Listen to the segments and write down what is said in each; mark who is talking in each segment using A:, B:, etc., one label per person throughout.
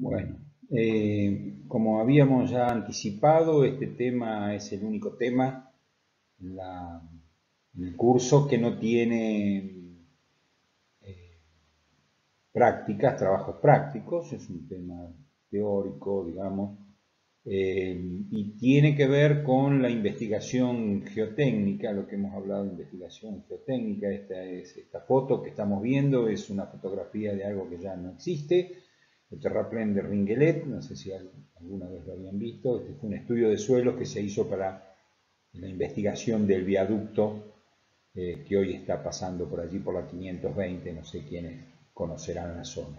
A: Bueno, eh, como habíamos ya anticipado, este tema es el único tema en, el curso que no tiene eh, prácticas, trabajos prácticos, es un tema teórico, digamos, eh, y tiene que ver con la investigación geotécnica, lo que hemos hablado de investigación geotécnica, esta, es, esta foto que estamos viendo es una fotografía de algo que ya no existe, el terraplén de Ringelet, no sé si alguna vez lo habían visto, este fue un estudio de suelos que se hizo para la investigación del viaducto eh, que hoy está pasando por allí por la 520, no sé quiénes conocerán la zona.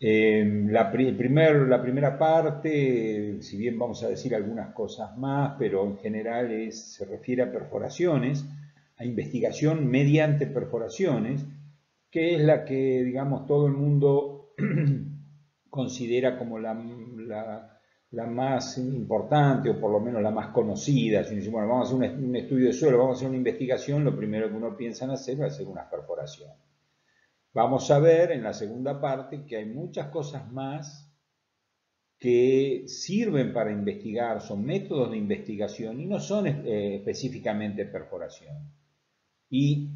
A: Eh, la, primer, la, primera parte, si bien vamos a decir algunas cosas más, pero en general se refiere a perforaciones, a investigación mediante perforaciones, que es la que, digamos, todo el mundo considera como la, la, más importante o por lo menos la más conocida. Si decimos, bueno, vamos a hacer un, estudio de suelo, vamos a hacer una investigación, lo primero que uno piensa en hacer es hacer una perforación. Vamos a ver en la segunda parte que hay muchas cosas más que sirven para investigar, son métodos de investigación y no son eh, específicamente perforación. Y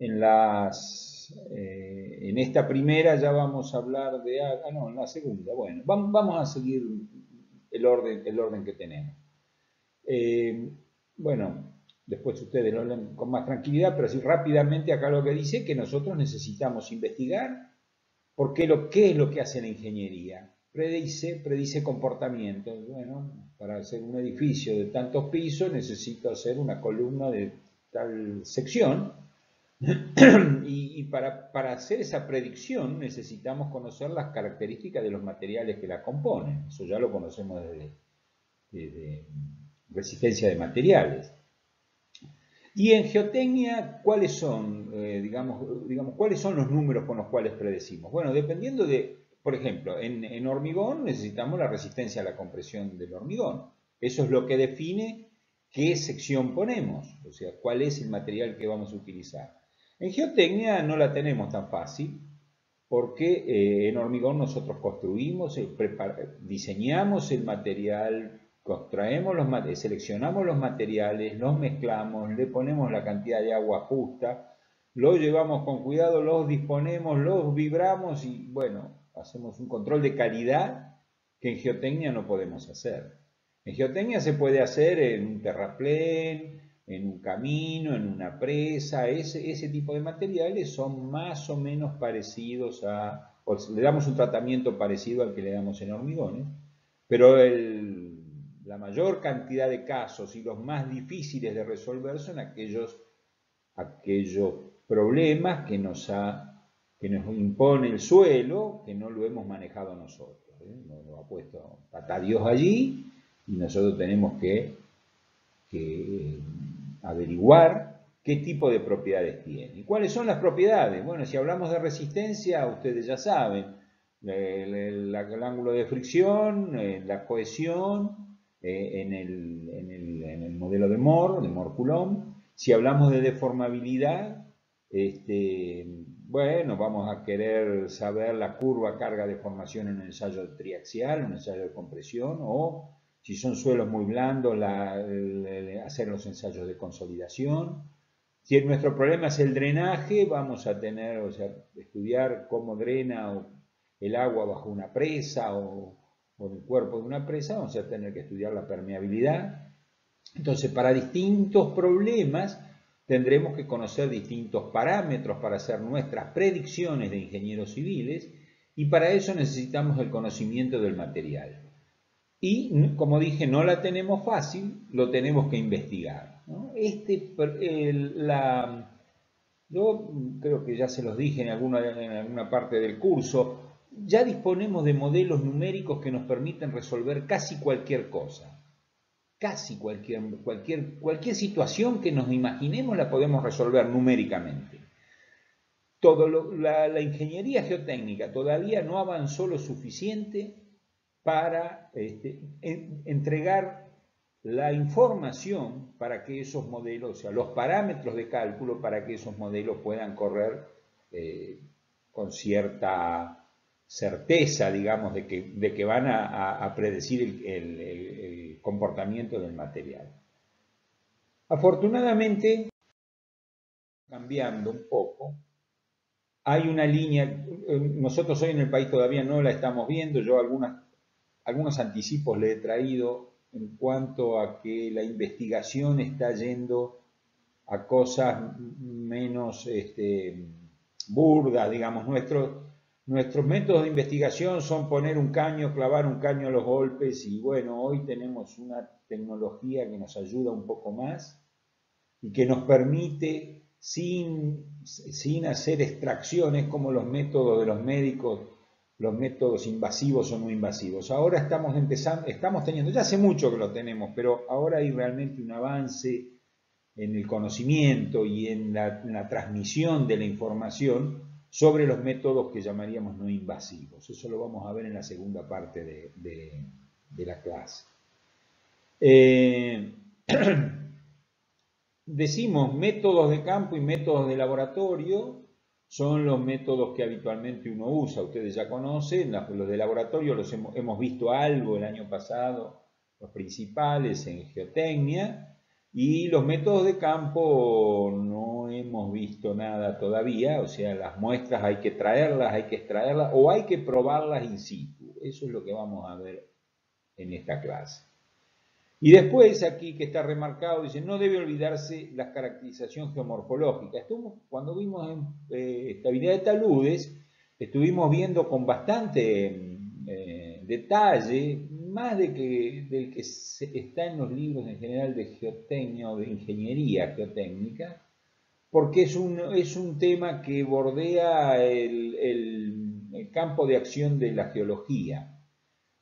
A: en las eh, en esta primera ya vamos a hablar de... Ah, no, en la segunda. Bueno, vamos a seguir el orden, el orden que tenemos. Eh, bueno, después ustedes lo leen con más tranquilidad, pero así rápidamente acá lo que dice que nosotros necesitamos investigar por qué, lo, qué es lo que hace la ingeniería. Predice, predice comportamientos. Bueno, para hacer un edificio de tantos pisos necesito hacer una columna de tal sección y, para, hacer esa predicción necesitamos conocer las características de los materiales que la componen. Eso ya lo conocemos desde, resistencia de materiales. Y en geotecnia, ¿cuáles son, eh, digamos, digamos, cuáles son los números con los cuales predecimos? Bueno, dependiendo de, por ejemplo, en, en hormigón necesitamos la resistencia a la compresión del hormigón. Eso es lo que define qué sección ponemos, o sea, cuál es el material que vamos a utilizar. En geotecnia no la tenemos tan fácil porque eh, en hormigón nosotros construimos, eh, diseñamos el material, contraemos los, seleccionamos los materiales, los mezclamos, le ponemos la cantidad de agua justa, los llevamos con cuidado, los disponemos, los vibramos y bueno, hacemos un control de calidad que en geotecnia no podemos hacer. En geotecnia se puede hacer en un terraplén, en un camino, en una presa, ese, ese tipo de materiales son más o menos parecidos a, le damos un tratamiento parecido al que le damos en hormigones, pero la mayor cantidad de casos y los más difíciles de resolver son aquellos, aquellos problemas que nos, ha, que nos impone el suelo, que no lo hemos manejado nosotros. ¿eh? Nos lo ha puesto pata Dios allí y nosotros tenemos que, averiguar qué tipo de propiedades tiene. ¿Y cuáles son las propiedades? Bueno, si hablamos de resistencia, ustedes ya saben, el, ángulo de fricción, eh, la cohesión eh, en, el, modelo de Moore, de Moore-Coulomb. Si hablamos de deformabilidad, este, bueno, vamos a querer saber la curva carga-deformación en un ensayo triaxial, un ensayo de compresión, o si son suelos muy blandos, hacer los ensayos de consolidación. Si nuestro problema es el drenaje, vamos a tener, o sea, estudiar cómo drena el agua bajo una presa o, o el cuerpo de una presa, vamos a tener que estudiar la permeabilidad. Entonces, para distintos problemas tendremos que conocer distintos parámetros para hacer nuestras predicciones de ingenieros civiles y para eso necesitamos el conocimiento del material. Y, como dije, no la tenemos fácil, lo tenemos que investigar. Este, yo creo que ya se los dije en alguna, en alguna parte del curso, ya disponemos de modelos numéricos que nos permiten resolver casi cualquier cosa. Casi cualquier, cualquier, cualquier situación que nos imaginemos la podemos resolver numéricamente. Todo la ingeniería geotécnica todavía no avanzó lo suficiente para este, entregar la información para que esos modelos, o sea, los parámetros de cálculo para que esos modelos puedan correr eh, con cierta certeza, digamos, de que, de que van a, predecir el, comportamiento del material. Afortunadamente, cambiando un poco, hay una línea, nosotros hoy en el país todavía no la estamos viendo, yo algunas, algunos anticipos le he traído en cuanto a que la investigación está yendo a cosas menos este, burdas, digamos, nuestros, nuestros métodos de investigación son poner un caño, clavar un caño a los golpes y bueno, hoy tenemos una tecnología que nos ayuda un poco más y que nos permite sin, sin hacer extracciones como los métodos de los médicos, los métodos invasivos o no invasivos. Ahora estamos empezando, estamos teniendo, ya hace mucho que lo tenemos, pero ahora hay realmente un avance en el conocimiento y en la, transmisión de la información sobre los métodos que llamaríamos no invasivos. Eso lo vamos a ver en la segunda parte de, la clase. Eh, decimos métodos de campo y métodos de laboratorio son los métodos que habitualmente uno usa. Ustedes ya conocen, los de laboratorio los hemos, hemos visto algo el año pasado, los principales en geotecnia, y los métodos de campo no hemos visto nada todavía, o sea, las muestras hay que traerlas, hay que extraerlas o hay que probarlas in situ. Eso es lo que vamos a ver en esta clase. Y después aquí que está remarcado, dice, no debe olvidarse la caracterización geomorfológica. cuando vimos en eh, estabilidad de taludes, estuvimos viendo con bastante eh, detalle más de que, del que está en los libros en general de geotecnia o de ingeniería geotécnica, porque es un, es un tema que bordea el, el, campo de acción de la geología.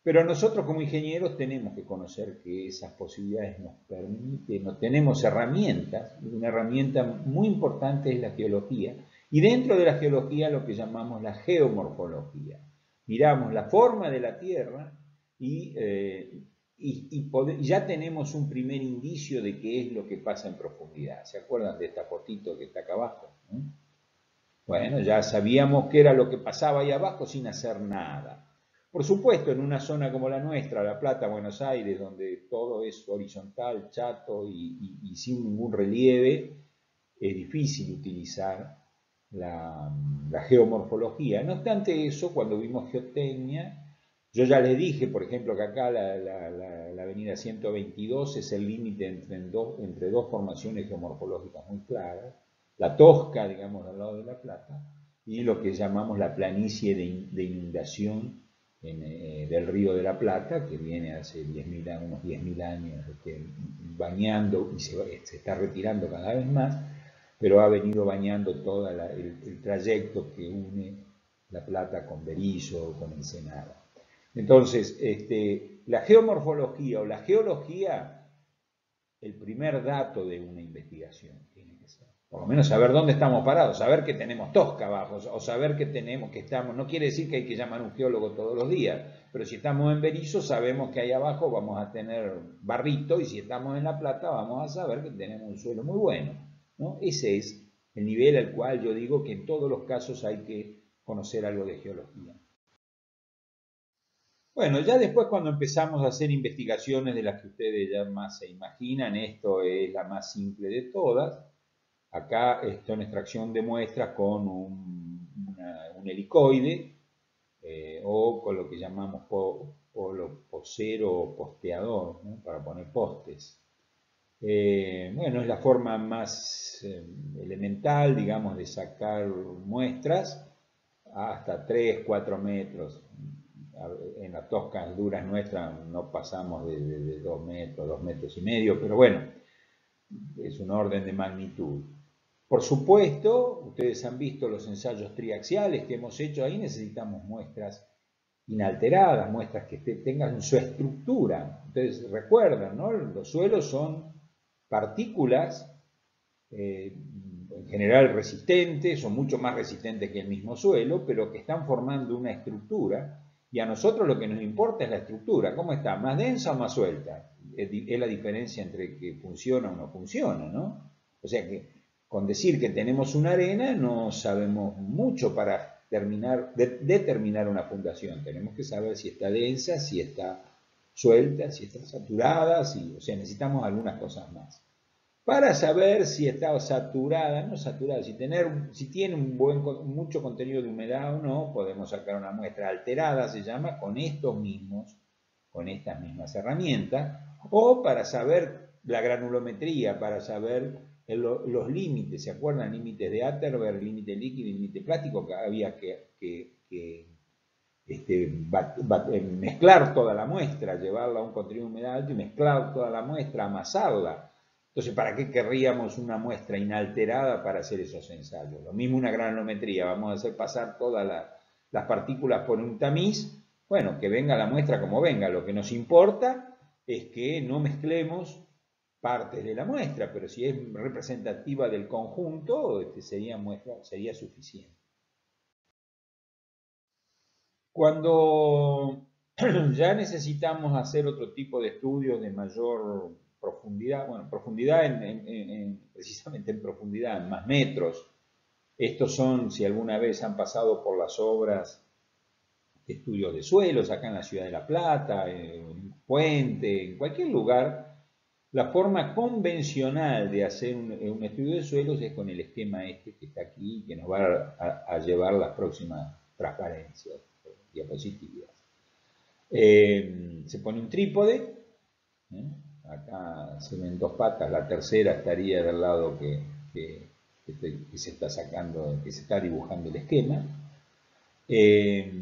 A: Pero nosotros como ingenieros tenemos que conocer que esas posibilidades nos permiten, tenemos herramientas, una herramienta muy importante es la geología, y dentro de la geología lo que llamamos la geomorfología. Miramos la forma de la Tierra eh, y, ya tenemos un primer indicio de qué es lo que pasa en profundidad. ¿Se acuerdan de esta fotito que está acá abajo? Bueno, ya sabíamos qué era lo que pasaba ahí abajo sin hacer nada. Por supuesto, en una zona como la nuestra, La Plata, Buenos Aires, donde todo es horizontal, chato y, sin ningún relieve, es difícil utilizar la, geomorfología. No obstante eso, cuando vimos geotecnia, yo ya les dije, por ejemplo, que acá la, avenida 122 es el límite entre, entre dos formaciones geomorfológicas muy claras, la Tosca, digamos, al lado de La Plata, y lo que llamamos la planicie de, inundación eh, del río de la Plata, que viene hace 10 unos 10.000 años este, bañando y se, está retirando cada vez más, pero ha venido bañando todo el, el, trayecto que une La Plata con Berizo, con Ensenada. Entonces, este, la geomorfología o la geología, el primer dato de una investigación. Por lo menos saber dónde estamos parados, saber que tenemos tosca abajo, o saber que tenemos, que estamos, no quiere decir que hay que llamar a un geólogo todos los días, pero si estamos en Berizo sabemos que ahí abajo vamos a tener barrito y si estamos en La Plata vamos a saber que tenemos un suelo muy bueno. ¿no? Ese es el nivel al cual yo digo que en todos los casos hay que conocer algo de geología. Bueno, ya después cuando empezamos a hacer investigaciones de las que ustedes ya más se imaginan, esto es la más simple de todas. Acá esto en extracción de muestras con un, helicoide eh, o con lo que llamamos polo posero o posteador, para poner postes. Eh, bueno, es la forma más eh, elemental, digamos, de sacar muestras hasta 3, 4 metros en las toscas duras nuestras no pasamos de, dos metros, dos metros y medio, pero bueno, es un orden de magnitud. Por supuesto, ustedes han visto los ensayos triaxiales que hemos hecho, ahí necesitamos muestras inalteradas, muestras que tengan su estructura. Ustedes recuerdan, ¿no? Los suelos son partículas eh, en general resistentes o mucho más resistentes que el mismo suelo, pero que están formando una estructura y a nosotros lo que nos importa es la estructura, ¿cómo está? ¿Más densa o más suelta? Es la diferencia entre que funciona o no funciona, ¿no? O sea que con decir que tenemos una arena no sabemos mucho para, terminar, determinar una fundación. Tenemos que saber si está densa, si está suelta, si está saturada, si, o sea, necesitamos algunas cosas más. Para saber si está saturada, no saturada, si, tener, si tiene mucho contenido de humedad o no, podemos sacar una muestra alterada, se llama, con estos mismos, con estas mismas herramientas, o para saber la granulometría, para saber los límites, ¿se acuerdan? Límites de Atterberg, límite líquido límite plástico, había que, este, eh, mezclar toda la muestra, llevarla a un contenido de humedad y mezclar toda la muestra, amasarla. Entonces, ¿para qué querríamos una muestra inalterada para hacer esos ensayos? Lo mismo una granulometría, vamos a hacer pasar todas las partículas por un tamiz, bueno, que venga la muestra como venga, lo que nos importa es que no mezclemos partes de la muestra, pero si es representativa del conjunto, este sería, muestra, sería suficiente. Cuando ya necesitamos hacer otro tipo de estudios de mayor profundidad, bueno, profundidad en, precisamente en profundidad, en más metros, estos son, si alguna vez han pasado por las obras de estudios de suelos, acá en la ciudad de La Plata, en Puente, en cualquier lugar, la forma convencional de hacer un, estudio de suelos es con el esquema este que está aquí, que nos va a, llevar las próximas transparencias, diapositivas. Eh, se pone un trípode, ¿eh? acá se ven dos patas, la tercera estaría del lado que, se está sacando, que se está dibujando el esquema. Eh,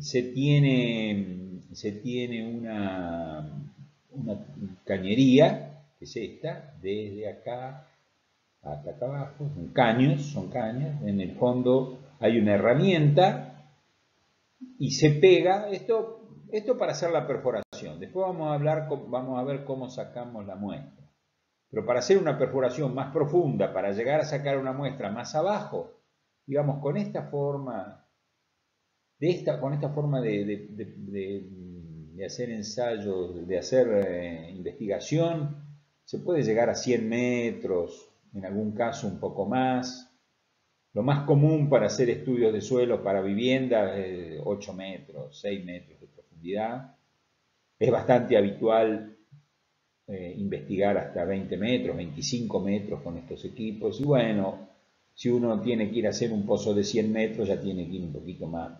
A: se tiene, se tiene una una cañería, que es esta, desde acá hasta acá abajo, son caños, son caños, en el fondo hay una herramienta y se pega, esto, esto para hacer la perforación, después vamos a, hablar, vamos a ver cómo sacamos la muestra, pero para hacer una perforación más profunda, para llegar a sacar una muestra más abajo, digamos, con esta forma, de esta, con esta forma de de hacer ensayos, de hacer eh, investigación, se puede llegar a 100 metros, en algún caso un poco más. Lo más común para hacer estudios de suelo para viviendas es 8 metros, 6 metros de profundidad. Es bastante habitual eh, investigar hasta 20 metros, 25 metros con estos equipos. Y bueno, si uno tiene que ir a hacer un pozo de 100 metros, ya tiene que ir un poquito más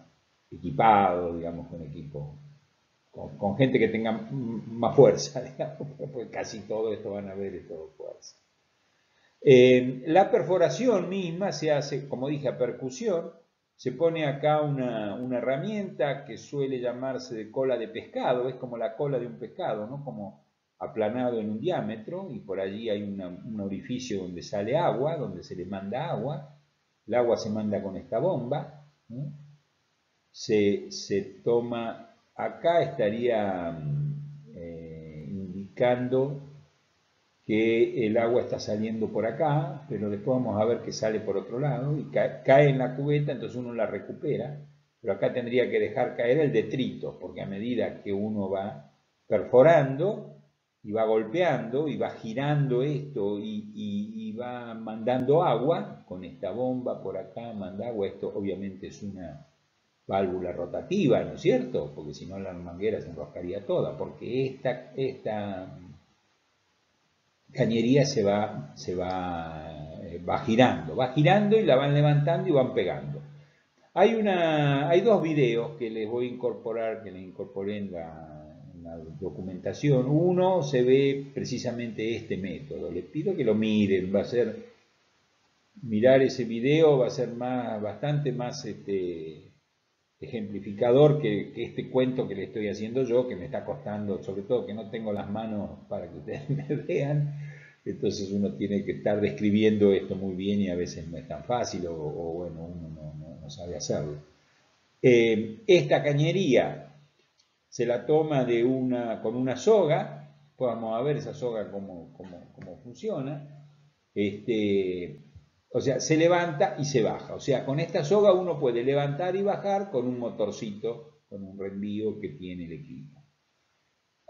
A: equipado, digamos, con equipo con, gente que tenga más fuerza, porque casi todo esto van a ver es todo fuerza. La perforación misma se hace, como dije, a percusión. Se pone acá una, herramienta que suele llamarse de cola de pescado, es como la cola de un pescado, ¿no? Como aplanado en un diámetro y por allí hay un orificio donde sale agua, donde se le manda agua. El agua se manda con esta bomba. Se, se toma acá estaría eh, indicando que el agua está saliendo por acá, pero después vamos a ver que sale por otro lado y cae, en la cubeta, entonces uno la recupera, pero acá tendría que dejar caer el detrito, porque a medida que uno va perforando y va golpeando y va girando esto y, y va mandando agua, con esta bomba por acá manda agua, esto obviamente es una válvula rotativa, ¿no es cierto? Porque si no la manguera se enroscaría toda, porque esta, esta cañería se va, se va, eh, va girando, va girando y la van levantando y van pegando. Hay, una, hay dos videos que les voy a incorporar, que les incorporé en la, en la documentación. Uno se ve precisamente este método. Les pido que lo miren, va a ser, mirar ese video va a ser más, bastante más este, ejemplificador que, este cuento que le estoy haciendo yo, que me está costando, sobre todo que no tengo las manos para que ustedes me vean, entonces uno tiene que estar describiendo esto muy bien y a veces no es tan fácil o, bueno, uno no, sabe hacerlo. Eh, esta cañería se la toma de una, con una soga, pues vamos a ver esa soga cómo, cómo, cómo funciona, este, o sea, se levanta y se baja. O sea, con esta soga uno puede levantar y bajar con un motorcito, con un reenvío que tiene el equipo.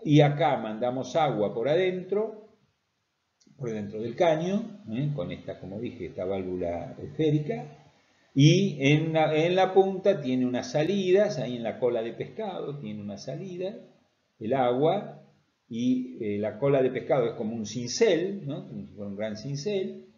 A: Y acá mandamos agua por adentro, por dentro del caño, ¿eh? con esta, como dije, esta válvula esférica. Y en la, punta tiene unas salidas, ahí en la cola de pescado tiene una salida, el agua, y eh, la cola de pescado es como un cincel, ¿no? un gran cincel,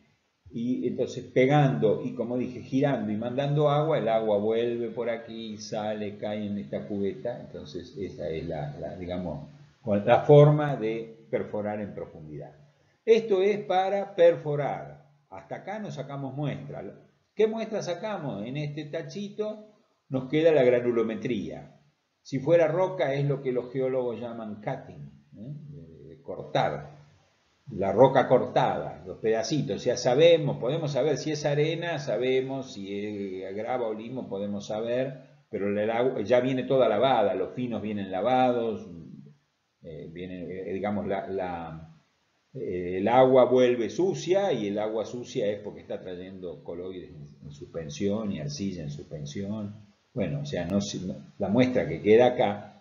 A: y entonces pegando y como dije, girando y mandando agua, el agua vuelve por aquí, sale, cae en esta cubeta, entonces esa es la, digamos, la forma de perforar en profundidad. Esto es para perforar. Hasta acá nos sacamos muestra. ¿Qué muestra sacamos? En este tachito nos queda la granulometría. Si fuera roca es lo que los geólogos llaman cutting, ¿eh? cortar la roca cortada, los pedacitos, ya sabemos, podemos saber si es arena, sabemos, si es grava o limo, podemos saber, pero ya viene toda lavada, los finos vienen lavados, eh, eh, digamos, la, eh, el agua vuelve sucia y el agua sucia es porque está trayendo coloides en, suspensión y arcilla en suspensión. Bueno, o sea, no, la muestra que queda acá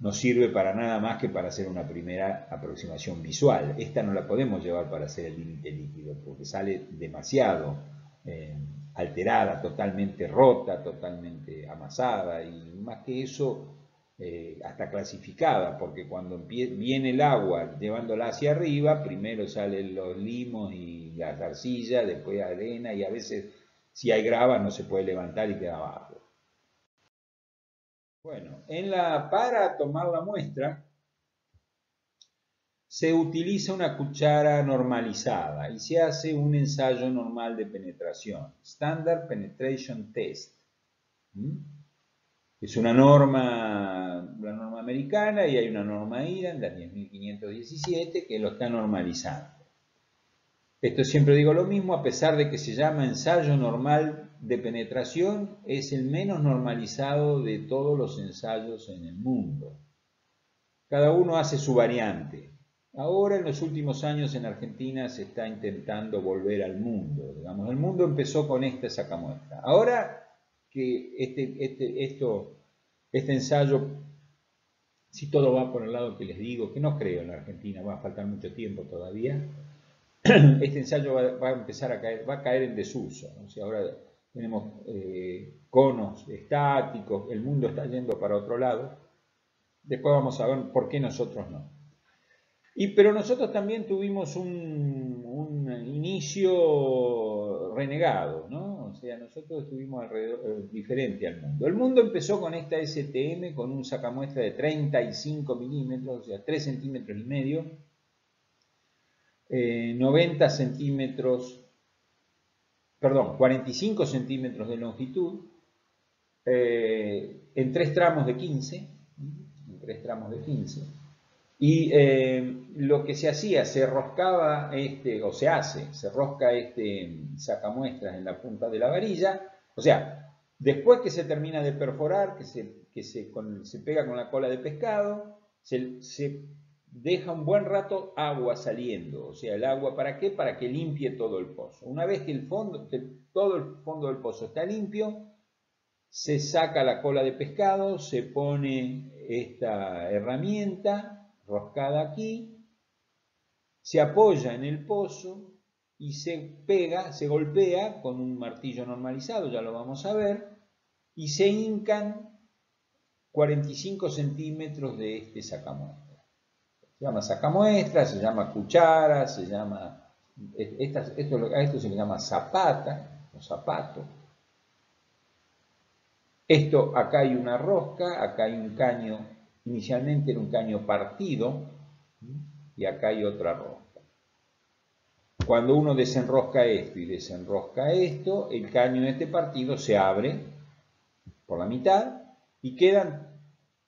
A: no sirve para nada más que para hacer una primera aproximación visual. Esta no la podemos llevar para hacer el límite líquido porque sale demasiado eh, alterada, totalmente rota, totalmente amasada y más que eso eh, hasta clasificada porque cuando viene el agua llevándola hacia arriba, primero salen los limos y las arcillas, después arena y a veces si hay grava no se puede levantar y queda abajo. Bueno, en la, para tomar la muestra se utiliza una cuchara normalizada y se hace un ensayo normal de penetración, Standard Penetration Test. Es una norma, la norma americana y hay una norma IRAN, la 10.517, que lo está normalizando. Esto siempre digo lo mismo, a pesar de que se llama ensayo normal de penetración, es el menos normalizado de todos los ensayos en el mundo. Cada uno hace su variante. Ahora, en los últimos años en Argentina se está intentando volver al mundo. Digamos, el mundo empezó con esta sacamuestra. Ahora que este, este, esto, este ensayo, si todo va por el lado que les digo, que no creo en la Argentina, va a faltar mucho tiempo todavía, este ensayo va, a empezar a caer, va a caer en desuso. ahora tenemos eh, conos estáticos, el mundo está yendo para otro lado. Después vamos a ver por qué nosotros no. Y, pero nosotros también tuvimos un, un inicio renegado, ¿no? O sea, nosotros estuvimos eh, diferente al mundo. El mundo empezó con esta STM, con un sacamuestra de 35 milímetros, o sea, 3 centímetros y medio, 90 eh, centímetros, perdón, 45 centímetros de longitud, eh, en tres tramos de 15, en tres tramos de 15, y eh, lo que se hacía, se roscaba este, o se hace, se rosca este sacamuestras en la punta de la varilla, o sea, después que se termina de perforar, que se, que se, se pega con la cola de pescado, se, se deja un buen rato agua saliendo. O sea, el agua para qué? Para que limpie todo el pozo. Una vez que el fondo, todo el fondo del pozo está limpio, se saca la cola de pescado, se pone esta herramienta roscada aquí, se apoya en el pozo y se pega, se golpea con un martillo normalizado, ya lo vamos a ver, y se hincan 45 centímetros de este sacamuestra. Se llama sacamuestra, se llama cuchara, se llama... esto, a esto se le llama zapata o zapato. Esto, acá hay una rosca, acá hay un caño, inicialmente era un caño partido, y acá hay otra rosca. Cuando uno desenrosca esto y desenrosca esto, el caño de este partido se abre por la mitad y quedan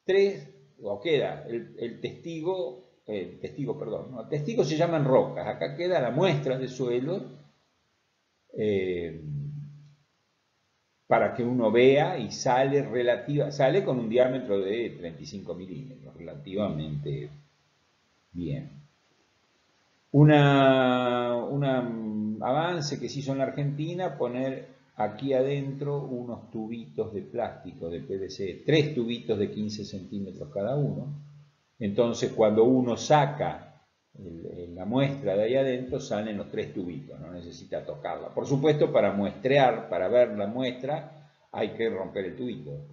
A: tres, o queda el testigo eh, testigo, perdón, testigos se llaman rocas, acá queda la muestra de suelo eh, para que uno vea y sale relativa, sale con un diámetro de 35 milímetros, relativamente bien. Una, un avance que se hizo en la Argentina, poner aquí adentro unos tubitos de plástico, de PVC, tres tubitos de 15 centímetros cada uno, entonces, cuando uno saca la muestra de ahí adentro, salen los tres tubitos, no necesita tocarla. Por supuesto, para muestrear, para ver la muestra, hay que romper el tubito.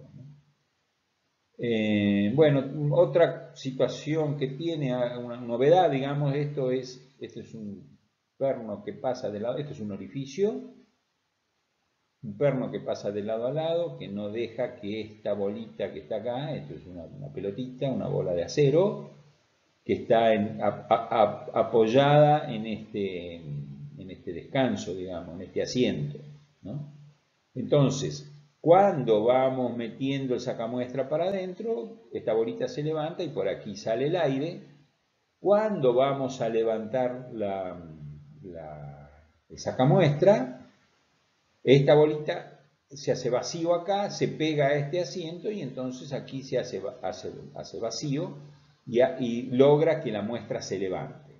A: Eh, bueno, otra situación que tiene, una novedad, digamos, esto es, este es un perno que pasa de lado, esto es un orificio, un perno que pasa de lado a lado, que no deja que esta bolita que está acá, esto es una, pelotita, una bola de acero, que está apoyada en este, en este descanso, digamos, en este asiento. Entonces, cuando vamos metiendo el sacamuestra para adentro, esta bolita se levanta y por aquí sale el aire. Cuando vamos a levantar la, el sacamuestra, esta bolita se hace vacío acá, se pega a este asiento y entonces aquí se hace, vacío y, logra que la muestra se levante.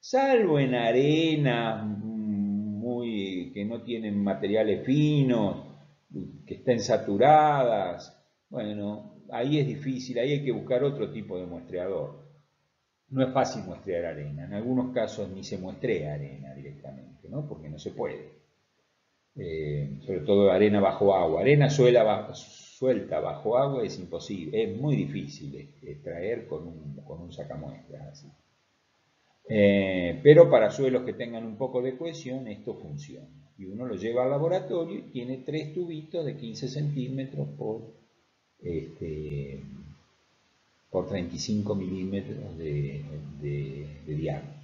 A: Salvo en arena muy, que no tienen materiales finos, que estén saturadas, bueno, ahí es difícil, ahí hay que buscar otro tipo de muestreador. No es fácil muestrear arena, en algunos casos ni se muestrea arena directamente, ¿no? porque no se puede. Eh, sobre todo arena bajo agua. Arena suelta bajo agua es imposible, es muy difícil extraer con un, con un sacamuestras eh, pero para suelos que tengan un poco de cohesión esto funciona. Y uno lo lleva al laboratorio y tiene tres tubitos de 15 centímetros por este, por 35 milímetros de, diámetro.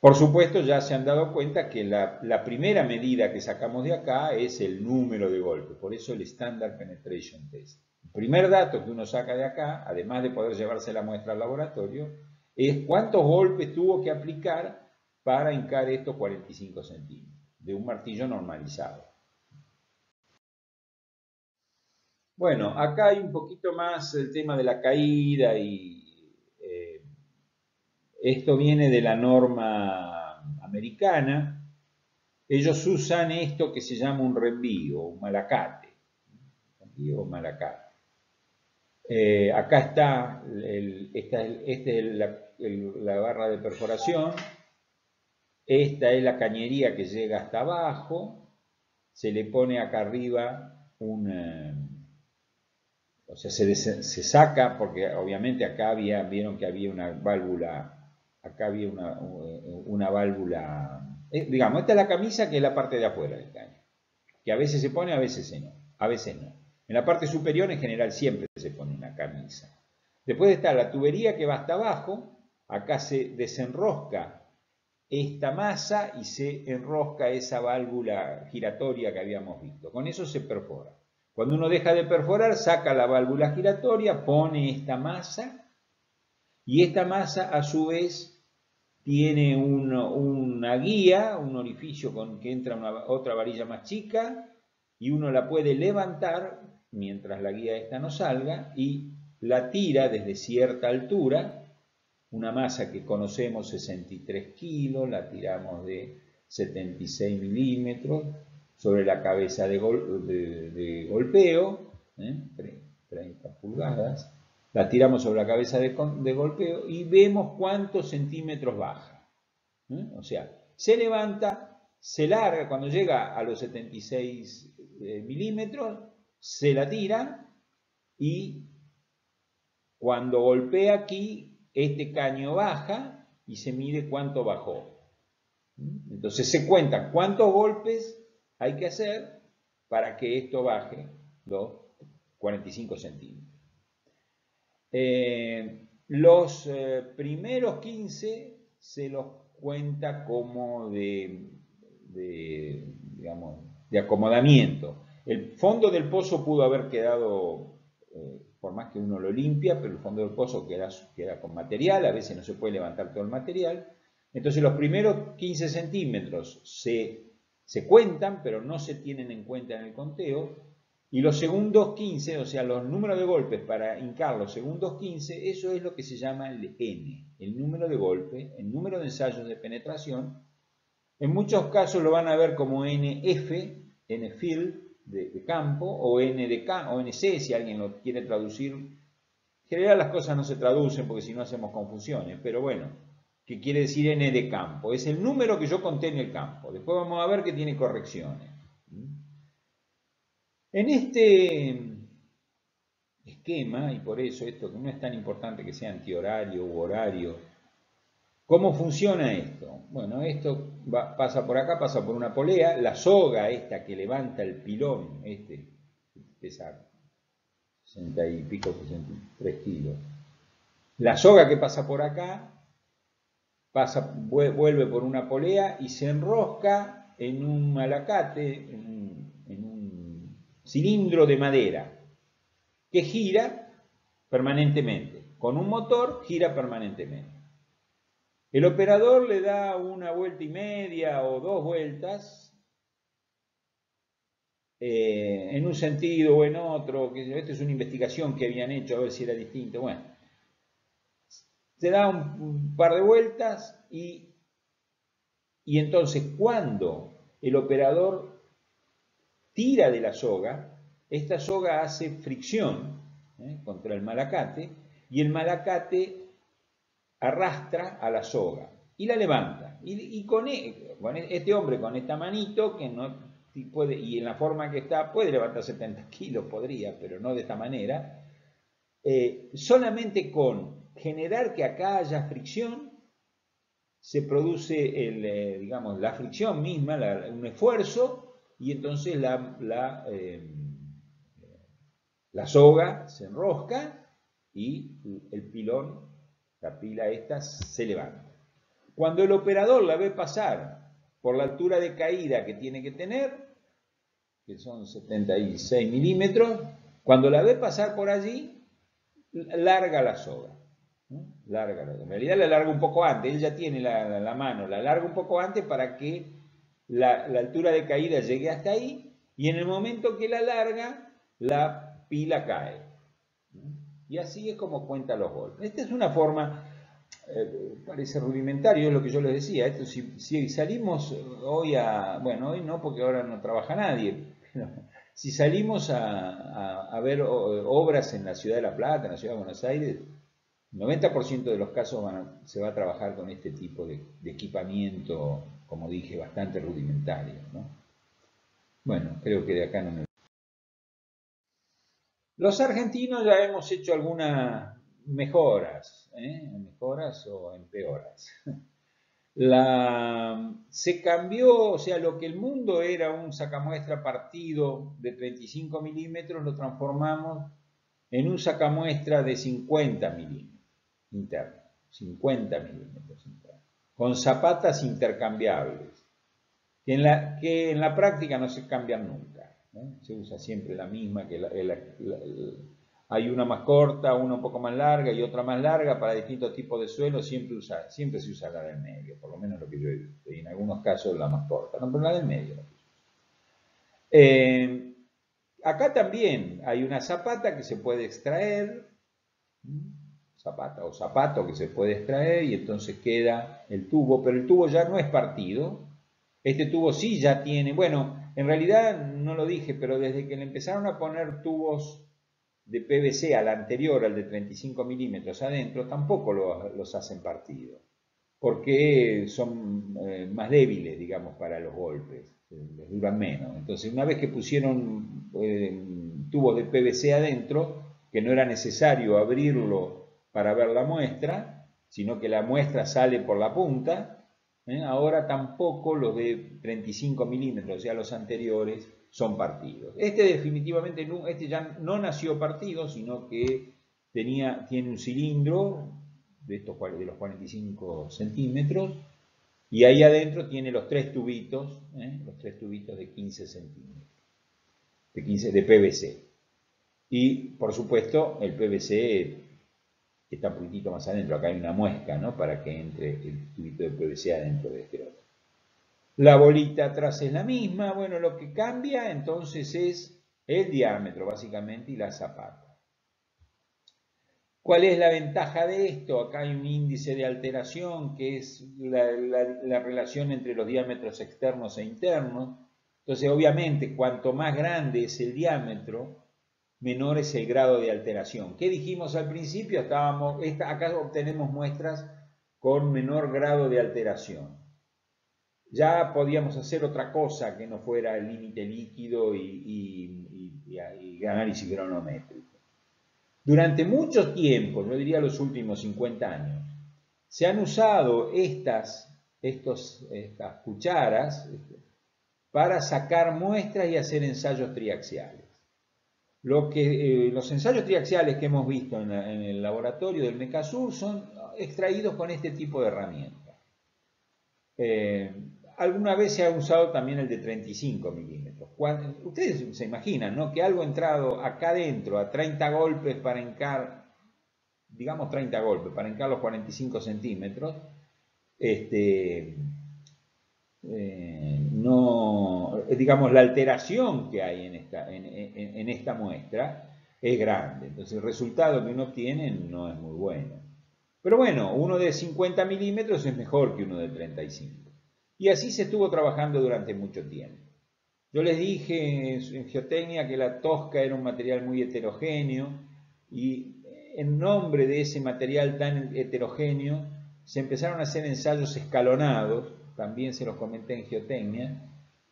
A: Por supuesto, ya se han dado cuenta que la, primera medida que sacamos de acá es el número de golpes, por eso el Standard Penetration Test. El primer dato que uno saca de acá, además de poder llevarse la muestra al laboratorio, es cuántos golpes tuvo que aplicar para hincar estos 45 centímetros de un martillo normalizado. Bueno, acá hay un poquito más el tema de la caída y esto viene de la norma americana. Ellos usan esto que se llama un reenvío, un malacate. Reenvío malacate. Eh, acá está, esta, es la, barra de perforación, esta es la cañería que llega hasta abajo, se le pone acá arriba un, eh, o sea, se, se, saca, porque obviamente acá había, vieron que había una válvula, acá había una, una válvula, eh, digamos, esta es la camisa que es la parte de afuera del caño, que a veces se pone, a veces no, a veces no. En la parte superior en general siempre se pone una camisa. Después está la tubería que va hasta abajo, acá se desenrosca esta masa y se enrosca esa válvula giratoria que habíamos visto. Con eso se perfora. Cuando uno deja de perforar, saca la válvula giratoria, pone esta masa y esta masa a su vez tiene una guía, un orificio con que entra otra varilla más chica y uno la puede levantar mientras la guía esta no salga y la tira desde cierta altura, una masa que conocemos 63 kilos, la tiramos de 76 milímetros, sobre la cabeza de, golpeo, 30 ¿eh? pulgadas, la tiramos sobre la cabeza de, golpeo y vemos cuántos centímetros baja. O sea, se levanta, se larga, cuando llega a los 76 eh, milímetros, se la tira y cuando golpea aquí, este caño baja y se mide cuánto bajó. Entonces se cuenta cuántos golpes hay que hacer para que esto baje los 45 centímetros. Eh, los eh, primeros 15 se los cuenta como de, acomodamiento. El fondo del pozo pudo haber quedado, eh, por más que uno lo limpia, pero el fondo del pozo queda, con material, a veces no se puede levantar todo el material. Entonces los primeros 15 centímetros se cuentan, pero no se tienen en cuenta en el conteo. Y los segundos 15, o sea, los números de golpes para hincar los segundos 15, eso es lo que se llama el N, el número de golpes, el número de ensayos de penetración. En muchos casos lo van a ver como NF, NFIL de, de campo, o NDK, o NC, si alguien lo quiere traducir general las cosas no se traducen porque si no hacemos confusiones, pero bueno, ¿qué quiere decir n de campo? Es el número que yo conté en el campo. Después vamos a ver que tiene correcciones. En este esquema, y por eso esto que no es tan importante que sea antihorario u horario, ¿cómo funciona esto? Bueno, esto pasa por acá, pasa por una polea, la soga esta que levanta el pilón, este, pesa 60 y pico, 63 kilos. La soga que pasa por acá, pasa, vuelve por una polea y se enrosca en un malacate, en un cilindro de madera, que gira permanentemente. Con un motor gira permanentemente. El operador le da una vuelta y media o dos vueltas eh, en un sentido o en otro, que es una investigación que habían hecho a ver si era distinto, bueno, se da un, par de vueltas y, y entonces cuando el operador tira de la soga, esta soga hace fricción ¿eh? contra el malacate y el malacate arrastra a la soga y la levanta. Y, con, e, con, este hombre con esta manito que no puede, y en la forma que está puede levantar 70 kilos, podría, pero no de esta manera, eh, solamente con generar que acá haya fricción, se produce eh, digamos, la fricción misma, un esfuerzo, y entonces la, la, eh, la soga se enrosca y el pilón, la pila esta, se levanta. Cuando el operador la ve pasar por la altura de caída que tiene que tener, que son 76 milímetros, cuando la ve pasar por allí, larga la soga. Larga, en realidad la larga un poco antes, él ya tiene la, mano, la larga un poco antes para que la, altura de caída llegue hasta ahí y en el momento que la larga, la pila cae. Y así es como cuenta los golpes. Esta es una forma eh, parece rudimentario, es lo que yo les decía. Esto, si, salimos hoy a, bueno, hoy no porque ahora no trabaja nadie, si salimos a, ver obras en la ciudad de La Plata, en la ciudad de Buenos Aires, 90% de los casos se va a trabajar con este tipo de, equipamiento, como dije, bastante rudimentario. Bueno, creo que de acá no me... Los argentinos ya hemos hecho alguna mejoras, ¿eh? mejoras o empeoras. La, se cambió, o sea, lo que el mundo era un sacamuestra partido de 35 milímetros, lo transformamos en un sacamuestra de 50 milímetros interno, 50 milímetros interno, con zapatas intercambiables, que en la, que en la práctica no se cambian nunca, se usa siempre la misma, que hay una más corta, una un poco más larga y otra más larga para distintos tipos de suelo, siempre, usa, siempre se usa la del medio, por lo menos lo que yo he visto, y en algunos casos la más corta, no, pero la del medio. Eh, acá también hay una zapata que se puede extraer, zapata o zapato que se puede extraer y entonces queda el tubo, pero el tubo ya no es partido, este tubo sí ya tiene, bueno, en realidad no lo dije, pero desde que le empezaron a poner tubos de PVC al anterior, al de 35 milímetros adentro, tampoco los hacen partido, porque son eh, más débiles, digamos, para los golpes, eh, les duran menos. Entonces, una vez que pusieron eh, tubos de PVC adentro, que no era necesario abrirlo para ver la muestra, sino que la muestra sale por la punta, ahora tampoco los de 35 milímetros, o sea, los anteriores, son partidos. Este definitivamente este ya no nació partido, sino que tenía, tiene un cilindro de, estos, de los 45 centímetros y ahí adentro tiene los tres tubitos, ¿eh? los tres tubitos de 15 centímetros, de, 15, de PVC. Y por supuesto el PVC está un poquitito más adentro, acá hay una muesca ¿no? para que entre el tubito de PVC adentro de este otro. La bolita atrás es la misma, bueno, lo que cambia entonces es el diámetro básicamente y la zapata. ¿Cuál es la ventaja de esto? Acá hay un índice de alteración que es la, relación entre los diámetros externos e internos. Entonces, obviamente, cuanto más grande es el diámetro, menor es el grado de alteración. ¿Qué dijimos al principio? Estábamos, acá obtenemos muestras con menor grado de alteración. Ya podíamos hacer otra cosa que no fuera el límite líquido y, y análisis cronométrico. Durante mucho tiempo, yo diría los últimos 50 años, se han usado estas, estos, estas cucharas para sacar muestras y hacer ensayos triaxiales. Lo que, eh, los ensayos triaxiales que hemos visto en, el laboratorio del MECASUR son extraídos con este tipo de herramientas. Eh, alguna vez se ha usado también el de 35 milímetros. Ustedes se imaginan ¿no? que algo entrado acá adentro a 30 golpes para encar, digamos 30 golpes, para encar los 45 centímetros, este, eh, no, digamos, la alteración que hay en esta, en, esta muestra es grande. Entonces el resultado que uno obtiene no es muy bueno. Pero bueno, uno de 50 milímetros es mejor que uno de 35. Y así se estuvo trabajando durante mucho tiempo. Yo les dije en geotecnia que la tosca era un material muy heterogéneo y en nombre de ese material tan heterogéneo se empezaron a hacer ensayos escalonados también se los comenté en geotecnia,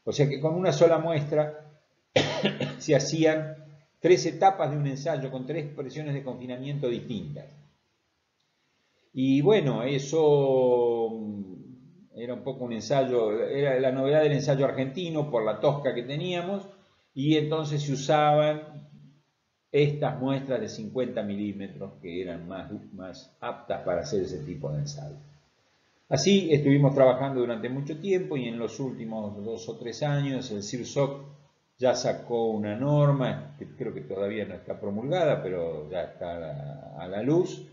A: o sea que con una sola muestra se hacían tres etapas de un ensayo con tres presiones de confinamiento distintas. Y bueno, eso mm, era un poco un ensayo, era la novedad del ensayo argentino por la tosca que teníamos, y entonces se usaban estas muestras de 50 milímetros que eran más, más aptas para hacer ese tipo de ensayo. Así estuvimos trabajando durante mucho tiempo y en los últimos dos o tres años el CIRSOC ya sacó una norma, que creo que todavía no está promulgada, pero ya está a la, luz,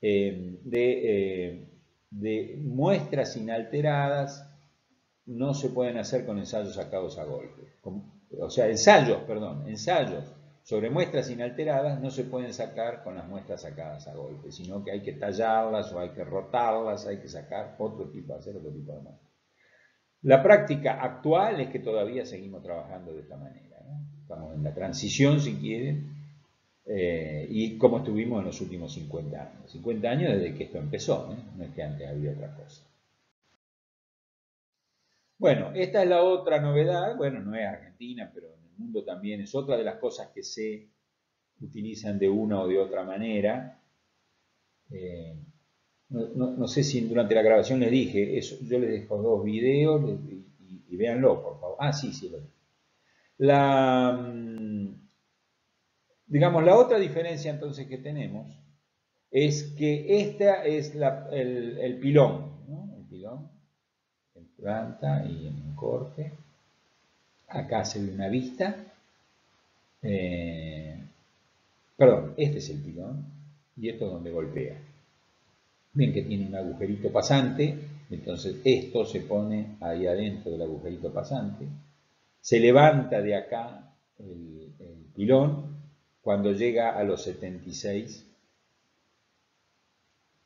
A: eh, de, eh, de muestras inalteradas no se pueden hacer con ensayos sacados a golpe. O sea, ensayos, perdón, ensayos sobre muestras inalteradas no se pueden sacar con las muestras sacadas a golpe, sino que hay que tallarlas o hay que rotarlas, hay que sacar otro tipo, hacer otro tipo de muestras. La práctica actual es que todavía seguimos trabajando de esta manera. Estamos en la transición, si quieren, eh, y como estuvimos en los últimos 50 años. 50 años desde que esto empezó, ¿eh? no es que antes había otra cosa. Bueno, esta es la otra novedad, bueno, no es Argentina, pero mundo también es otra de las cosas que se utilizan de una o de otra manera. Eh, no, sé si durante la grabación les dije, eso, yo les dejo dos videos y, véanlo, por favor. Ah, sí, sí, lo La, mm, digamos, la otra diferencia entonces que tenemos es que esta es el, pilón, el pilón en planta y en corte acá se ve una vista, eh, perdón, este es el pilón y esto es donde golpea. Ven que tiene un agujerito pasante, entonces esto se pone ahí adentro del agujerito pasante, se levanta de acá el, el pilón, cuando llega a los 76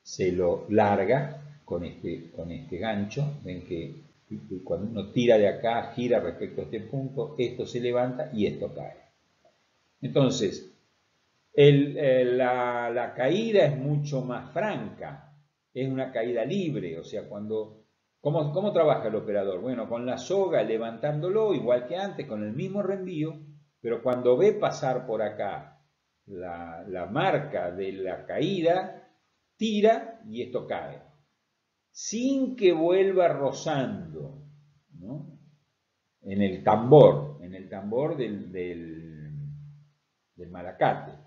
A: se lo larga con este, con este gancho, ven que cuando uno tira de acá, gira respecto a este punto, esto se levanta y esto cae. Entonces, la, caída es mucho más franca, es una caída libre, o sea, cuando... ¿cómo, ¿Cómo trabaja el operador? Bueno, con la soga levantándolo, igual que antes, con el mismo reenvío, pero cuando ve pasar por acá la marca de la caída, tira y esto cae sin que vuelva rozando en el tambor, en el tambor del, del, malacate.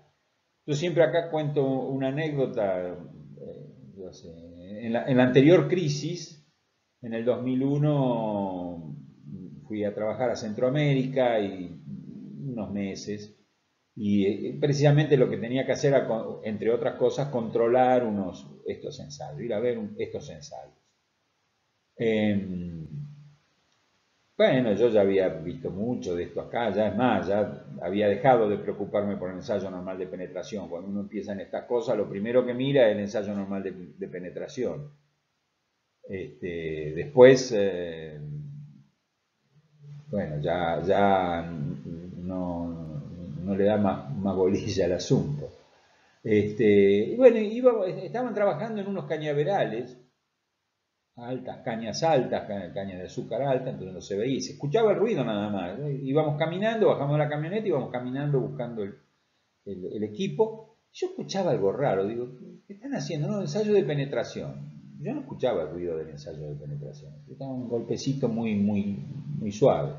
A: Yo siempre acá cuento una anécdota, eh, en, la, anterior crisis, en el 2001 fui a trabajar a Centroamérica y unos meses y eh, precisamente lo que tenía que hacer, entre otras cosas, controlar unos, estos ensayos, ir a ver estos ensayos. Em, bueno, yo ya había visto mucho de esto acá, ya es más, ya había dejado de preocuparme por el ensayo normal de penetración. Cuando uno empieza en estas cosas, lo primero que mira es el ensayo normal de, penetración. Este, después, eh, bueno, ya, ya no, no le da más, más bolilla al asunto. Este, bueno, estaban trabajando en unos cañaverales, altas, cañas altas, cañas de azúcar alta, entonces no se veía, se escuchaba el ruido nada más. Íbamos caminando, bajamos la camioneta, íbamos caminando buscando el, equipo. Yo escuchaba algo raro, digo, ¿qué están haciendo? No, ensayo de penetración. Yo no escuchaba el ruido del ensayo de penetración, estaba un golpecito muy, muy, muy suave.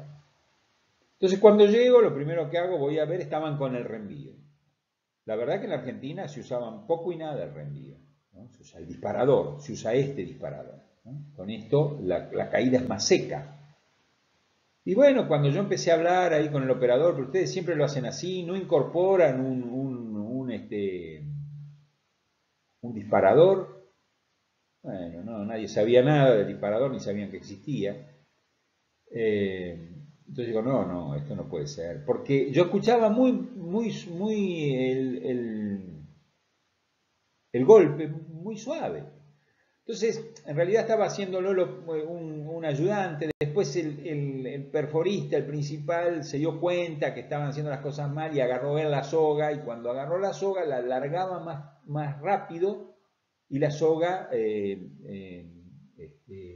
A: Entonces cuando llego, lo primero que hago, voy a ver, estaban con el reenvío. La verdad que en la Argentina se usaban poco y nada el reenvío. Se usa el disparador, se usa este disparador. Con esto la, caída es más seca. Y bueno, cuando yo empecé a hablar ahí con el operador, pero ustedes siempre lo hacen así, no incorporan un, este, un disparador. Bueno, no, nadie sabía nada del disparador, ni sabían que existía. Eh, entonces digo, no, no, esto no puede ser. Porque yo escuchaba muy, muy, muy el, el, golpe muy suave. Entonces, en realidad estaba haciéndolo un, un ayudante, después el, perforista, el principal, se dio cuenta que estaban haciendo las cosas mal y agarró él la soga y cuando agarró la soga la alargaba más, más rápido y la soga eh, eh, este,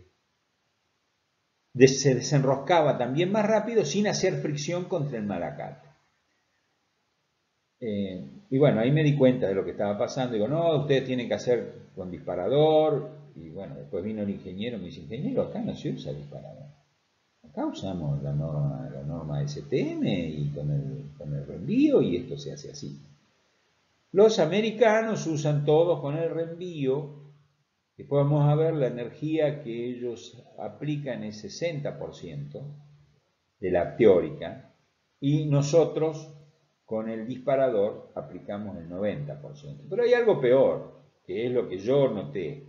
A: se desenroscaba también más rápido sin hacer fricción contra el malacate. Eh, y bueno, ahí me di cuenta de lo que estaba pasando. Digo, no, ustedes tienen que hacer con disparador. Y bueno, después vino el ingeniero, me dice, ingeniero, acá no se usa disparador. Acá usamos la norma, la norma STM y con el, con el reenvío y esto se hace así. Los americanos usan todo con el reenvío Después vamos a ver la energía que ellos aplican es 60% de la teórica y nosotros con el disparador aplicamos el 90%. Pero hay algo peor, que es lo que yo noté.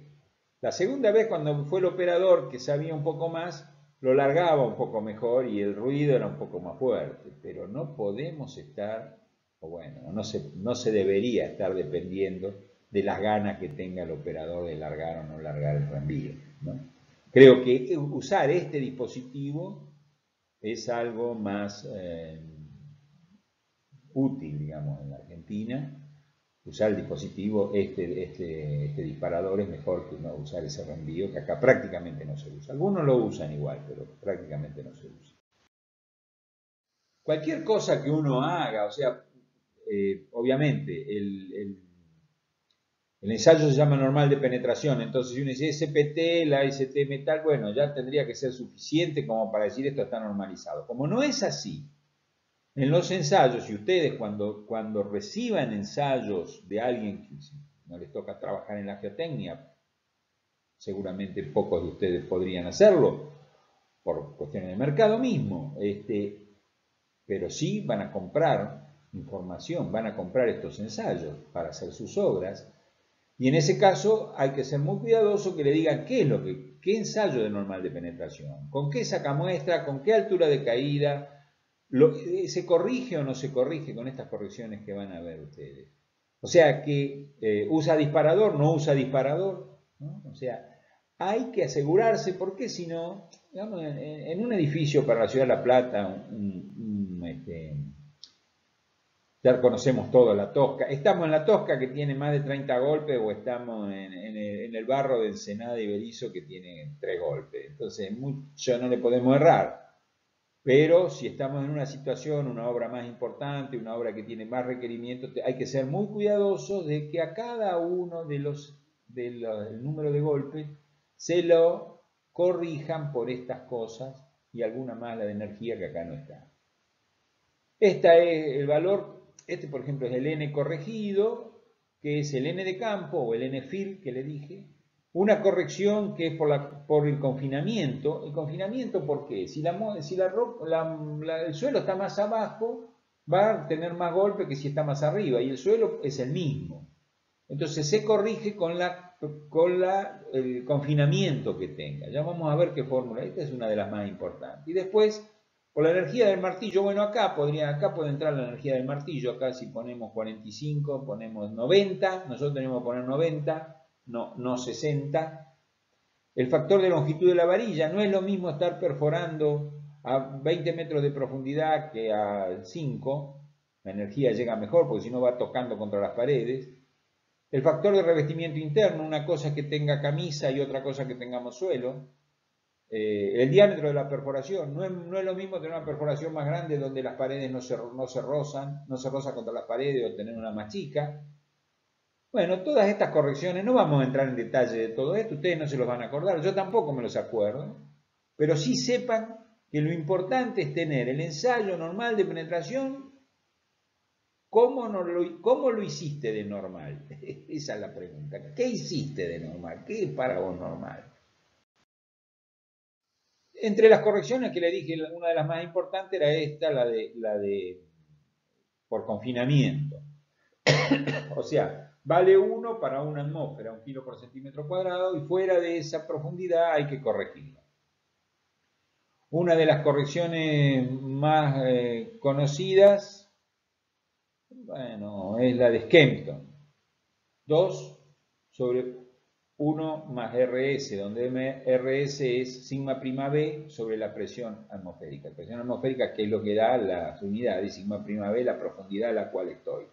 A: La segunda vez cuando fue el operador que sabía un poco más, lo largaba un poco mejor y el ruido era un poco más fuerte, pero no podemos estar, o bueno, no se, no se debería estar dependiendo de las ganas que tenga el operador de largar o no largar el reenvío. Creo que usar este dispositivo es algo más eh, útil, digamos, en la Argentina. Usar el dispositivo, este, este, este disparador es mejor que no usar ese reenvío, que acá prácticamente no se usa. Algunos lo usan igual, pero prácticamente no se usa. Cualquier cosa que uno haga, o sea, eh, obviamente el ensayo se llama normal de penetración, entonces si uno dice SPT, la ST metal, bueno, ya tendría que ser suficiente como para decir esto está normalizado. Como no es así, en los ensayos, y ustedes cuando, cuando reciban ensayos de alguien que no les toca trabajar en la geotecnia, seguramente pocos de ustedes podrían hacerlo, por cuestiones de mercado mismo, este, pero sí van a comprar información, van a comprar estos ensayos para hacer sus obras, y en ese caso hay que ser muy cuidadoso que le digan qué es lo que, qué ensayo de normal de penetración, con qué saca muestra, con qué altura de caída, eh, se corrige o no se corrige con estas correcciones que van a ver ustedes. O sea que eh, usa disparador, no usa disparador, o sea, hay que asegurarse porque si no, en, un edificio para la ciudad de La Plata, un, este, ya conocemos todo la Tosca. Estamos en la Tosca que tiene más de 30 golpes o estamos en, el, barro del Senado y Berizo que tiene 3 golpes. Entonces, mucho no le podemos errar. Pero si estamos en una situación, una obra más importante, una obra que tiene más requerimientos, hay que ser muy cuidadosos de que a cada uno de los del número de golpes se lo corrijan por estas cosas y alguna más la de energía que acá no está. Este es el valor este, por ejemplo, es el n corregido, que es el n de campo o el n fill que le dije. Una corrección que es por, el confinamiento. ¿El confinamiento por qué? Si, la, si la, el suelo está más abajo, va a tener más golpe que si está más arriba y el suelo es el mismo. Entonces se corrige con la, el confinamiento que tenga. Ya vamos a ver qué fórmula. Esta es una de las más importantes. Y después por la energía del martillo, bueno, acá podría, acá puede entrar la energía del martillo, acá si ponemos 45, ponemos 90, nosotros tenemos que poner 90, no, no 60. El factor de longitud de la varilla, no es lo mismo estar perforando a 20 metros de profundidad que a 5, la energía llega mejor porque si no va tocando contra las paredes. El factor de revestimiento interno, una cosa que tenga camisa y otra cosa que tengamos suelo. Eh, el diámetro de la perforación, no es, lo mismo tener una perforación más grande donde las paredes no se, no se rozan, no se rozan contra las paredes o tener una más chica. Bueno, todas estas correcciones, no vamos a entrar en detalle de todo esto, ustedes no se los van a acordar, yo tampoco me los acuerdo, pero sí sepan que lo importante es tener el ensayo normal de penetración, ¿cómo, no lo, cómo lo hiciste de normal? Esa es la pregunta. ¿Qué hiciste de normal? ¿Qué es para vos normal? Entre las correcciones que le dije, una de las más importantes era esta, la de, la de por confinamiento. o sea, vale uno para una atmósfera, un kilo por centímetro cuadrado, y fuera de esa profundidad hay que corregirlo. Una de las correcciones más eh, conocidas, bueno, es la de Skempton. 2 sobre 1 más RS, donde RS es sigma prima B sobre la presión atmosférica. La presión atmosférica que es lo que da las unidades, sigma prima B, la profundidad a la cual estoy.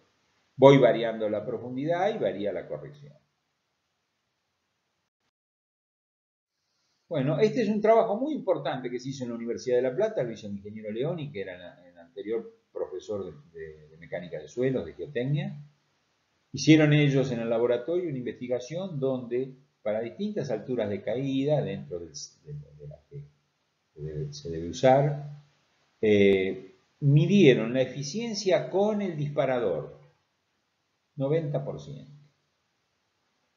A: Voy variando la profundidad y varía la corrección. Bueno, este es un trabajo muy importante que se hizo en la Universidad de La Plata, lo hizo el ingeniero Leoni, que era el anterior profesor de, mecánica de suelos, de geotecnia. Hicieron ellos en el laboratorio una investigación donde, para distintas alturas de caída, dentro de, las que se debe, usar, eh, midieron la eficiencia con el disparador, 90%,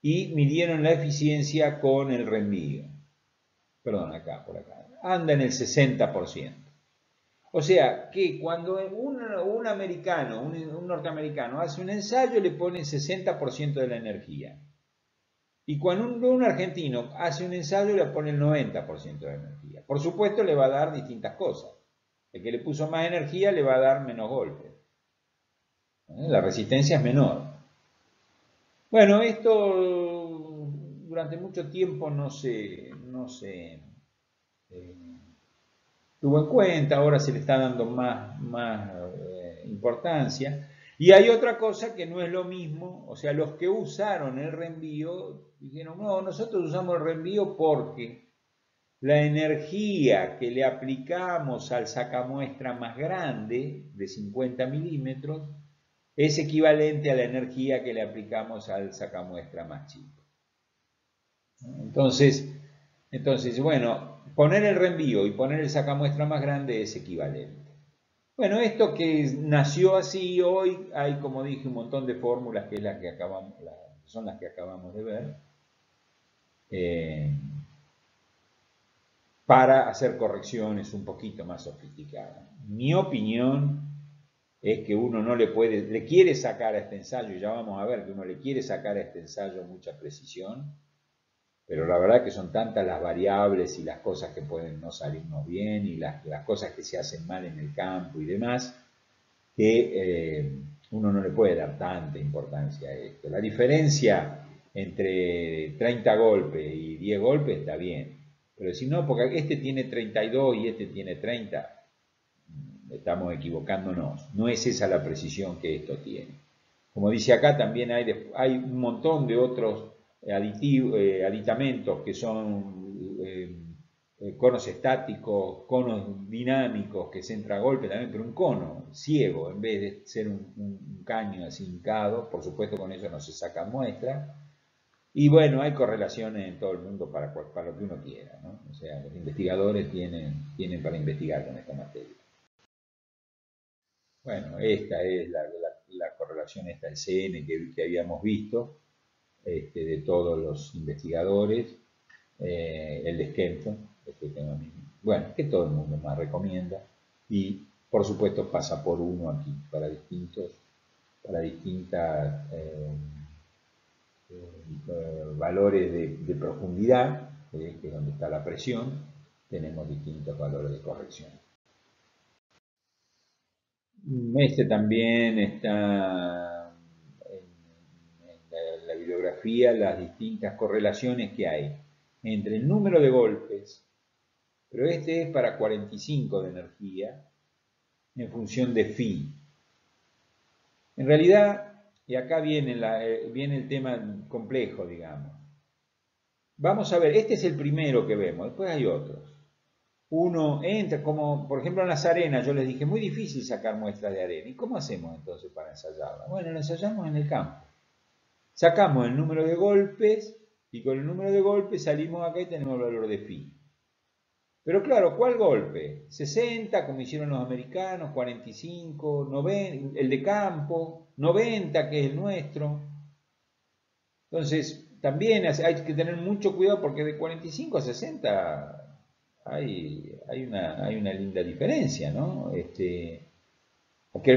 A: y midieron la eficiencia con el reenvío perdón, acá, por acá, anda en el 60%. O sea, que cuando un, americano, un, norteamericano hace un ensayo, le pone 60% de la energía. Y cuando un, argentino hace un ensayo, le pone el 90% de la energía. Por supuesto, le va a dar distintas cosas. El que le puso más energía le va a dar menos golpes. ¿Eh? La resistencia es menor. Bueno, esto durante mucho tiempo no se, no se eh, tuvo en cuenta, ahora se le está dando más, más eh, importancia. Y hay otra cosa que no es lo mismo, o sea, los que usaron el reenvío dijeron, no, nosotros usamos el reenvío porque la energía que le aplicamos al sacamuestra más grande, de 50 milímetros, es equivalente a la energía que le aplicamos al sacamuestra más chico. Entonces, entonces, bueno, poner el reenvío y poner el sacamuestra más grande es equivalente. Bueno, esto que nació así hoy, hay como dije un montón de fórmulas que, es que acabamos, son las que acabamos de ver, eh, para hacer correcciones un poquito más sofisticadas. Mi opinión es que uno no le puede, le quiere sacar a este ensayo, ya vamos a ver que uno le quiere sacar a este ensayo mucha precisión, pero la verdad que son tantas las variables y las cosas que pueden no salirnos bien y las, cosas que se hacen mal en el campo y demás, que eh, uno no le puede dar tanta importancia a esto. La diferencia entre 30 golpes y 10 golpes está bien, pero si no, porque este tiene 32 y este tiene 30, estamos equivocándonos. No es esa la precisión que esto tiene. Como dice acá, también hay un montón de otros eh, aditamentos que son eh, eh, conos estáticos, conos dinámicos que se entra a golpe también, pero un cono ciego en vez de ser un, caño así hincado, por supuesto con eso no se saca muestra. Y bueno, hay correlaciones en todo el mundo para, lo que uno quiera. O sea, los investigadores tienen, tienen para investigar con esta materia. Bueno, esta es la, correlación, esta el CN que habíamos visto. Este, de todos los investigadores, eh, el de este bueno, que todo el mundo más recomienda, y por supuesto pasa por uno aquí, para distintos, para distintas eh, eh, valores de, profundidad, que es donde está la presión, tenemos distintos valores de corrección. Este también está las distintas correlaciones que hay entre el número de golpes, pero este es para 45 de energía, en función de phi. En realidad, y acá viene, eh, viene el tema complejo, digamos. Vamos a ver, este es el primero que vemos, después hay otros. Uno entra, como por ejemplo en las arenas, yo les dije, muy difícil sacar muestras de arena. ¿Y cómo hacemos entonces para ensayarla? Bueno, la ensayamos en el campo. Sacamos el número de golpes y con el número de golpes salimos acá y tenemos el valor de phi. Pero claro, ¿cuál golpe? 60, como hicieron los americanos, 45, 90, el de campo, 90, que es el nuestro. Entonces, también hay que tener mucho cuidado porque de 45 a 60 hay, una, linda diferencia, ¿no? Este,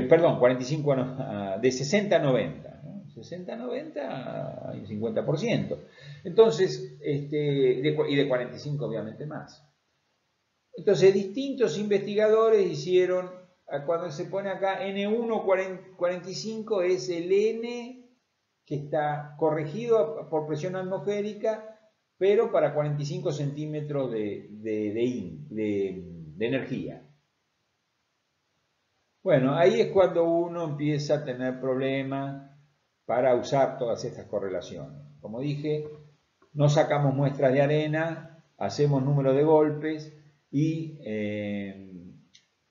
A: perdón, 45 a, de 60 a 90. 60 a 90 hay un 50%. Entonces, este, y de 45 obviamente más. Entonces, distintos investigadores hicieron, cuando se pone acá N145 es el N que está corregido por presión atmosférica, pero para 45 centímetros de, de, energía. Bueno, ahí es cuando uno empieza a tener problemas para usar todas estas correlaciones. Como dije, no sacamos muestras de arena, hacemos número de golpes, y eh,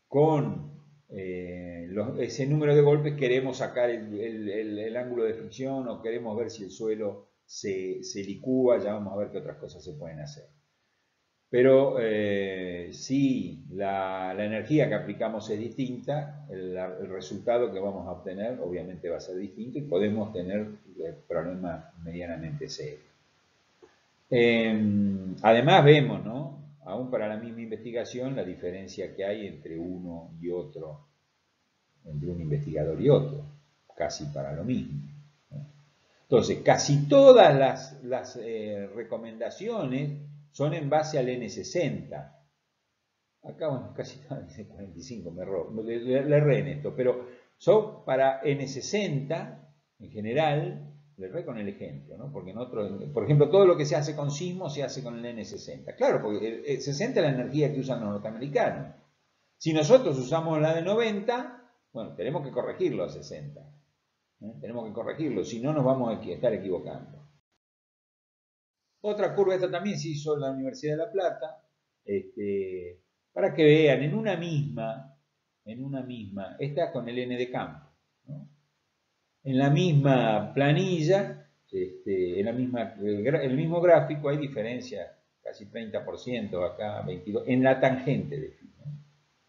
A: con eh, ese número de golpes queremos sacar el, ángulo de fricción o queremos ver si el suelo se, licúa, ya vamos a ver qué otras cosas se pueden hacer. Pero eh, si la, energía que aplicamos es distinta, el, resultado que vamos a obtener obviamente va a ser distinto y podemos tener problemas medianamente serios. además vemos, ¿no? aún para la misma investigación, la diferencia que hay entre uno y otro, entre un investigador y otro, casi para lo mismo. Entonces, casi todas las, eh, recomendaciones son en base al N60. Acá, bueno, casi todas dice 45, me erró, le, le erré en esto, pero son para N60 en general, le re con el ejemplo, ¿no? Porque en por ejemplo, todo lo que se hace con sismo se hace con el N60. Claro, porque el 60 es la energía que usan los norteamericanos. Si nosotros usamos la de 90, bueno, tenemos que corregirlo a 60. ¿eh? Tenemos que corregirlo, si no nos vamos a estar equivocando. Otra curva, esta también se hizo en la Universidad de La Plata, este, para que vean, en una misma, en una misma, esta con el N de campo. En la misma planilla, este, en la misma, el, mismo gráfico hay diferencia, casi 30% acá, 22%, en la tangente de phi.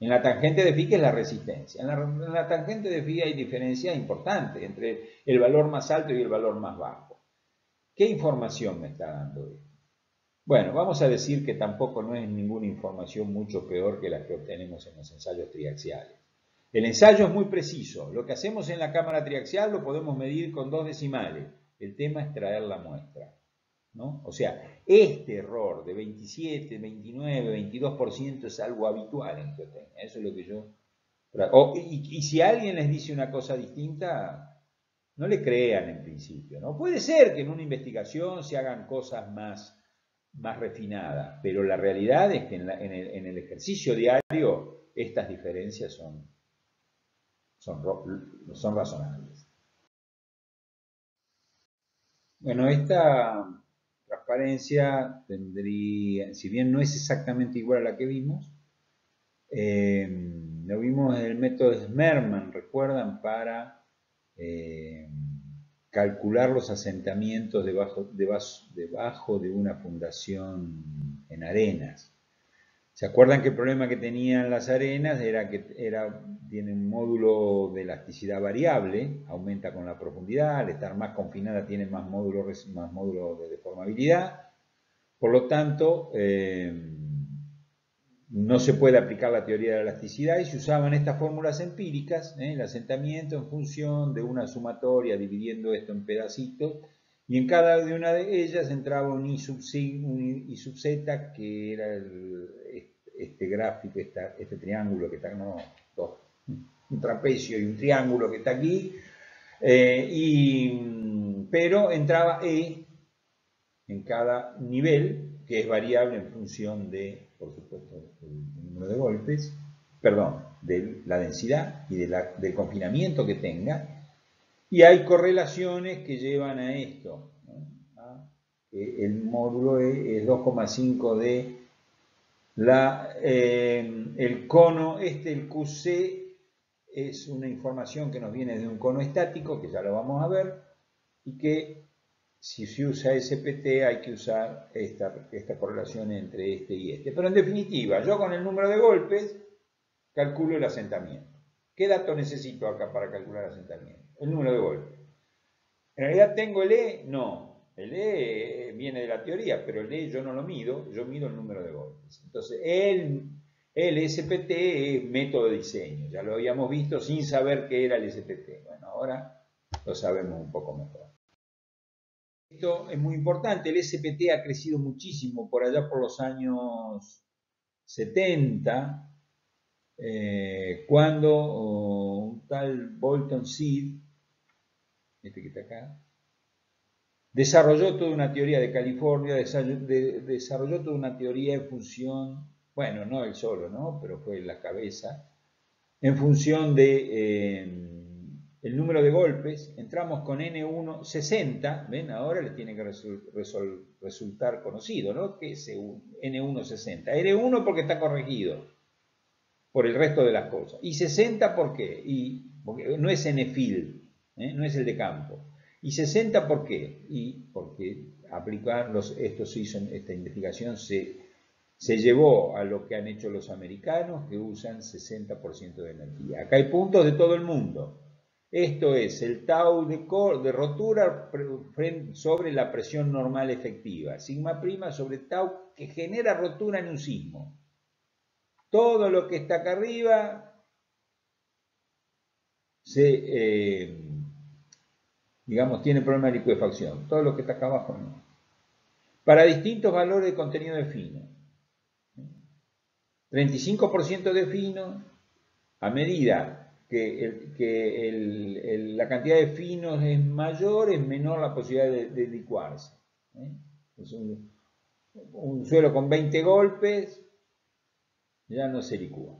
A: En la tangente de phi, que es la resistencia. En la, tangente de phi hay diferencia importante entre el valor más alto y el valor más bajo. ¿Qué información me está dando esto? Bueno, vamos a decir que tampoco no es ninguna información mucho peor que la que obtenemos en los ensayos triaxiales. El ensayo es muy preciso. Lo que hacemos en la cámara triaxial lo podemos medir con dos decimales. El tema es traer la muestra. ¿no? O sea, este error de 27, 29, 22% es algo habitual en. Eso es lo que yo... y, si alguien les dice una cosa distinta, no le crean en principio. ¿no? Puede ser que en una investigación se hagan cosas más, más refinadas, pero la realidad es que en, en el ejercicio diario estas diferencias son, son, razonables. Bueno, esta transparencia tendría, si bien no es exactamente igual a la que vimos, eh, lo vimos en el método Smerman, recuerdan, para eh, calcular los asentamientos debajo, de una fundación en arenas. ¿Se acuerdan que el problema que tenían las arenas era que era, tiene un módulo de elasticidad variable, aumenta con la profundidad, al estar más confinada tiene más módulo, más módulo de deformabilidad, por lo tanto eh, no se puede aplicar la teoría de la elasticidad y se usaban estas fórmulas empíricas, ¿eh? el asentamiento en función de una sumatoria dividiendo esto en pedacitos, y en cada una de ellas entraba un I sub, sub z, que era este gráfico, este triángulo que está, no, un trapecio y un triángulo que está aquí, eh, y, pero entraba E en cada nivel, que es variable en función de, por supuesto, el número de golpes, perdón, de la densidad y de del confinamiento que tenga, Y hay correlaciones que llevan a esto. el módulo E es 2,5 de eh, el cono, este, el QC, es una información que nos viene de un cono estático, que ya lo vamos a ver, y que si se usa SPT hay que usar esta, correlación entre este y este. Pero en definitiva, yo con el número de golpes calculo el asentamiento. ¿Qué dato necesito acá para calcular el asentamiento? El número de golpes. ¿En realidad tengo el E? No. El E viene de la teoría, pero el E yo no lo mido, yo mido el número de golpes. Entonces, el SPT es método de diseño. Ya lo habíamos visto sin saber qué era el SPT. Bueno, ahora lo sabemos un poco mejor. Esto es muy importante, el SPT ha crecido muchísimo por allá por los años 70, eh, cuando oh, un tal Bolton Seed, este que está acá, desarrolló toda una teoría de California, desarrolló toda una teoría en función, bueno, no él solo, ¿no? pero fue la cabeza, en función de... Eh, el número de golpes, entramos con N1 60, ¿ven? Ahora le tiene que resultar conocido, ¿no? Que es N1 60. N1 porque está corregido por el resto de las cosas. ¿Y 60 por qué? Y, porque no es N-fil, ¿eh? no es el de campo. ¿Y 60 por qué? Y porque aplicar los, esto se hizo, esta investigación se, se llevó a lo que han hecho los americanos que usan 60% de energía. Acá hay puntos de todo el mundo. Esto es el tau de, de, rotura sobre la presión normal efectiva. Sigma prima sobre tau que genera rotura en un sismo. Todo lo que está acá arriba se, eh, digamos, tiene problema de liquefacción. Todo lo que está acá abajo no. Para distintos valores de contenido de fino. 35% de fino a medida que, la cantidad de finos es mayor, es menor la posibilidad de, licuarse. ¿eh? un, suelo con 20 golpes ya no se licúa,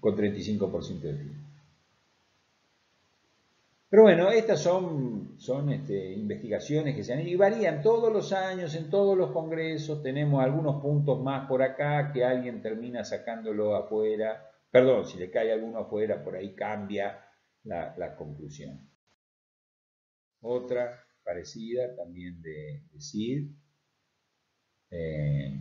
A: con 35% de fino. Pero bueno, estas son, son este, investigaciones que se han hecho y varían todos los años, en todos los congresos, tenemos algunos puntos más por acá que alguien termina sacándolo afuera Perdón, si le cae alguno afuera, por ahí cambia la, conclusión. Otra parecida también de, de eh,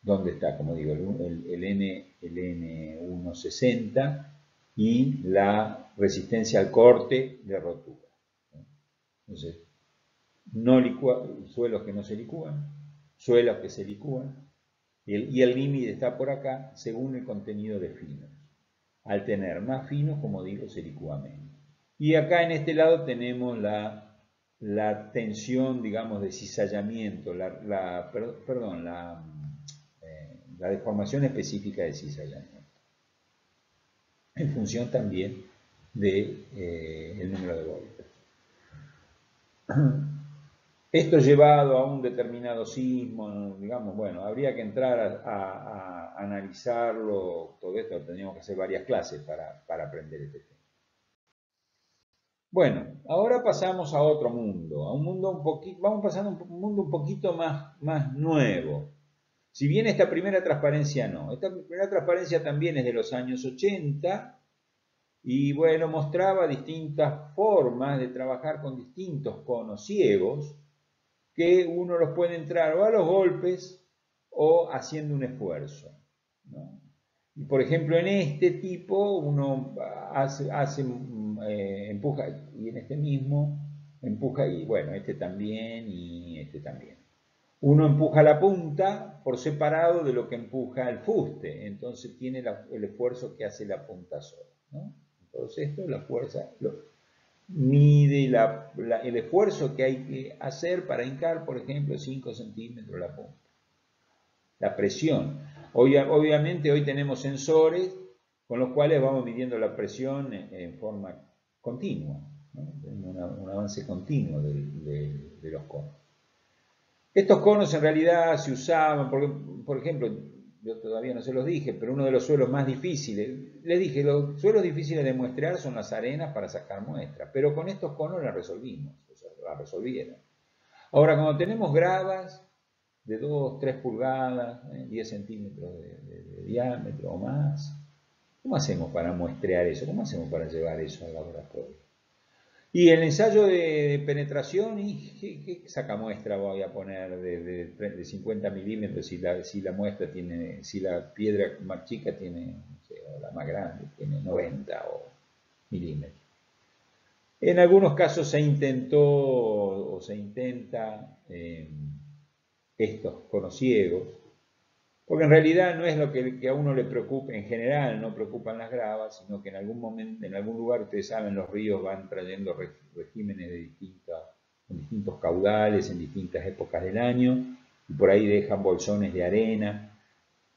A: ¿Dónde está? Como digo, el, N, el N160 y la resistencia al corte de rotura. Entonces, no suelos que no se licúan, suelos que se licúan, y el límite está por acá según el contenido de fino. Al tener más fino, como digo, se licúa menos. Y acá en este lado tenemos la, tensión, digamos, de cizallamiento, la, perdón, la, eh, la deformación específica de cizallamiento. En función también del de, eh, número de golpes. Esto llevado a un determinado sismo, digamos, bueno, habría que entrar a, analizarlo, todo esto, tendríamos que hacer varias clases para, aprender este tema. Bueno, ahora pasamos a otro mundo, a un mundo un poquito, vamos pasando a un mundo un poquito más, más nuevo. Si bien esta primera transparencia no, esta primera transparencia también es de los años 80 y bueno, mostraba distintas formas de trabajar con distintos conos ciegos que uno los puede entrar o a los golpes o haciendo un esfuerzo. Y por ejemplo, en este tipo uno hace, hace eh, empuja, y en este mismo empuja, y bueno, este también y este también. Uno empuja la punta por separado de lo que empuja el fuste, entonces tiene el esfuerzo que hace la punta sola. Entonces esto es la fuerza, mide el esfuerzo que hay que hacer para hincar, por ejemplo, 5 centímetros la punta. La presión. obviamente hoy tenemos sensores con los cuales vamos midiendo la presión en, forma continua, un avance continuo de, los conos. Estos conos en realidad se usaban, por ejemplo, yo todavía no se los dije, pero uno de los suelos más difíciles, les dije, los suelos difíciles de muestrear son las arenas para sacar muestras, pero con estos conos la resolvimos, o sea, la resolvieron. Ahora, cuando tenemos gravas de 2, 3 pulgadas, 10 eh, centímetros de, diámetro o más, ¿cómo hacemos para muestrear eso? ¿Cómo hacemos para llevar eso al laboratorio? Y el ensayo de, penetración, ¿y qué, saca muestra voy a poner de, 50 milímetros si la, muestra tiene, si la piedra más chica tiene, o la más grande, tiene 90 milímetros? En algunos casos se intentó o se intenta eh, estos conociegos, porque en realidad no es lo que, a uno le preocupa, en general no preocupan las gravas, sino que en algún momento, en algún lugar, ustedes saben, los ríos van trayendo regímenes de distintas, distintos caudales en distintas épocas del año, y por ahí dejan bolsones de arena,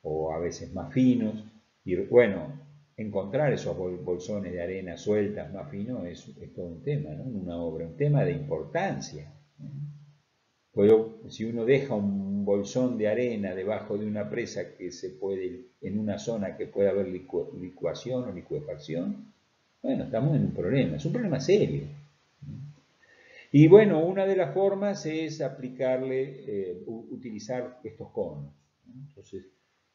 A: o a veces más finos, y bueno, encontrar esos bolsones de arena sueltas, más finos, es, todo un tema, ¿no? Una obra, un tema de importancia. Si uno deja un bolsón de arena debajo de una presa que se puede, en una zona que puede haber licuación o licuefacción, bueno, estamos en un problema, es un problema serio. Y bueno, una de las formas es aplicarle, eh, utilizar estos conos. Entonces,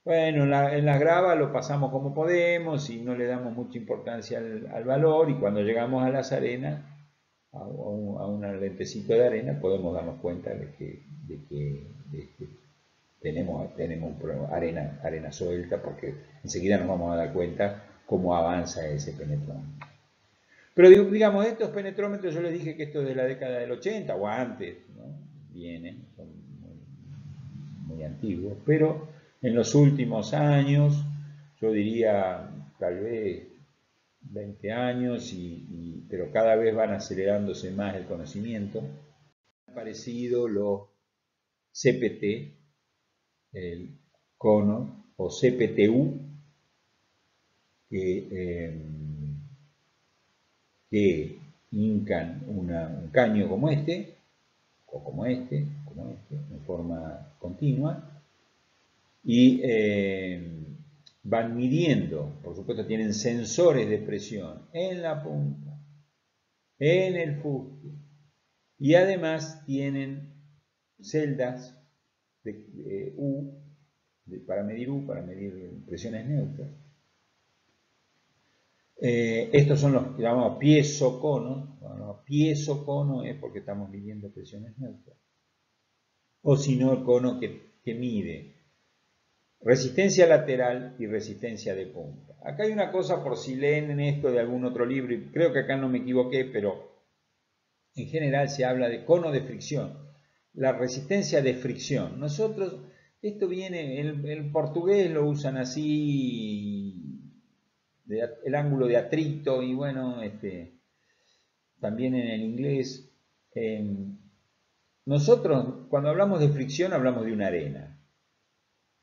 A: bueno, en, la, las gravas lo pasamos como podemos y no le damos mucha importancia al, valor y cuando llegamos a las arenas, a, un, lentecito de arena, podemos darnos cuenta de que, tenemos, tenemos arena, arena suelta porque enseguida nos vamos a dar cuenta cómo avanza ese penetrómetro. Pero digamos, estos penetrómetros, yo les dije que esto es de la década del 80 o antes, vienen, son muy antiguos, pero en los últimos años, yo diría tal vez 20 años, pero cada vez van acelerándose más el conocimiento, han aparecido los CPT, el cono, o CPTU, que, em, que hincan un caño como este, o como este, como este, en forma continua, y eh, van midiendo, por supuesto tienen sensores de presión en la punta, en el fuste y además tienen celdas de, U para medir U, para medir presiones neutras. Eh, estos son los que llamamos piezoconos. Bueno, piezocono es porque estamos midiendo presiones neutras. O si no, el cono que mide Resistencia lateral y resistencia de punta. Acá hay una cosa por si leen en esto de algún otro libro, y creo que acá no me equivoqué, pero en general se habla de cono de fricción. La resistencia de fricción. Nosotros, esto viene, el, el portugués lo usan así, el ángulo de atrito, y bueno, este, también en el inglés. nosotros, cuando hablamos de fricción, hablamos de una arena.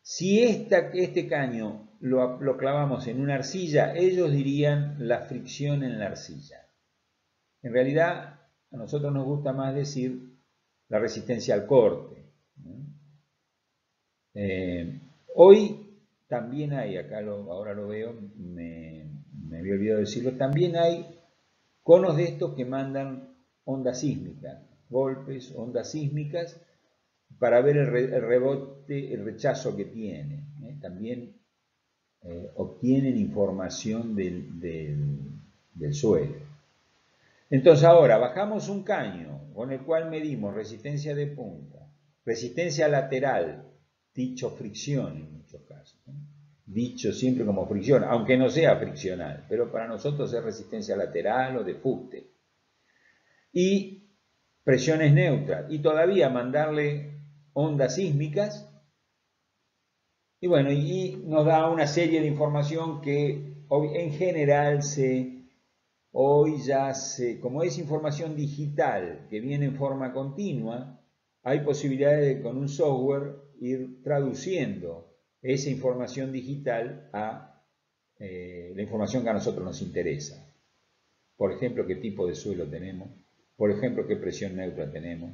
A: Si este caño lo, clavamos en una arcilla, ellos dirían la fricción en la arcilla. En realidad, a nosotros nos gusta más decir la resistencia al corte. Eh, hoy también hay, acá ahora lo veo, me, me había olvidado decirlo, también hay conos de estos que mandan ondas sísmicas, golpes, ondas sísmicas, para ver el, rebote, el rechazo que tiene. ¿eh? También eh, obtienen información del, suelo. Entonces ahora bajamos un caño con el cual medimos resistencia de punta, resistencia lateral, dicho fricción en muchos casos, dicho siempre como fricción, aunque no sea friccional, pero para nosotros es resistencia lateral o de fuste. Y presiones neutras, y todavía mandarle ondas sísmicas. Y bueno, y nos da una serie de información que en general se, hoy ya se, como es información digital que viene en forma continua, hay posibilidades de con un software ir traduciendo esa información digital a eh, la información que a nosotros nos interesa. Por ejemplo, qué tipo de suelo tenemos, por ejemplo, qué presión neutra tenemos,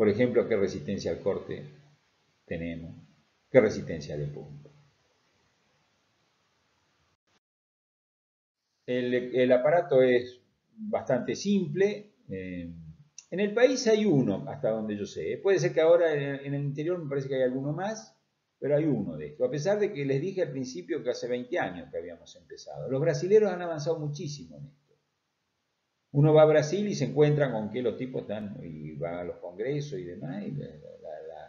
A: por ejemplo, qué resistencia al corte tenemos, qué resistencia de punto. El, aparato es bastante simple. Eh, en el país hay uno, hasta donde yo sé. Puede ser que ahora en el interior me parece que hay alguno más, pero hay uno de estos. A pesar de que les dije al principio que hace 20 años que habíamos empezado. Los brasileros han avanzado muchísimo en esto. Uno va a Brasil y se encuentra con que los tipos están, y van a los congresos y demás,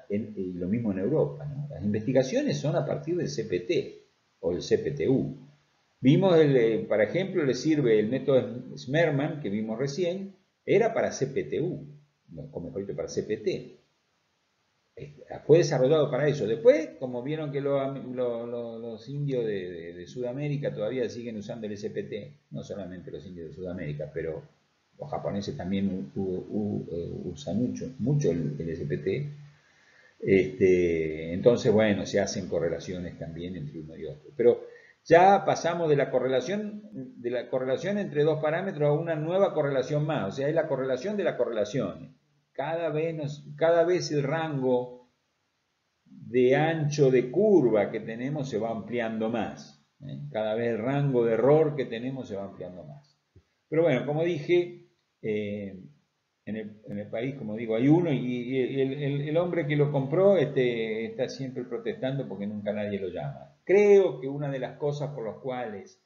A: y, lo mismo en Europa. Las investigaciones son a partir del CPT o del CPTU. Vimos, el, eh, por ejemplo, le sirve el método Smerman que vimos recién, era para CPTU, o mejor dicho, para CPT. Fue desarrollado para eso. Después, como vieron que los indios de, Sudamérica todavía siguen usando el SPT, no solamente los indios de Sudamérica, pero los japoneses también eh, usan mucho, mucho el, SPT, este, entonces, bueno, se hacen correlaciones también entre uno y otro. Pero ya pasamos de la correlación, de la correlación entre dos parámetros a una nueva correlación más. O sea, es la correlación de la correlación. Cada vez, cada vez el rango de ancho de curva que tenemos se va ampliando más. ¿eh? Cada vez el rango de error que tenemos se va ampliando más. Pero bueno, como dije, eh, en el, país, como digo, hay uno y, el, hombre que lo compró este, está siempre protestando porque nunca nadie lo llama. Creo que una de las cosas por las cuales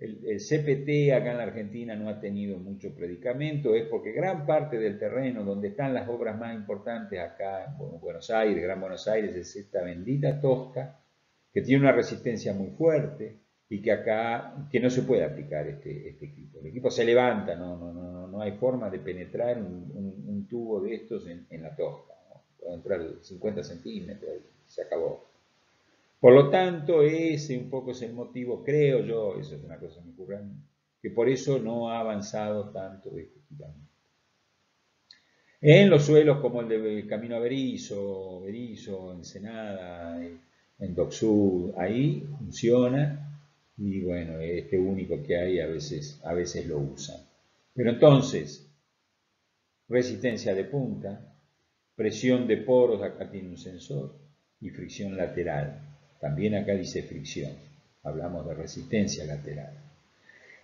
A: el, CPT acá en la Argentina no ha tenido mucho predicamento es porque gran parte del terreno donde están las obras más importantes acá en Buenos Aires, Gran Buenos Aires, es esta bendita Tosca, que tiene una resistencia muy fuerte, y que acá que no se puede aplicar este, este, equipo. El equipo se levanta, no, no, no, no hay forma de penetrar un, tubo de estos en, la tosca. Puede entrar 50 centímetros, se acabó. Por lo tanto, ese un poco es el motivo, creo yo, eso es una cosa que me ocurre que por eso no ha avanzado tanto En los suelos como el de Camino a Berizo, Berizo, Ensenada, en Docsud, ahí funciona, y bueno, este único que hay a veces, a veces lo usan. Pero entonces, resistencia de punta, presión de poros, acá tiene un sensor, y fricción lateral. También acá dice fricción, hablamos de resistencia lateral.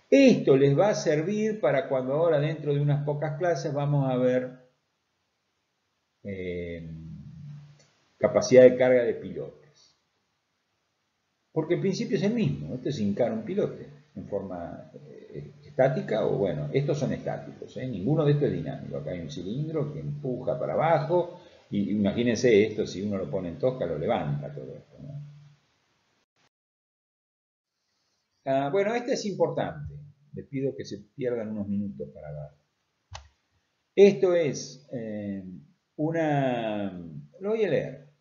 A: Esto les va a servir para cuando ahora dentro de unas pocas clases vamos a ver eh, capacidad de carga de piloto. Porque el principio es el mismo, esto es hincar un pilote en forma eh, estática o bueno, estos son estáticos, ¿eh? ninguno de estos es dinámico. Acá hay un cilindro que empuja para abajo y imagínense esto, si uno lo pone en tosca lo levanta todo esto. Ah, bueno, este es importante, les pido que se pierdan unos minutos para ver. Esto es eh, una, lo voy a leer,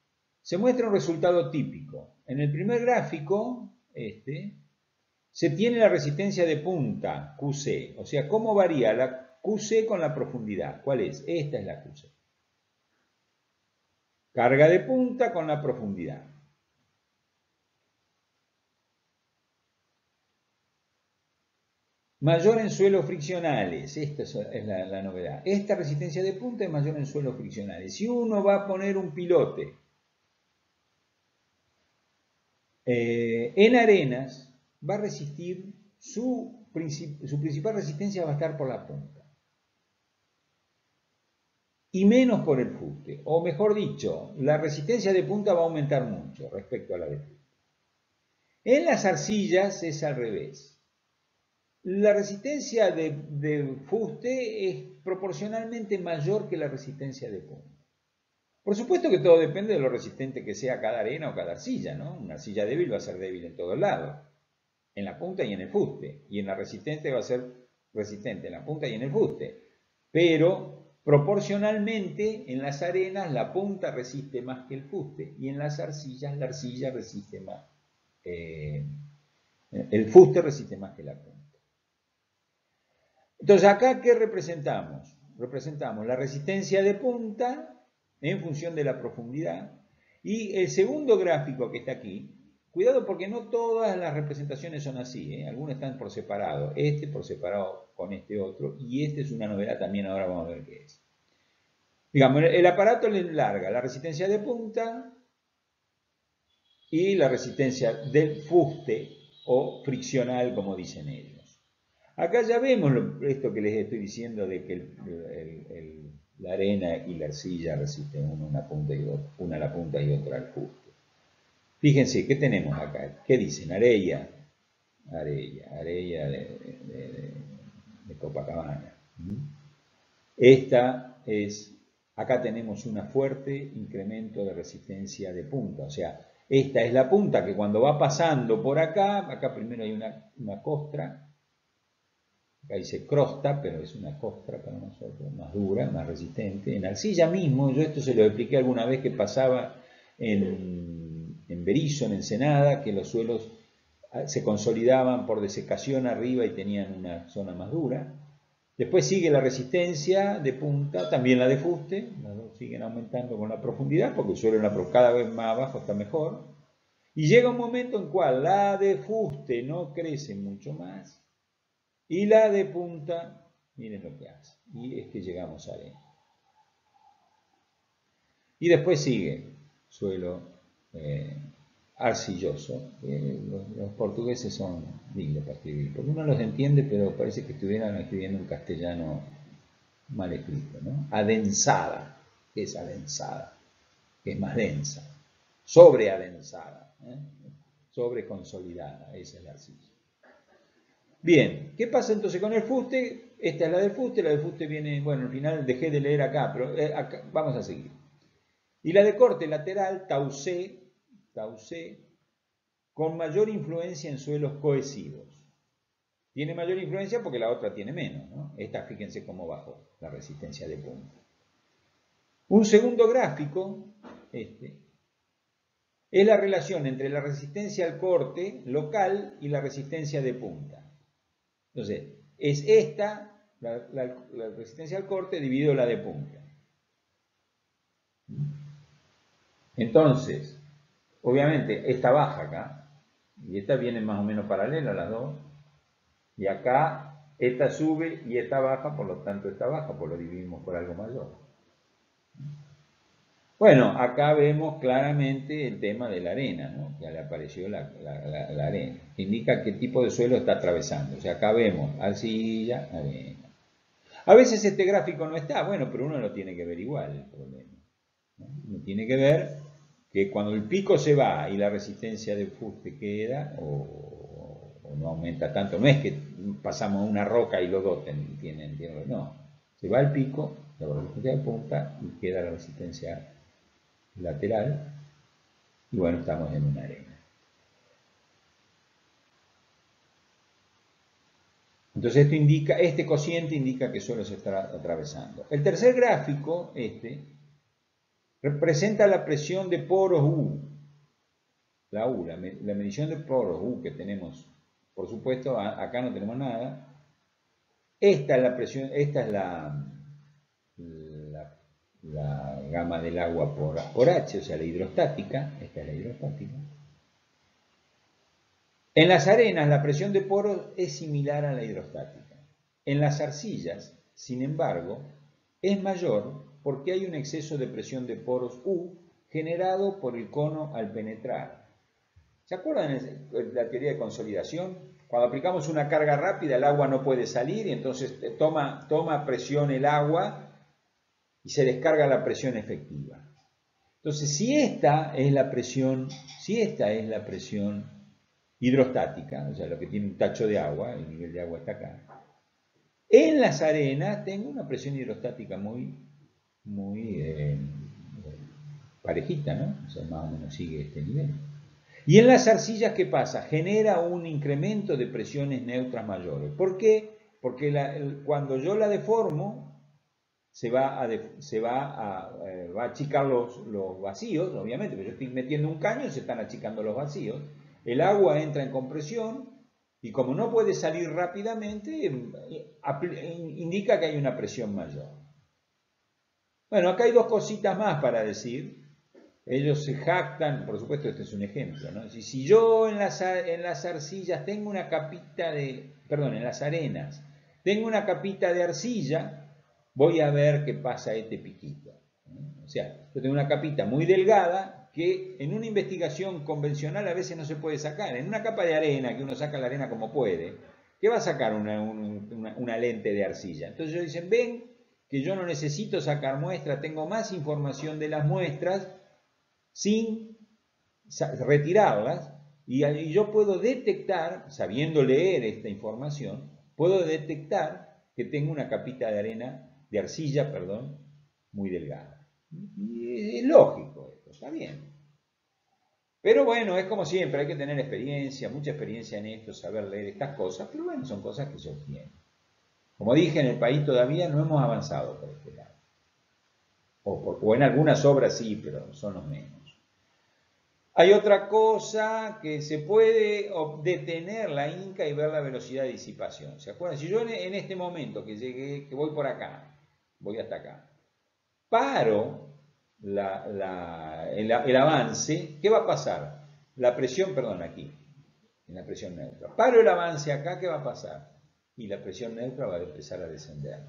A: se muestra un resultado típico en el primer gráfico, este, se tiene la resistencia de punta, QC. O sea, ¿cómo varía la QC con la profundidad? ¿Cuál es? Esta es la QC. Carga de punta con la profundidad. Mayor en suelos friccionales, esta es la, novedad. Esta resistencia de punta es mayor en suelos friccionales. Si uno va a poner un pilote eh, en arenas va a resistir, su, su principal resistencia va a estar por la punta. Y menos por el fuste. O mejor dicho, la resistencia de punta va a aumentar mucho respecto a la de fuste. En las arcillas es al revés. La resistencia de, fuste es proporcionalmente mayor que la resistencia de punta. Por supuesto que todo depende de lo resistente que sea cada arena o cada arcilla, ¿no? Una arcilla débil va a ser débil en todos lados, en la punta y en el fuste, y en la resistente va a ser resistente en la punta y en el fuste. Pero proporcionalmente en las arenas la punta resiste más que el fuste y en las arcillas la arcilla resiste más. Eh, el fuste resiste más que la punta. Entonces acá, ¿qué representamos? Representamos la resistencia de punta en función de la profundidad. Y el segundo gráfico que está aquí, cuidado porque no todas las representaciones son así, ¿eh? algunas están por separado, este por separado con este otro, y este es una novedad también, ahora vamos a ver qué es. Digamos, el aparato le larga la resistencia de punta y la resistencia del fuste o friccional, como dicen ellos. Acá ya vemos esto que les estoy diciendo de que la arena y la arcilla resisten una, punta y otra, a la punta y otra al fuste. Fíjense, ¿qué tenemos acá? ¿Qué dicen? Arella, Arella, Arella de, Copacabana. Esta es, acá tenemos un fuerte incremento de resistencia de punta, o sea, esta es la punta que cuando va pasando por acá, acá primero hay una, una costra, acá dice crosta, pero es una costra para nosotros, más dura, más resistente. En arcilla mismo, yo esto se lo expliqué alguna vez que pasaba en, en Berizo, en Ensenada, que los suelos ah, se consolidaban por desecación arriba y tenían una zona más dura. Después sigue la resistencia de punta, también la de fuste, las dos siguen aumentando con la profundidad, porque el suelo cada vez más abajo está mejor. Y llega un momento en cual la de fuste no crece mucho más y la de punta, miren lo que hace. Y es que llegamos a arena. Y después sigue suelo eh, arcilloso. los, portugueses son lindos para escribir, porque uno los entiende, pero parece que estuvieran escribiendo un castellano mal escrito. ¿no? Adensada, ¿qué es adensada? Que es más densa. Sobreadensada, ¿eh? sobre consolidada, esa es la arcilla. Bien, ¿qué pasa entonces con el fuste? Esta es la del fuste, la del fuste viene, bueno, al final dejé de leer acá, pero eh, vamos a seguir. Y la de corte lateral, tausé, Tausé, con mayor influencia en suelos cohesivos. Tiene mayor influencia porque la otra tiene menos. ¿no? Esta, fíjense cómo bajó la resistencia de punta. Un segundo gráfico, este, es la relación entre la resistencia al corte local y la resistencia de punta. Entonces, es esta, la, resistencia al corte, dividido la de punta. Entonces, Obviamente, esta baja acá, y esta viene más o menos paralela a las dos, y acá esta sube y esta baja, por lo tanto esta baja, pues lo dividimos por algo mayor. Bueno, acá vemos claramente el tema de la arena, ¿no? ya le apareció la, arena, indica qué tipo de suelo está atravesando. O sea, acá vemos arcilla, arena. A veces este gráfico no está, bueno, pero uno lo tiene que ver igual el problema. Uno tiene que ver que cuando el pico se va y la resistencia de fuste queda o, no aumenta tanto, no es que pasamos una roca y los dos tienen, tienen, no, se va el pico, la resistencia de punta y queda la resistencia lateral y bueno, estamos en una arena. Entonces esto indica, este cociente indica que suelo se está atravesando. El tercer gráfico, este, representa la presión de poros U. La U, la, medición de poros U que tenemos, por supuesto, acá no tenemos nada. Esta es la presión, esta es la, la, gama del agua por, por H, o sea, la hidrostática. Esta es la hidrostática. En las arenas la presión de poros es similar a la hidrostática. En las arcillas, sin embargo, es mayor porque hay un exceso de presión de poros U generado por el cono al penetrar. ¿Se acuerdan de la teoría de consolidación? Cuando aplicamos una carga rápida el agua no puede salir y entonces toma, toma presión el agua y se descarga la presión efectiva. Entonces, si esta es la presión, si esta es la presión hidrostática, o sea, lo que tiene un tacho de agua, el nivel de agua está acá, en las arenas tengo una presión hidrostática muy muy eh, parejita, ¿no? O sea, más o menos sigue este nivel. Y en las arcillas, ¿qué pasa? Genera un incremento de presiones neutras mayores. ¿Por qué? Porque cuando yo la deformo, se va a, se va a, eh, va a achicar los, los, vacíos, obviamente, pero yo estoy metiendo un caño, se están achicando los vacíos. El agua entra en compresión y como no puede salir rápidamente, eh, indica que hay una presión mayor. Bueno, acá hay dos cositas más para decir. Ellos se jactan, por supuesto este es un ejemplo. Si, si yo en las, en las arcillas tengo una capita de, perdón, en las arenas, tengo una capita de arcilla, voy a ver qué pasa este piquito. O sea, yo tengo una capita muy delgada que en una investigación convencional a veces no se puede sacar. En una capa de arena, que uno saca la arena como puede, ¿Qué va a sacar una, lente de arcilla? Entonces ellos dicen, ven que yo no necesito sacar muestras, tengo más información de las muestras sin retirarlas y, y yo puedo detectar, sabiendo leer esta información, puedo detectar que tengo una capita de arena, de arcilla, perdón, muy delgada. Y es lógico esto, está bien. Pero bueno, es como siempre, hay que tener experiencia, mucha experiencia en esto, saber leer estas cosas, pero bueno, son cosas que se obtienen. Como dije, en el país todavía no hemos avanzado por este lado. O, en algunas obras sí, pero son los menos. Hay otra cosa que se puede detener la Inca y ver la velocidad de disipación. ¿Se acuerdan? Si yo en este momento que llegué, que voy por acá, voy hasta acá, paro el, avance, ¿qué va a pasar? La presión, perdón, aquí, en la presión neutra. Paro el avance acá, ¿qué va a pasar? Y la presión neutra va a empezar a descender.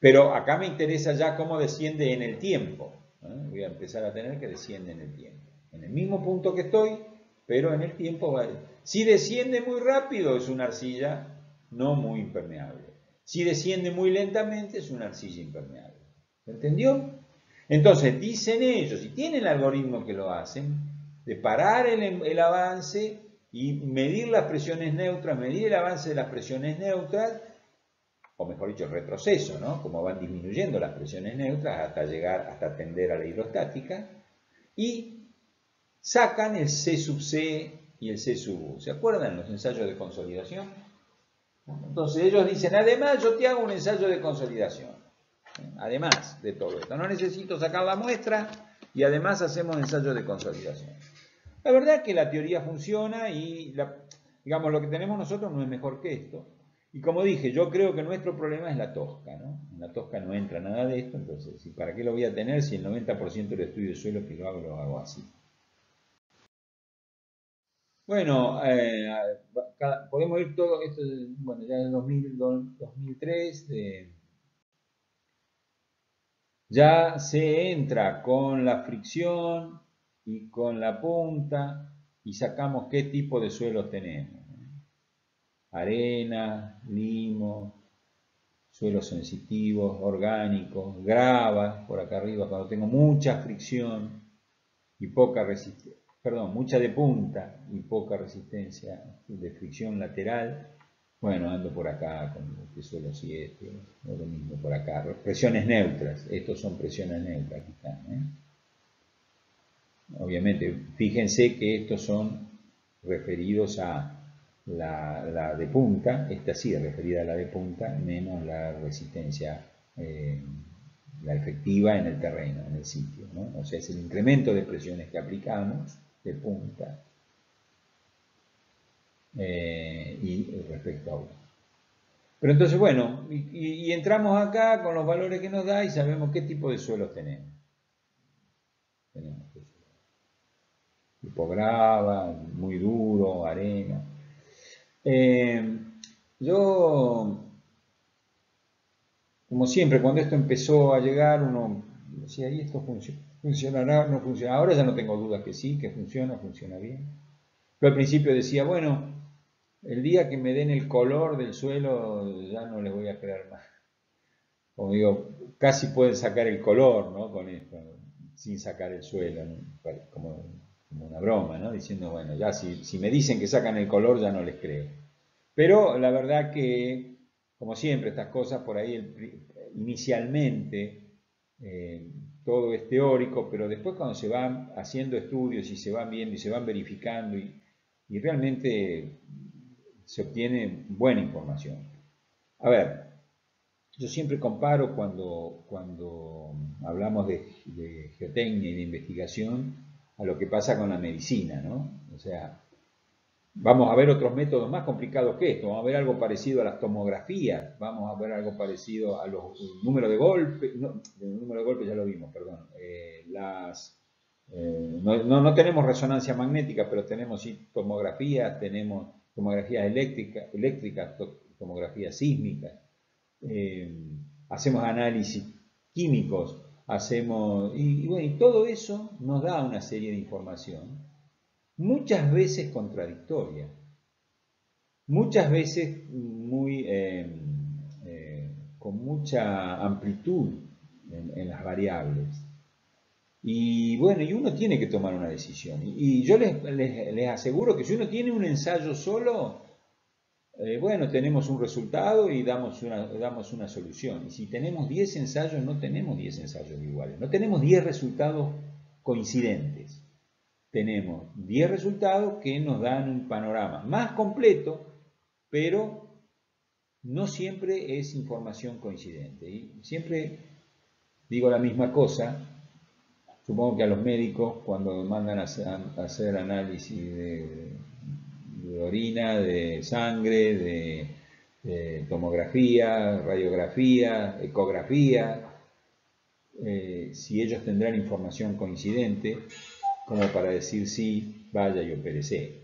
A: Pero acá me interesa ya cómo desciende en el tiempo. Voy a empezar a tener que desciende en el tiempo. En el mismo punto que estoy, pero en el tiempo va... Si desciende muy rápido es una arcilla no muy impermeable. Si desciende muy lentamente es una arcilla impermeable. ¿Entendió? Entonces, dicen ellos, y tienen el algoritmo que lo hacen, de parar el, avance y medir las presiones neutras, medir el avance de las presiones neutras, o mejor dicho, el retroceso, ¿no? Como van disminuyendo las presiones neutras hasta llegar, hasta tender a la hidrostática, y sacan el C sub C y el C sub U. ¿Se acuerdan los ensayos de consolidación? Entonces ellos dicen, además yo te hago un ensayo de consolidación además de todo esto. No necesito sacar la muestra y además hacemos ensayos de consolidación. La verdad es que la teoría funciona y digamos lo que tenemos nosotros no es mejor que esto. Y como dije, yo creo que nuestro problema es la tosca, ¿no? En la tosca no entra nada de esto, entonces, ¿para qué lo voy a tener si el 90% del estudio de suelo que lo hago, lo hago así? Bueno, eh, podemos ir todo, esto, bueno, ya en 2003, de ya se entra con la fricción y con la punta y sacamos qué tipo de suelos tenemos. Arena, limo, suelos sensitivos, orgánicos, grava, por acá arriba, cuando tengo mucha fricción y poca resistencia, perdón, mucha de punta y poca resistencia de fricción lateral, bueno, ando por acá con el suelo 7, o lo mismo por acá. Presiones neutras, estos son presiones neutras, aquí están. ¿eh? Obviamente, fíjense que estos son referidos a la, de punta, esta sí es referida a la de punta, menos la resistencia, eh, la efectiva en el terreno, en el sitio. ¿no? O sea, es el incremento de presiones que aplicamos punta eh, y respecto a uno. Pero entonces, bueno, y, entramos acá con los valores que nos da y sabemos qué tipo de suelos tenemos. Tenemos tipo grava, muy duro, arena. Eh, yo, como siempre, cuando esto empezó a llegar, uno decía, ¿y esto funcionará? ¿No funciona? Ahora ya no tengo dudas que sí, que funciona, funciona bien. Pero al principio decía, bueno, el día que me den el color del suelo ya no les voy a creer más. Como digo, casi pueden sacar el color, ¿no? Con esto, sin sacar el suelo, como, una broma, ¿no? Diciendo, bueno, ya si, me dicen que sacan el color ya no les creo. Pero la verdad que, como siempre, estas cosas por ahí inicialmente eh, todo es teórico, pero después cuando se van haciendo estudios y se van viendo y se van verificando y, realmente se obtiene buena información. A ver, yo siempre comparo cuando, cuando hablamos de, geotecnia y de investigación a lo que pasa con la medicina, ¿no? O sea, vamos a ver otros métodos más complicados que esto, vamos a ver algo parecido a las tomografías, vamos a ver algo parecido a los números de golpes, no, el número de golpes ya lo vimos, perdón, eh, las, eh, no, no, tenemos resonancia magnética, pero tenemos tomografías, tenemos tomografías eléctricas, eléctrica, tomografías sísmicas, eh, hacemos análisis químicos, hacemos, y, bueno, y todo eso nos da una serie de información, muchas veces contradictoria. muchas veces muy, eh, eh, con mucha amplitud en, las variables. Y bueno, y uno tiene que tomar una decisión. Y, yo les, les, aseguro que si uno tiene un ensayo solo, eh, bueno, tenemos un resultado y damos una, damos una solución. Y si tenemos 10 ensayos, no tenemos 10 ensayos iguales. No tenemos 10 resultados coincidentes. Tenemos 10 resultados que nos dan un panorama más completo, pero no siempre es información coincidente. Y siempre digo la misma cosa. Supongo que a los médicos, cuando mandan a hacer análisis de orina, de sangre, de, tomografía, radiografía, ecografía, eh, si ellos tendrán información coincidente como para decir sí, vaya y opérese.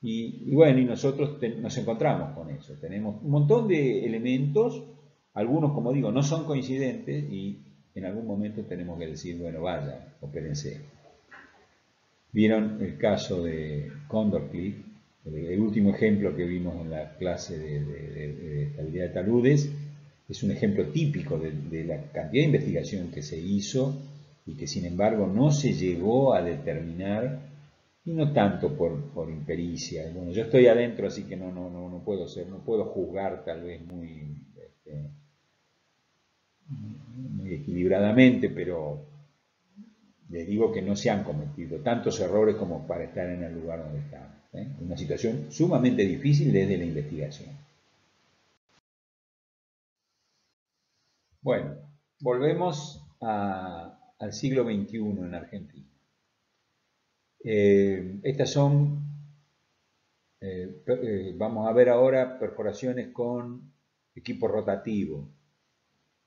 A: Y, bueno, y nosotros nos encontramos con eso. Tenemos un montón de elementos, algunos, como digo, no son coincidentes y en algún momento tenemos que decir, bueno, vaya, opérense. Vieron el caso de Condor Cliff, el último ejemplo que vimos en la clase de, estabilidad de taludes es un ejemplo típico de, la cantidad de investigación que se hizo y que sin embargo no se llegó a determinar, y no tanto por, impericia. Bueno, yo estoy adentro, así que no, no, no, no puedo ser, no puedo juzgar tal vez muy, este, equilibradamente, pero les digo que no se han cometido tantos errores como para estar en el lugar donde están. ¿eh? Una situación sumamente difícil desde la investigación. Bueno, volvemos al siglo XXI en Argentina. Eh, estas son, eh, vamos a ver ahora perforaciones con equipo rotativo,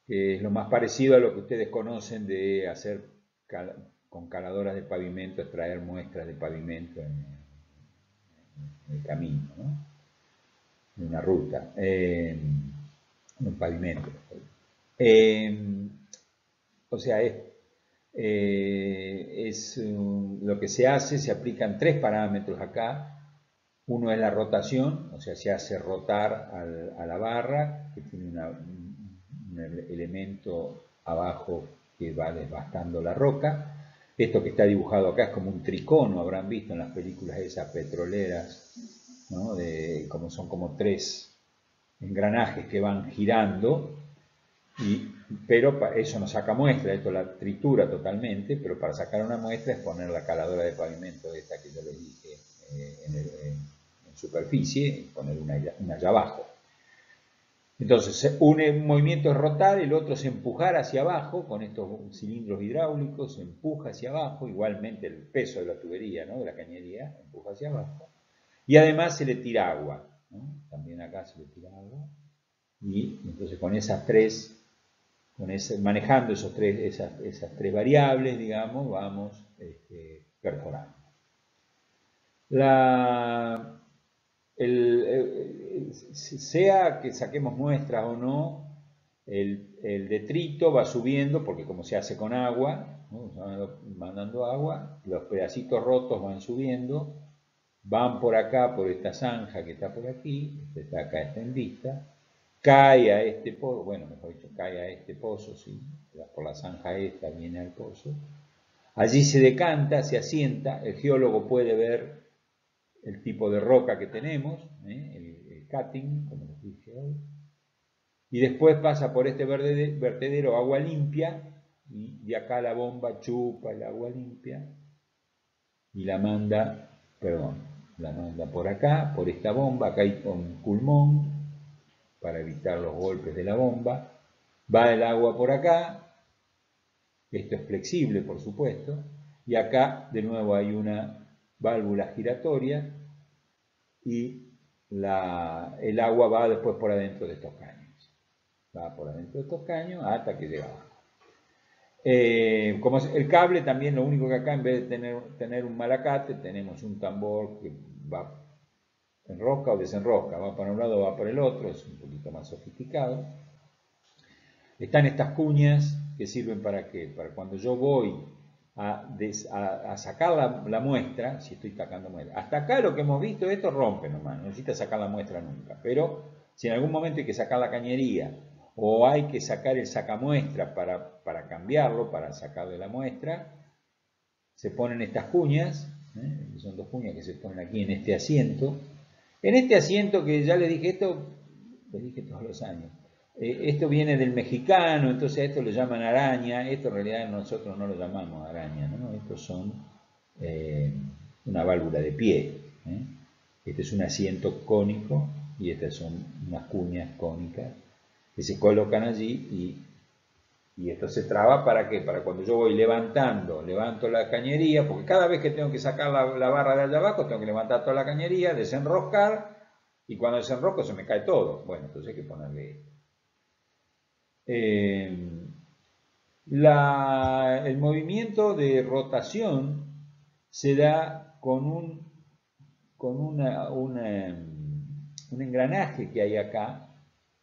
A: que es lo más parecido a lo que ustedes conocen de hacer con caladoras de pavimento, extraer muestras de pavimento en, el camino, ¿no? una ruta, eh, un pavimento. Eh, o sea, es, eh, lo que se hace, se aplican tres parámetros acá. Uno es la rotación, o sea, se hace rotar a la barra, que tiene un elemento abajo que va desbastando la roca. Esto que está dibujado acá es como un tricono, habrán visto en las películas esas petroleras, como son como tres engranajes que van girando, pero eso no saca muestra, esto la tritura totalmente, pero para sacar una muestra es poner la caladora de pavimento esta que yo les dije eh, en, superficie y poner una, una allá abajo. Entonces, un movimiento es rotar, el otro es empujar hacia abajo, con estos cilindros hidráulicos, se empuja hacia abajo, igualmente el peso de la tubería, ¿no? de la cañería, empuja hacia abajo. Y además se le tira agua, también acá se le tira agua. Y entonces con esas tres, manejando esos tres, esas, tres variables, digamos, vamos este, perforando. La, sea que saquemos muestras o no, el, detrito va subiendo, porque como se hace con agua, mandando agua, los pedacitos rotos van subiendo, van por acá, por esta zanja que está por aquí, está acá está en vista, cae a este pozo, bueno, mejor dicho, cae a este pozo, sí, por la zanja esta viene al pozo, allí se decanta, se asienta, el geólogo puede ver el tipo de roca que tenemos, ¿eh? el, cutting, como les dije hoy, y después pasa por este vertedero agua limpia, y de acá la bomba chupa el agua limpia y la manda, perdón, la manda por acá, por esta bomba, acá hay un pulmón para evitar los golpes de la bomba, va el agua por acá, esto es flexible por supuesto, y acá de nuevo hay una válvula giratoria y el agua va después por adentro de estos caños. Va por adentro de estos caños hasta que llega abajo. Eh, como el cable también lo único que acá en vez de tener, tener un malacate tenemos un tambor que va enrosca o desenrosca, va para un lado o va para el otro, es un poquito más sofisticado. Están estas cuñas que sirven para qué? Para cuando yo voy a, sacar la, muestra, si estoy sacando muestra. Hasta acá lo que hemos visto, esto rompe nomás, no necesita sacar la muestra nunca. Pero si en algún momento hay que sacar la cañería o hay que sacar el sacamuestra para, para cambiarlo, para sacarle la muestra, se ponen estas cuñas, ¿eh? son dos cuñas que se ponen aquí en este asiento. En este asiento que ya le dije esto, le dije todos los años, eh, esto viene del mexicano, entonces a esto lo llaman araña, esto en realidad nosotros no lo llamamos araña, ¿no? estos son eh, una válvula de pie. ¿eh? Este es un asiento cónico y estas son unas cuñas cónicas que se colocan allí y, esto se traba para qué? Para cuando yo voy levantando, levanto la cañería, porque cada vez que tengo que sacar la, la barra de allá abajo, tengo que levantar toda la cañería, desenroscar, y cuando desenrosco se me cae todo. Bueno, entonces hay que ponerle. Eh, el movimiento de rotación se da con un, con un engranaje que hay acá,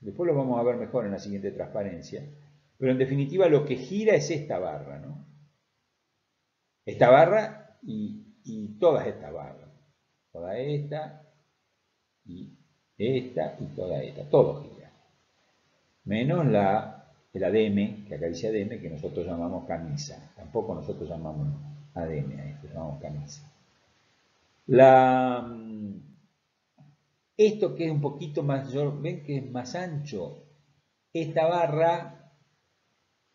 A: después lo vamos a ver mejor en la siguiente transparencia, pero en definitiva lo que gira es esta barra, ¿no? Esta barra y, todas estas barras, toda esta y esta y toda esta, todo gira menos la, el ADM, que acá dice ADM, que nosotros llamamos camisa. Tampoco nosotros llamamos ADM a esto, llamamos camisa. La, mm, esto que es un poquito más, ven que es más ancho, esta barra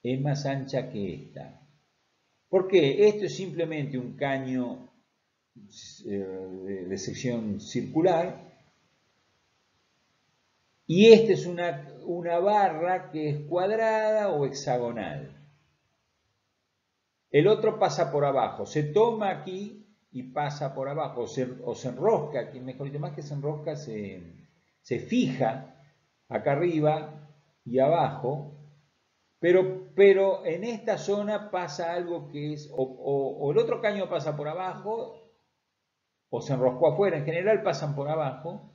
A: es más ancha que esta. ¿Por qué? Esto es simplemente un caño eh, de sección circular y esta es una, una barra que es cuadrada o hexagonal. El otro pasa por abajo, se toma aquí y pasa por abajo, o se, enrosca, aquí mejor dicho, más que se enrosca, se, fija acá arriba y abajo, pero, pero, en esta zona pasa algo que es, o, el otro caño pasa por abajo, o se enroscó afuera, en general pasan por abajo,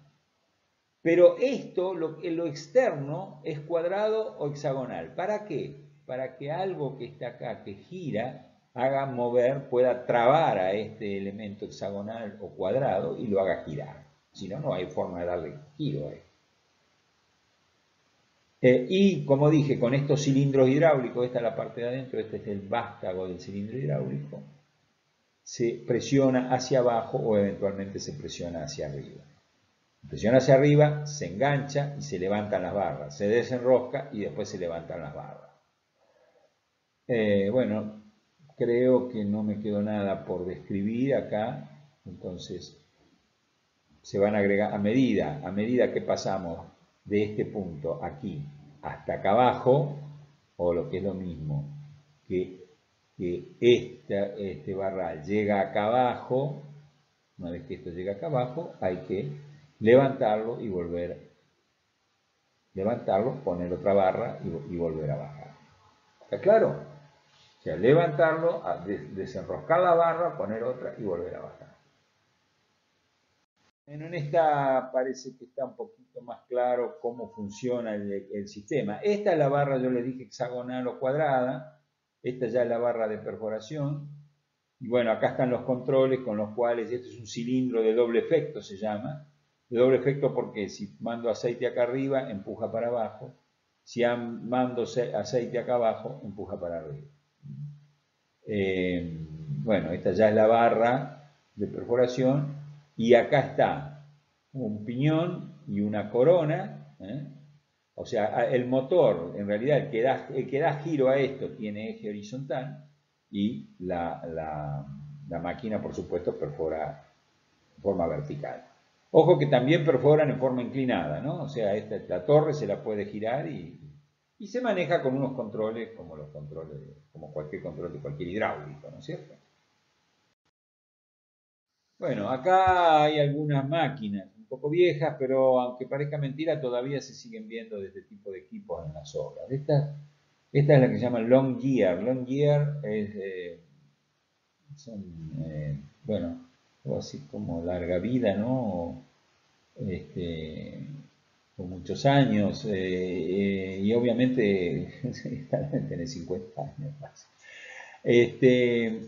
A: pero esto, lo, lo externo, es cuadrado o hexagonal. ¿Para qué? Para que algo que está acá, que gira, haga mover, pueda trabar a este elemento hexagonal o cuadrado y lo haga girar. Si no, no hay forma de darle giro a esto. Eh, y como dije, con estos cilindros hidráulicos, esta es la parte de adentro, este es el vástago del cilindro hidráulico, se presiona hacia abajo o eventualmente se presiona hacia arriba. Presiona hacia arriba, se engancha y se levantan las barras. Se desenrosca y después se levantan las barras. Eh, bueno, creo que no me quedó nada por describir acá. Entonces, se van a agregar a medida, a medida que pasamos de este punto aquí hasta acá abajo, o lo que es lo mismo, que, que este barral llega acá abajo, una vez que esto llega acá abajo, hay que levantarlo y volver, levantarlo, poner otra barra y, volver a bajar. ¿Está claro? O sea, levantarlo, desenroscar la barra, poner otra y volver a bajar. En esta parece que está un poquito más claro cómo funciona el, sistema. Esta es la barra, yo le dije hexagonal o cuadrada. Esta ya es la barra de perforación. Y bueno, acá están los controles con los cuales, este es un cilindro de doble efecto, se llama de doble efecto porque si mando aceite acá arriba, empuja para abajo. Si mando aceite acá abajo, empuja para arriba. Eh, bueno, esta ya es la barra de perforación. Y acá está un piñón y una corona. ¿eh? O sea, el motor, en realidad, el que, da, giro a esto tiene eje horizontal y la, la máquina, por supuesto, perfora de forma vertical. Ojo que también perforan en forma inclinada, ¿no? O sea, esta, la torre se la puede girar y, se maneja con unos controles como los controles, como cualquier control de cualquier hidráulico, ¿no es cierto? Bueno, acá hay algunas máquinas un poco viejas, pero aunque parezca mentira, todavía se siguen viendo de este tipo de equipos en las obras. Esta, esta es la que se llama Long Gear. Long Gear es, eh, son, eh, bueno, así como larga vida, ¿no? Este, con muchos años, eh, y obviamente tiene 50 años más. Este,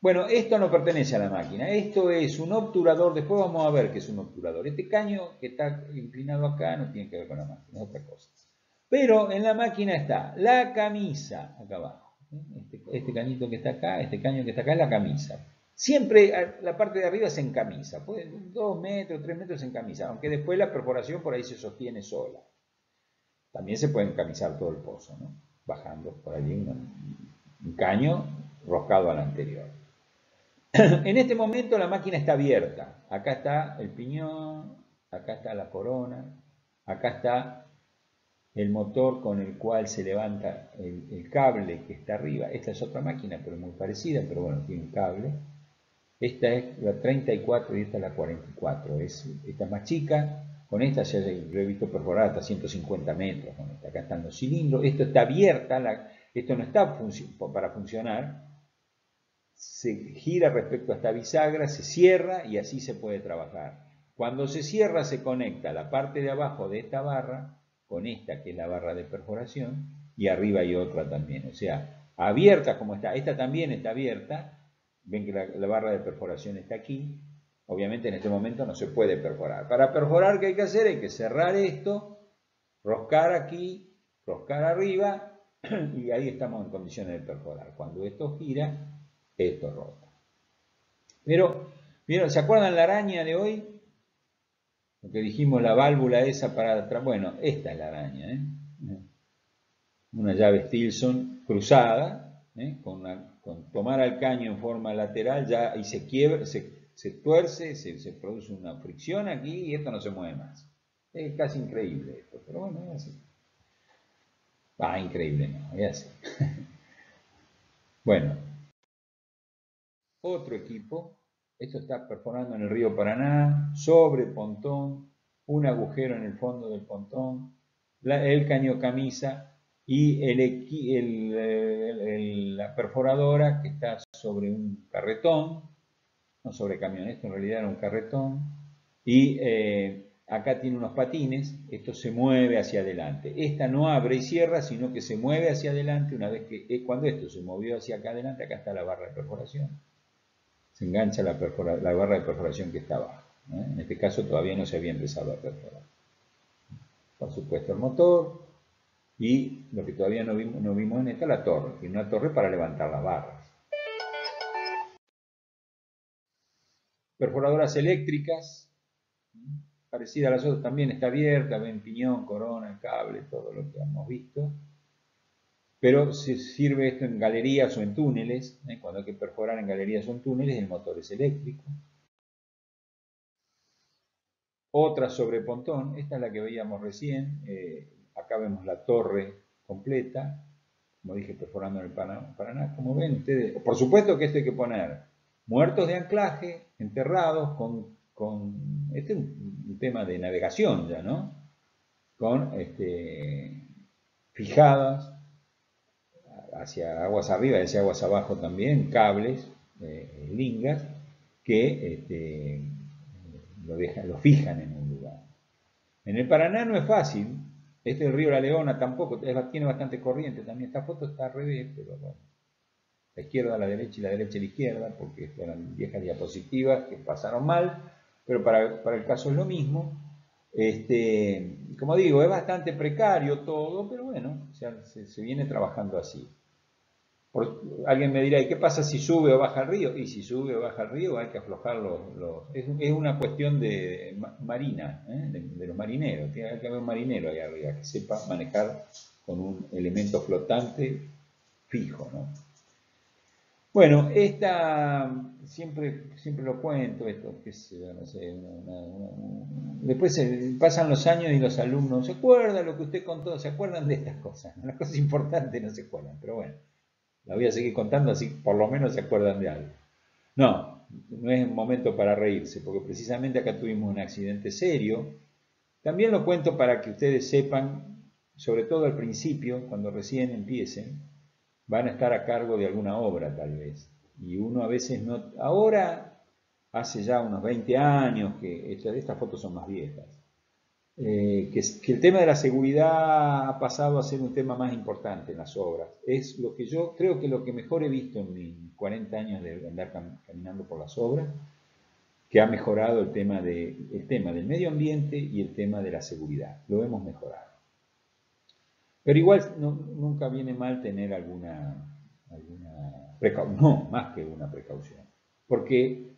A: bueno, esto no pertenece a la máquina, esto es un obturador, después vamos a ver qué es un obturador. Este caño que está inclinado acá no tiene que ver con la máquina, es otra cosa. Pero en la máquina está la camisa, acá abajo. Este, este, cañito que está acá, este caño que está acá es la camisa. Siempre la parte de arriba se encamisa, puede, dos metros, tres metros se encamisa, aunque después la perforación por ahí se sostiene sola. También se puede encamisar todo el pozo, ¿no? bajando por allí un caño roscado al anterior. En este momento la máquina está abierta. Acá está el piñón, acá está la corona, acá está el motor con el cual se levanta el, cable que está arriba. Esta es otra máquina, pero muy parecida, pero bueno, tiene un cable. Esta es la 34 y esta es la 44. Es, esta es más chica. Con esta ya he visto perforada hasta 150 metros. acá están los cilindros. Esto está abierta. esto no está para funcionar. Se gira respecto a esta bisagra, se cierra y así se puede trabajar. Cuando se cierra se conecta la parte de abajo de esta barra con esta que es la barra de perforación y arriba hay otra también. O sea, abierta como está, esta también está abierta, ven que la, barra de perforación está aquí, obviamente en este momento no se puede perforar. Para perforar, ¿qué hay que hacer? Hay que cerrar esto, roscar aquí, roscar arriba y ahí estamos en condiciones de perforar. Cuando esto gira, esto rota. Pero, ¿vieron? ¿Se acuerdan la araña de hoy? Lo que dijimos, la válvula esa para atrás. Bueno, esta es la araña. ¿eh? Una llave Stilson cruzada, ¿eh? con, tomar al caño en forma lateral ya y se quiebra, se, se tuerce, se, produce una fricción aquí y esto no se mueve más. Es casi increíble esto, pero bueno, es así. Ah, increíble, no, es así. bueno, otro equipo esto está perforando en el río Paraná, sobre pontón, un agujero en el fondo del pontón, el caño camisa y la perforadora que está sobre un carretón, no sobre camión, esto en realidad era un carretón, y eh, acá tiene unos patines, esto se mueve hacia adelante. Esta no abre y cierra, sino que se mueve hacia adelante una vez que, eh, cuando esto se movió hacia acá adelante, acá está la barra de perforación se engancha la, barra de perforación que está abajo. ¿eh? En este caso todavía no se había empezado a perforar. Por supuesto el motor y lo que todavía no vimos, en esta, la torre. Y una torre para levantar las barras. Perforadoras eléctricas, parecida a las otras, también está abierta, ven piñón, corona, cable, todo lo que hemos visto pero sirve esto en galerías o en túneles, ¿eh? cuando hay que perforar en galerías o en túneles, el motor es eléctrico. Otra sobre pontón, esta es la que veíamos recién, eh, acá vemos la torre completa, como dije, perforando en el Paraná, como ven ustedes, por supuesto que esto hay que poner muertos de anclaje, enterrados, con, con este es un, tema de navegación ya, ¿no? Con este, fijadas, hacia aguas arriba y hacia aguas abajo también, cables, eh, lingas, que este, lo fijan en un lugar. En el Paraná no es fácil, este el río La Leona tampoco, tiene bastante corriente también, esta foto está al revés, pero bueno, la izquierda a la derecha y la derecha a la izquierda, porque eran viejas diapositivas que pasaron mal, pero para, para el caso es lo mismo. Este, como digo, es bastante precario todo, pero bueno, se, viene trabajando así alguien me dirá, ¿y qué pasa si sube o baja el río? Y si sube o baja el río hay que aflojar los... Es, una cuestión de marina, ¿eh? de, los marineros. Tiene que haber un marinero ahí arriba que sepa manejar con un elemento flotante fijo. ¿no? Bueno, esta, siempre, siempre lo cuento, esto, que no sé, después pasan los años y los alumnos se acuerdan lo que usted contó, se acuerdan de estas cosas, las cosas importantes no se acuerdan, pero bueno. La voy a seguir contando así por lo menos se acuerdan de algo. No, no es un momento para reírse, porque precisamente acá tuvimos un accidente serio. También lo cuento para que ustedes sepan, sobre todo al principio, cuando recién empiecen, van a estar a cargo de alguna obra tal vez. Y uno a veces no... Ahora, hace ya unos 20 años que estas fotos son más viejas. eh, que, el tema de la seguridad ha pasado a ser un tema más importante en las obras. Es lo que yo creo que lo que mejor he visto en mis 40 años de andar caminando por las obras, que ha mejorado el tema, de, el tema del medio ambiente y el tema de la seguridad. Lo hemos mejorado. Pero igual nunca viene mal tener alguna, alguna precaución, no, más que una precaución. Porque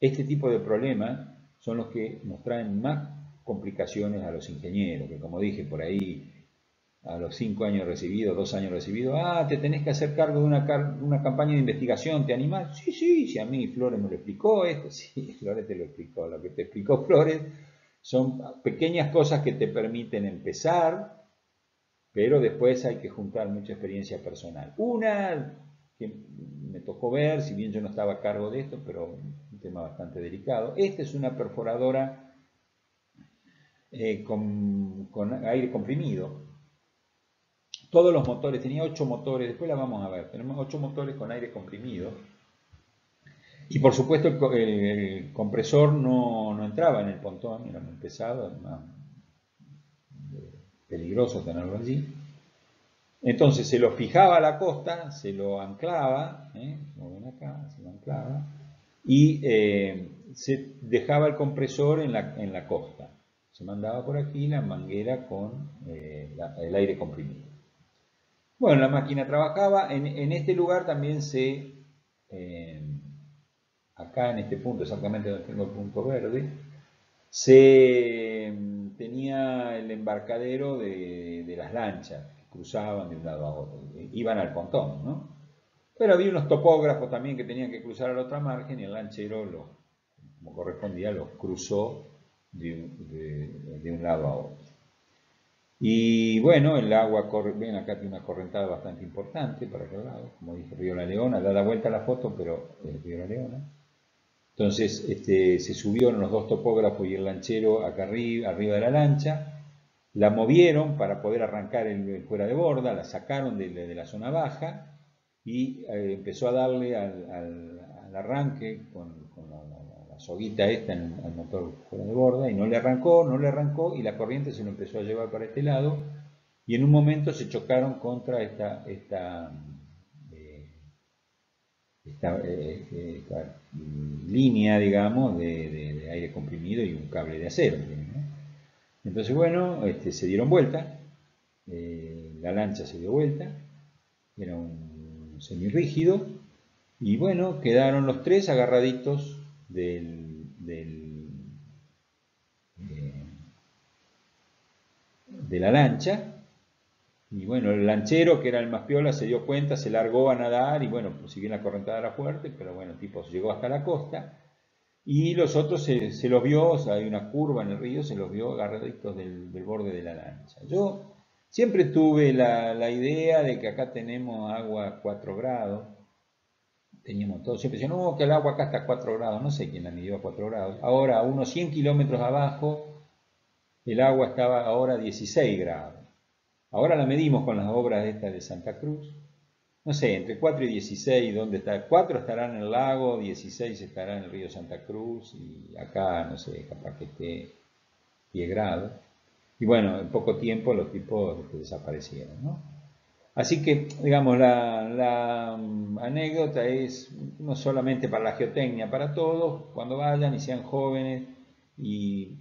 A: este tipo de problemas son los que nos traen más complicaciones a los ingenieros, que como dije por ahí, a los cinco años recibidos, dos años recibidos, ah, te tenés que hacer cargo de una, una campaña de investigación, ¿te animás? Sí, sí, si a mí Flores me lo explicó esto, sí, Flores te lo explicó, lo que te explicó Flores son pequeñas cosas que te permiten empezar, pero después hay que juntar mucha experiencia personal. Una que me tocó ver, si bien yo no estaba a cargo de esto, pero un tema bastante delicado. Esta es una perforadora eh, con, aire comprimido. Todos los motores, tenía ocho motores, después la vamos a ver, tenemos ocho motores con aire comprimido. Y por supuesto el, compresor no, entraba en el pontón, era muy pesado, peligroso tenerlo allí. Entonces se lo fijaba a la costa, se lo anclaba, ¿eh? como ven acá, se lo anclaba, y eh, se dejaba el compresor en la, en la, costa. Se mandaba por aquí la manguera con eh, el aire comprimido. Bueno, la máquina trabajaba, en, en este lugar también se, acá en este punto, exactamente donde tengo el punto verde, se tenía el embarcadero de, las lanchas que cruzaban de un lado a otro, iban al pontón, ¿no? Pero había unos topógrafos también que tenían que cruzar a la otra margen y el lanchero, lo, como correspondía, los cruzó de, un lado a otro. Y bueno, el agua corre, ven acá tiene una correntada bastante importante para aquel lado, como dije, Río La Leona, da la vuelta a la foto, pero es Río La Leona. Entonces este, se subieron los dos topógrafos y el lanchero acá arriba, arriba de la lancha, la movieron para poder arrancar el, fuera de borda, la sacaron de, la zona baja y eh, empezó a darle al, arranque con, la, soguita esta en el motor fuera de borda y no le arrancó, no le arrancó y la corriente se lo empezó a llevar para este lado y en un momento se chocaron contra esta, esta esta, eh, eh, línea, digamos, de, aire comprimido y un cable de acero. Entonces, bueno, este, se dieron vuelta, eh, la lancha se dio vuelta, era un semirrígido, y bueno, quedaron los tres agarraditos del, de la lancha, y bueno, el lanchero, que era el más piola, se dio cuenta, se largó a nadar y bueno, pues si bien la correntada era fuerte, pero bueno, tipo llegó hasta la costa. Y los otros se, los vio, o sea, hay una curva en el río, se los vio agarraditos del, borde de la lancha. Yo siempre tuve la, idea de que acá tenemos agua a 4 grados. Teníamos todo, siempre decían, no, que el agua acá está a 4 grados, no sé quién la midió a 4 grados. Ahora, unos 100 kilómetros abajo, el agua estaba ahora a 16 grados. Ahora la medimos con las obras estas de Santa Cruz. No sé, entre 4 y 16, ¿dónde está? 4 estarán en el lago, 16 estará en el río Santa Cruz y acá, no sé, capaz que esté 10 grados. Y bueno, en poco tiempo los tipos desaparecieron, ¿no? Así que, digamos, la, la, anécdota es no solamente para la geotecnia, para todos, cuando vayan y sean jóvenes y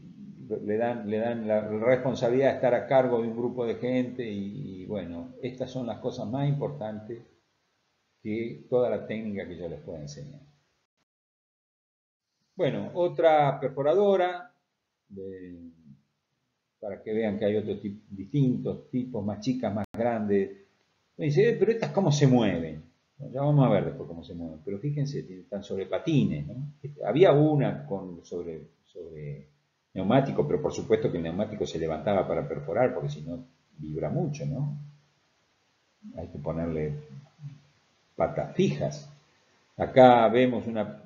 A: le dan, le dan la responsabilidad de estar a cargo de un grupo de gente y, bueno, estas son las cosas más importantes que toda la técnica que yo les puedo enseñar. Bueno, otra perforadora, para que vean que hay otros distintos tipos, más chicas, más grandes. Me dice, eh, pero estas cómo se mueven. ya vamos a ver después cómo se mueven. Pero fíjense, están sobre patines. Había una con, sobre, sobre neumático, pero por supuesto que el neumático se levantaba para perforar, porque si no vibra mucho, ¿no? Hay que ponerle patas fijas. Acá vemos una,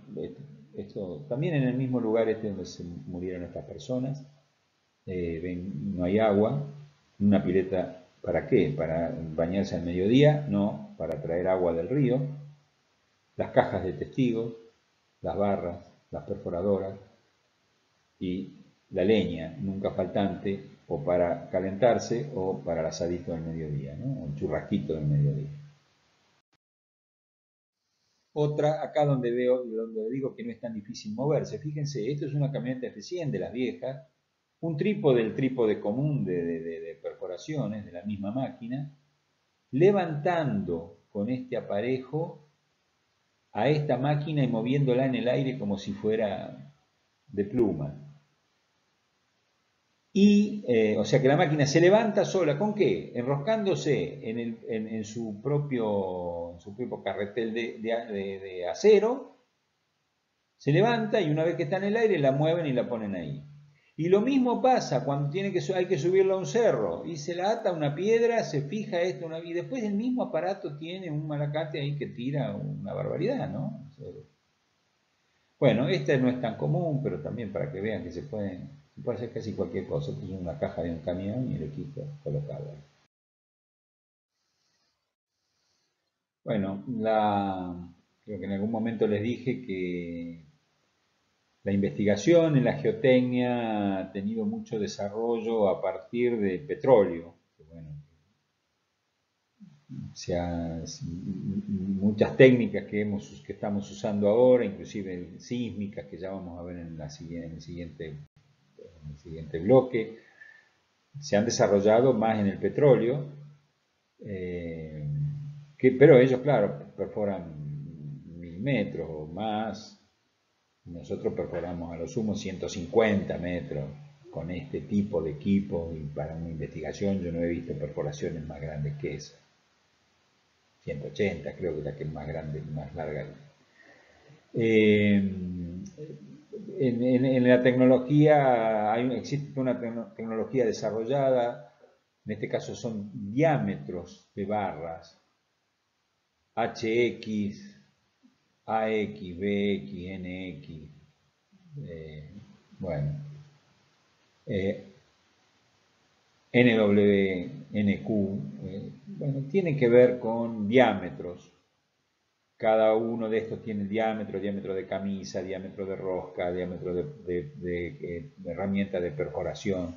A: esto, también en el mismo lugar este donde se murieron estas personas, eh, no hay agua, una pileta, ¿para qué? ¿Para bañarse al mediodía? No, para traer agua del río, las cajas de testigos, las barras, las perforadoras, y la leña, nunca faltante, o para calentarse o para el asadito del mediodía, ¿no? el churrasquito del mediodía. Otra, acá donde veo, donde digo que no es tan difícil moverse, fíjense, esto es una camioneta F100 de las viejas, un trípode, el trípode común de, de perforaciones de la misma máquina, levantando con este aparejo a esta máquina y moviéndola en el aire como si fuera de pluma. Y, eh, o sea que la máquina se levanta sola, ¿con qué? Enroscándose en, su, propio, su propio carretel de, acero, se levanta y una vez que está en el aire la mueven y la ponen ahí. Y lo mismo pasa cuando tiene que, hay que subirlo a un cerro y se la ata una piedra, se fija esto, una, y después el mismo aparato tiene un malacate ahí que tira una barbaridad, ¿no? Bueno, esta no es tan común, pero también para que vean que se pueden puede casi cualquier cosa. Es una caja de un camión y el equipo colocado. Bueno, creo que en algún momento les dije que la investigación en la geotecnia ha tenido mucho desarrollo a partir del petróleo. muchas técnicas que, hemos, que estamos usando ahora, inclusive sísmicas que ya vamos a ver en, la, en el siguiente siguiente bloque, se han desarrollado más en el petróleo, eh, pero ellos, claro, perforan mil metros o más. Nosotros perforamos a lo sumo 150 metros con este tipo de equipo y para una investigación yo no he visto perforaciones más grandes que esa. 180 creo que es la que es más grande más larga. En, la tecnología hay, existe una tecnología desarrollada, en este caso son diámetros de barras, HX, AX, BX, NX, eh, bueno, eh, NW, NQ, eh, bueno, tiene que ver con diámetros cada uno de estos tiene diámetro, diámetro de camisa, diámetro de rosca, diámetro de, eh, herramienta de perforación.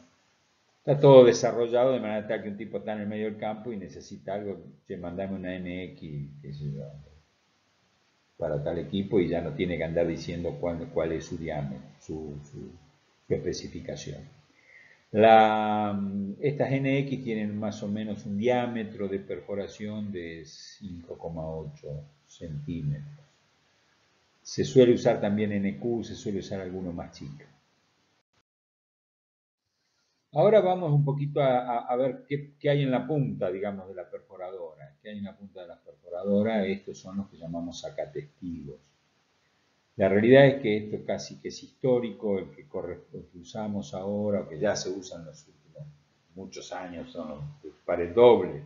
A: Está todo desarrollado de manera tal que un tipo está en el medio del campo y necesita algo, que mandame una NX, para tal equipo y ya no tiene que andar diciendo cuál, cuál es su diámetro, su, especificación. estas NX tienen más o menos un diámetro de perforación de 5,8 centímetros. Se suele usar también NQ, se suele usar alguno más chico. Ahora vamos un poquito a, ver qué, hay en la punta, digamos, de la perforadora. ¿Qué hay en la punta de la perforadora? Estos son los que llamamos sacatestigos. La realidad es que esto casi que es histórico, el que, usamos ahora, o que ya se usa en los últimos muchos años, son los pares dobles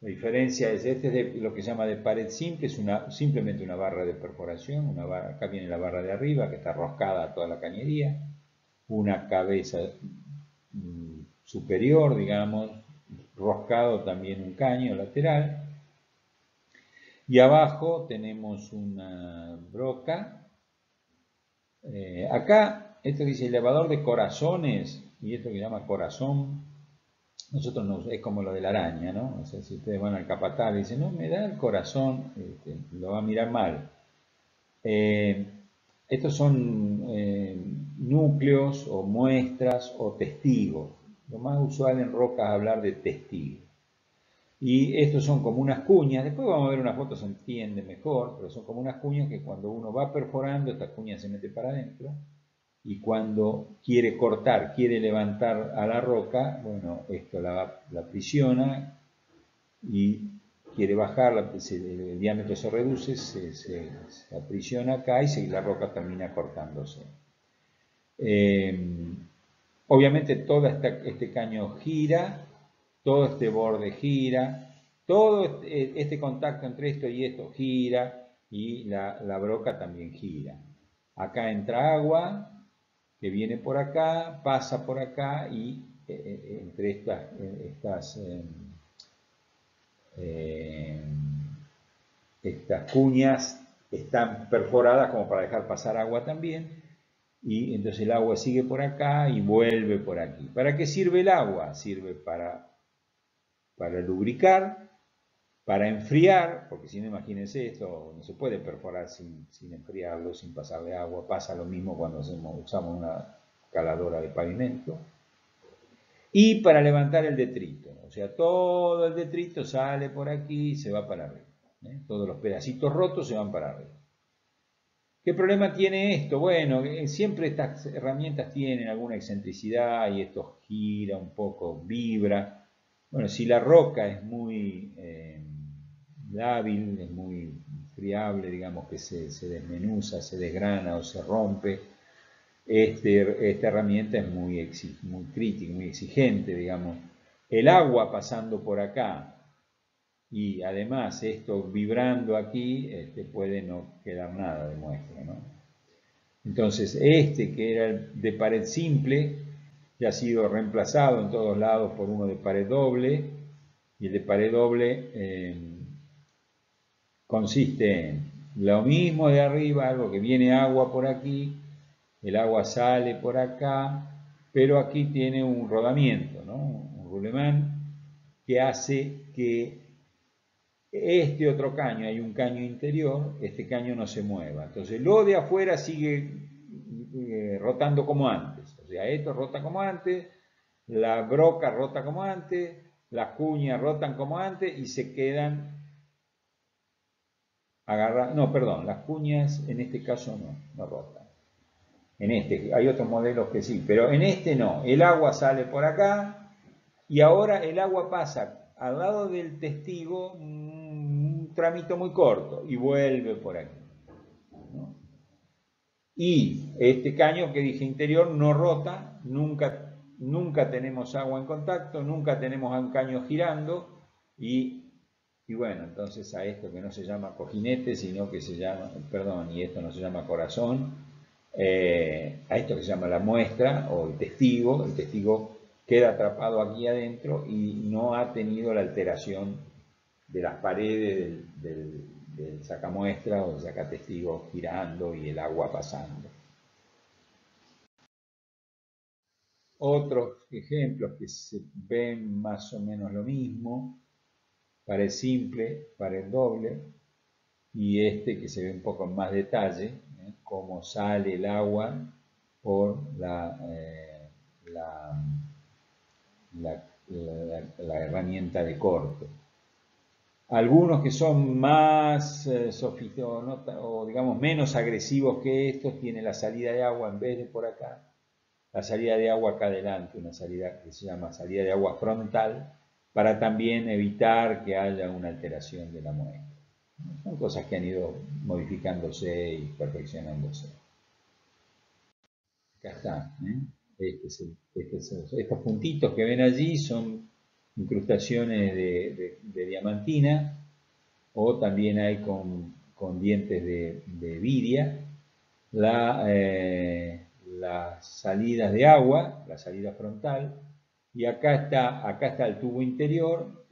A: la diferencia es, este de lo que se llama de pared simple, es simplemente una barra de perforación, una acá viene la barra de arriba que está roscada a toda la cañería, una cabeza mm, superior, digamos, roscado también un caño lateral, y abajo tenemos una broca. Eh, acá, esto dice elevador de corazones, y esto que se llama corazón, nosotros no, es como lo de la araña, ¿no? O sea, si ustedes van al capataz y dicen, no, me da el corazón, este, lo va a mirar mal. Eh, estos son eh, núcleos o muestras o testigos. Lo más usual en rocas es hablar de testigos. Y estos son como unas cuñas, después vamos a ver una foto, se entiende mejor, pero son como unas cuñas que cuando uno va perforando, esta cuña se mete para adentro y cuando quiere cortar, quiere levantar a la roca, bueno, esto la, la aprisiona y quiere bajar, el diámetro se reduce, se, aprisiona acá y la roca termina cortándose. Eh, obviamente todo este caño gira, todo este borde gira, todo este, este contacto entre esto y esto gira y la broca también gira. Acá entra agua, que viene por acá, pasa por acá y eh, eh, entre estas, eh, estas, estas cuñas están perforadas como para dejar pasar agua también y entonces el agua sigue por acá y vuelve por aquí. ¿Para qué sirve el agua? Sirve para, para lubricar, para enfriar, porque si no imagínense esto, no se puede perforar sin, enfriarlo, sin pasarle agua, pasa lo mismo cuando usamos una caladora de pavimento, y para levantar el detrito, o sea, todo el detrito sale por aquí y se va para arriba, ¿eh? todos los pedacitos rotos se van para arriba. ¿Qué problema tiene esto? Bueno, eh, siempre estas herramientas tienen alguna excentricidad y esto gira un poco, vibra. Bueno, si la roca es muy eh, lábil, es muy friable, digamos que se, desmenuza, se desgrana o se rompe, este, esta herramienta es muy, muy crítica, muy exigente, digamos. El agua pasando por acá y además esto vibrando aquí, este, puede no quedar nada de muestra. ¿no? Entonces este que era de pared simple, ya ha sido reemplazado en todos lados por uno de pared doble, y el de pared doble eh, consiste en lo mismo de arriba, algo que viene agua por aquí, el agua sale por acá, pero aquí tiene un rodamiento, ¿no? un rulemán que hace que este otro caño, hay un caño interior, este caño no se mueva. Entonces lo de afuera sigue eh, rotando como antes. O sea, esto rota como antes, la broca rota como antes, las cuñas rotan como antes y se quedan No, perdón, las cuñas en este caso no, no rotan. En este, hay otros modelos que sí, pero en este no. El agua sale por acá y ahora el agua pasa al lado del testigo trámite muy corto y vuelve por aquí. Y este caño que dije interior no rota, nunca, nunca tenemos agua en contacto, nunca tenemos un caño girando y, bueno, entonces a esto que no se llama cojinete, sino que se llama, perdón, y esto no se llama corazón, eh, a esto que se llama la muestra o el testigo, el testigo queda atrapado aquí adentro y no ha tenido la alteración de las paredes del, sacamuestra o sacatestigo girando y el agua pasando. Otros ejemplos que se ven más o menos lo mismo, pared simple, pared doble, y este que se ve un poco en más detalle, ¿eh? cómo sale el agua por la, eh, la herramienta de corte. Algunos que son más eh, sofisticados o digamos menos agresivos que estos tienen la salida de agua en vez de por acá, la salida de agua acá adelante, una salida que se llama salida de agua frontal, para también evitar que haya una alteración de la muestra. Son cosas que han ido modificándose y perfeccionándose. Acá está. ¿eh? Este este estos puntitos que ven allí son incrustaciones de, diamantina o también hay con, dientes de, vidia, eh, las salidas de agua, la salida frontal, y acá está, acá está el tubo interior,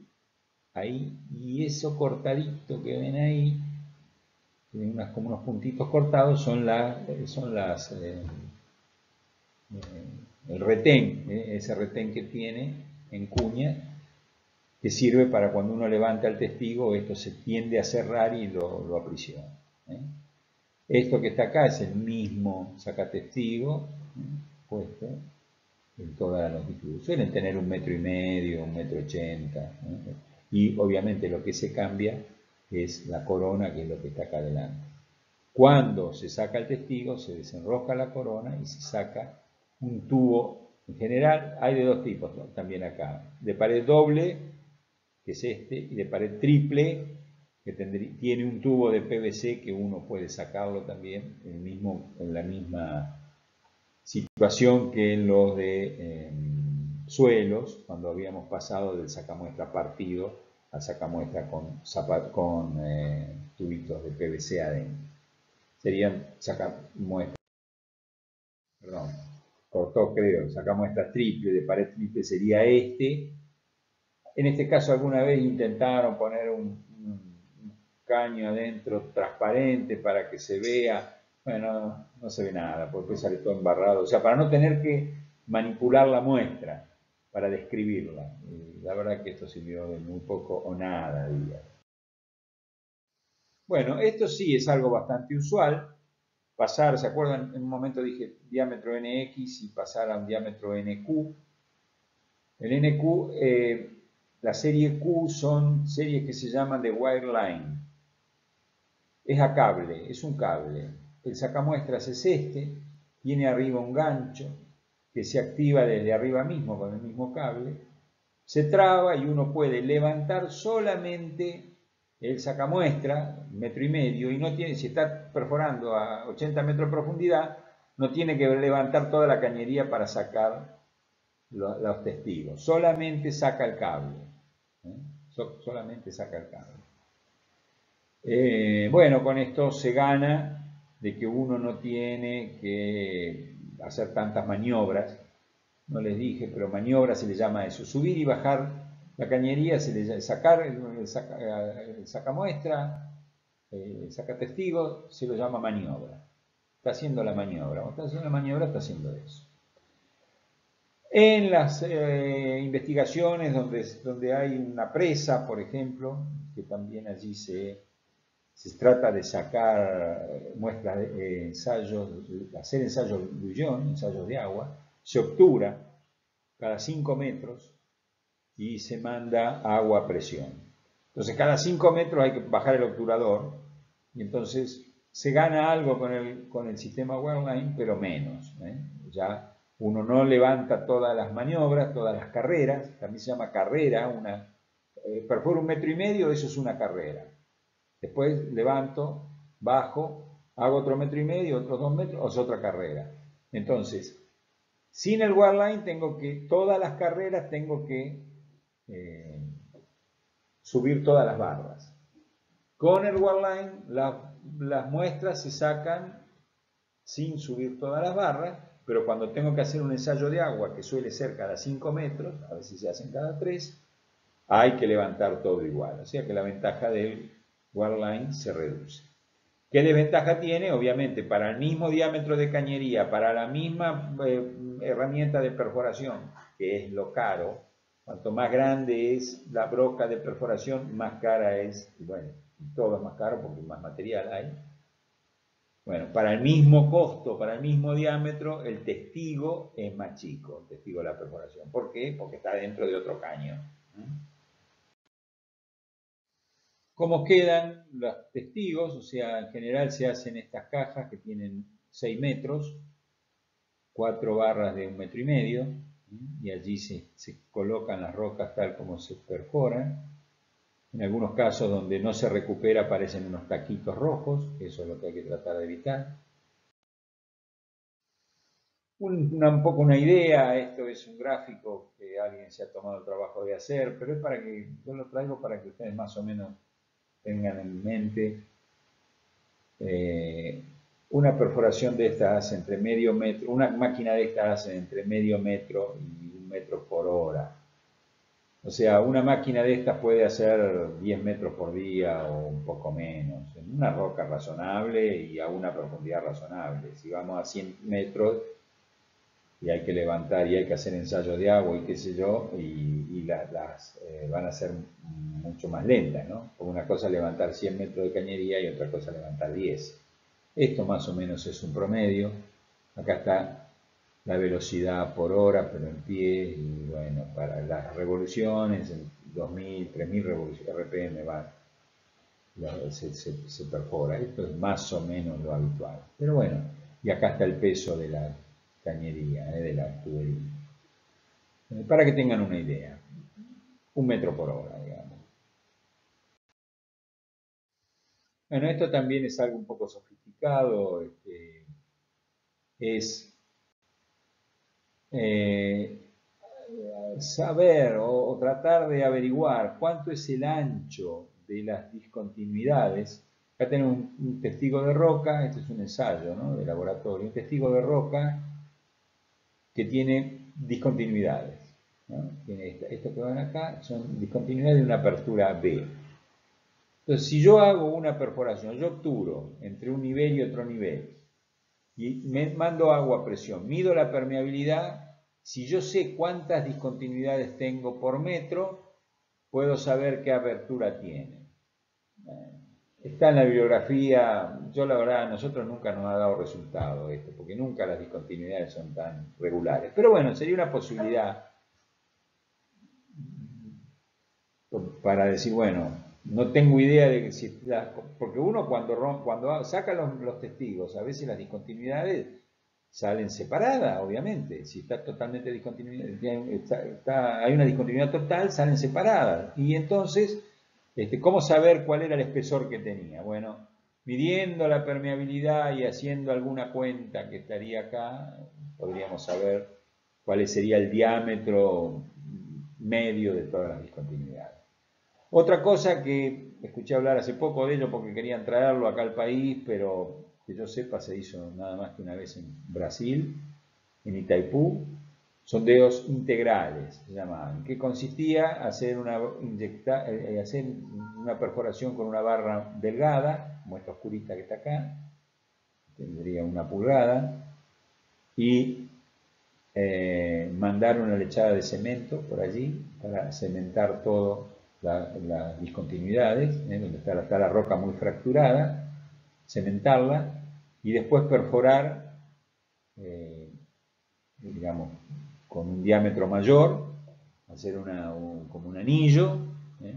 A: ahí, y eso cortadito que ven ahí, unas, como unos puntitos cortados, son, son las, eh, eh, el retén, ese retén que tiene en cuña, que sirve para cuando uno levanta al testigo, esto se tiende a cerrar y lo, aprisiona. ¿eh? Esto que está acá es el mismo sacatestigo ¿eh? puesto en toda la longitud. Suelen tener un metro y medio, un metro ochenta. ¿eh? Y obviamente lo que se cambia es la corona, que es lo que está acá adelante. Cuando se saca el testigo, se desenrosca la corona y se saca un tubo. En general hay de dos tipos también acá. De pared doble que es este, y de pared triple, que tiene un tubo de PVC que uno puede sacarlo también en, mismo, en la misma situación que en los de em, suelos, cuando habíamos pasado del sacamuestra partido al sacamuestra con, con eh, tubitos de PVC adentro. Serían sacamuestras, perdón, cortó creo, sacamuestras triple, de pared triple sería este, en este caso alguna vez intentaron poner un, caño adentro transparente para que se vea. Bueno, no se ve nada, porque sale todo embarrado. O sea, para no tener que manipular la muestra para describirla. la verdad que esto sirvió de muy poco o nada, Bueno, esto sí es algo bastante usual. Pasar, ¿se acuerdan? En un momento dije diámetro NX y pasar a un diámetro NQ. El NQ, eh, la serie Q son series que se llaman de wireline. Es a cable, es un cable. El sacamuestras es este, tiene arriba un gancho que se activa desde arriba mismo con el mismo cable, se traba y uno puede levantar solamente el sacamuestra, metro y medio, y no tiene, si está perforando a 80 metros de profundidad, no tiene que levantar toda la cañería para sacar los, testigos, solamente saca el cable, ¿eh? solamente saca el cable. Eh, bueno, con esto se gana de que uno no tiene que hacer tantas maniobras, no les dije, pero maniobra se le llama eso, subir y bajar la cañería, se sacar el, saca, el sacamuestra, el eh, se lo llama maniobra. Está haciendo la maniobra, cuando está haciendo la maniobra está haciendo eso. En las eh, investigaciones donde, donde hay una presa, por ejemplo, que también allí se se trata de sacar muestras de eh, ensayos, hacer ensayos de bouillon, ensayos de agua, se obtura cada 5 metros y se manda agua a presión. Entonces cada 5 metros hay que bajar el obturador y entonces se gana algo con el, con el sistema Wellline, pero menos. ¿eh? Ya uno no levanta todas las maniobras, todas las carreras, también se llama carrera, una, eh, un metro y medio, eso es una carrera. Después levanto, bajo, hago otro metro y medio, otros dos metros, es otra carrera. Entonces, sin el wireline tengo que, todas las carreras tengo que eh, subir todas las barras. Con el wireline las muestras se sacan sin subir todas las barras, pero cuando tengo que hacer un ensayo de agua, que suele ser cada 5 metros, a veces se hacen cada 3, hay que levantar todo igual. O sea que la ventaja del Wireline se reduce. ¿Qué desventaja tiene? Obviamente, para el mismo diámetro de cañería, para la misma eh, herramienta de perforación, que es lo caro, cuanto más grande es la broca de perforación, más cara es, bueno, todo es más caro porque más material hay. Bueno, para el mismo costo, para el mismo diámetro, el testigo es más chico, el testigo de la perforación. ¿Por qué? Porque está dentro de otro caño. ¿Cómo quedan los testigos? O sea, en general se hacen estas cajas que tienen 6 metros, 4 barras de un metro y medio, y allí se, colocan las rocas tal como se perforan. En algunos casos donde no se recupera aparecen unos taquitos rojos, eso es lo que hay que tratar de evitar. un poco una idea, esto es un gráfico que alguien se ha tomado el trabajo de hacer, pero es para que, yo lo traigo para que ustedes más o menos tengan en mente eh, una perforación de estas entre medio metro, una máquina de estas entre medio metro y un metro por hora. O sea, una máquina de estas puede hacer 10 metros por día o un poco menos, en una roca razonable y a una profundidad razonable. Si vamos a 100 metros y hay que levantar y hay que hacer ensayos de agua y qué sé yo, y, las eh, van a ser mucho más lentas, ¿no? Una cosa levantar 100 metros de cañería y otra cosa levantar 10. Esto más o menos es un promedio. Acá está la velocidad por hora, pero en pie, y bueno, para las revoluciones, en 2000, 3000 revoluciones RPM va, se, se, perfora. Esto es más o menos lo habitual. Pero bueno, y acá está el peso de la ¿eh? de la tubería. Eh, para que tengan una idea, un metro por hora, digamos. Bueno, esto también es algo un poco sofisticado, este, es eh, saber o, tratar de averiguar cuánto es el ancho de las discontinuidades. Acá tenemos un, testigo de roca, este es un ensayo de laboratorio, un testigo de roca que tiene discontinuidades. Tiene esto que van acá son discontinuidades de una apertura B. Entonces, si yo hago una perforación, yo obturo entre un nivel y otro nivel, y mando agua a presión, mido la permeabilidad, si yo sé cuántas discontinuidades tengo por metro, puedo saber qué abertura tiene. Está en la bibliografía, yo la verdad, a nosotros nunca nos ha dado resultado esto, porque nunca las discontinuidades son tan regulares. Pero bueno, sería una posibilidad para decir, bueno, no tengo idea de que si porque uno cuando, cuando saca los, testigos, a veces las discontinuidades salen separadas, obviamente. Si está totalmente discontinuidad, hay una discontinuidad total, salen separadas. Y entonces este, ¿Cómo saber cuál era el espesor que tenía? Bueno, midiendo la permeabilidad y haciendo alguna cuenta que estaría acá, podríamos saber cuál sería el diámetro medio de todas las discontinuidades. Otra cosa que escuché hablar hace poco de ello porque querían traerlo acá al país, pero que yo sepa se hizo nada más que una vez en Brasil, en Itaipú, sondeos integrales, se llamaban, que consistía hacer una, eh, eh, hacer una perforación con una barra delgada, como esta oscurita que está acá, tendría una pulgada, y eh, mandar una lechada de cemento por allí para cementar todas las discontinuidades, donde está, la roca muy fracturada, cementarla y después perforar, digamos, con un diámetro mayor, hacer una, como un anillo, ¿eh?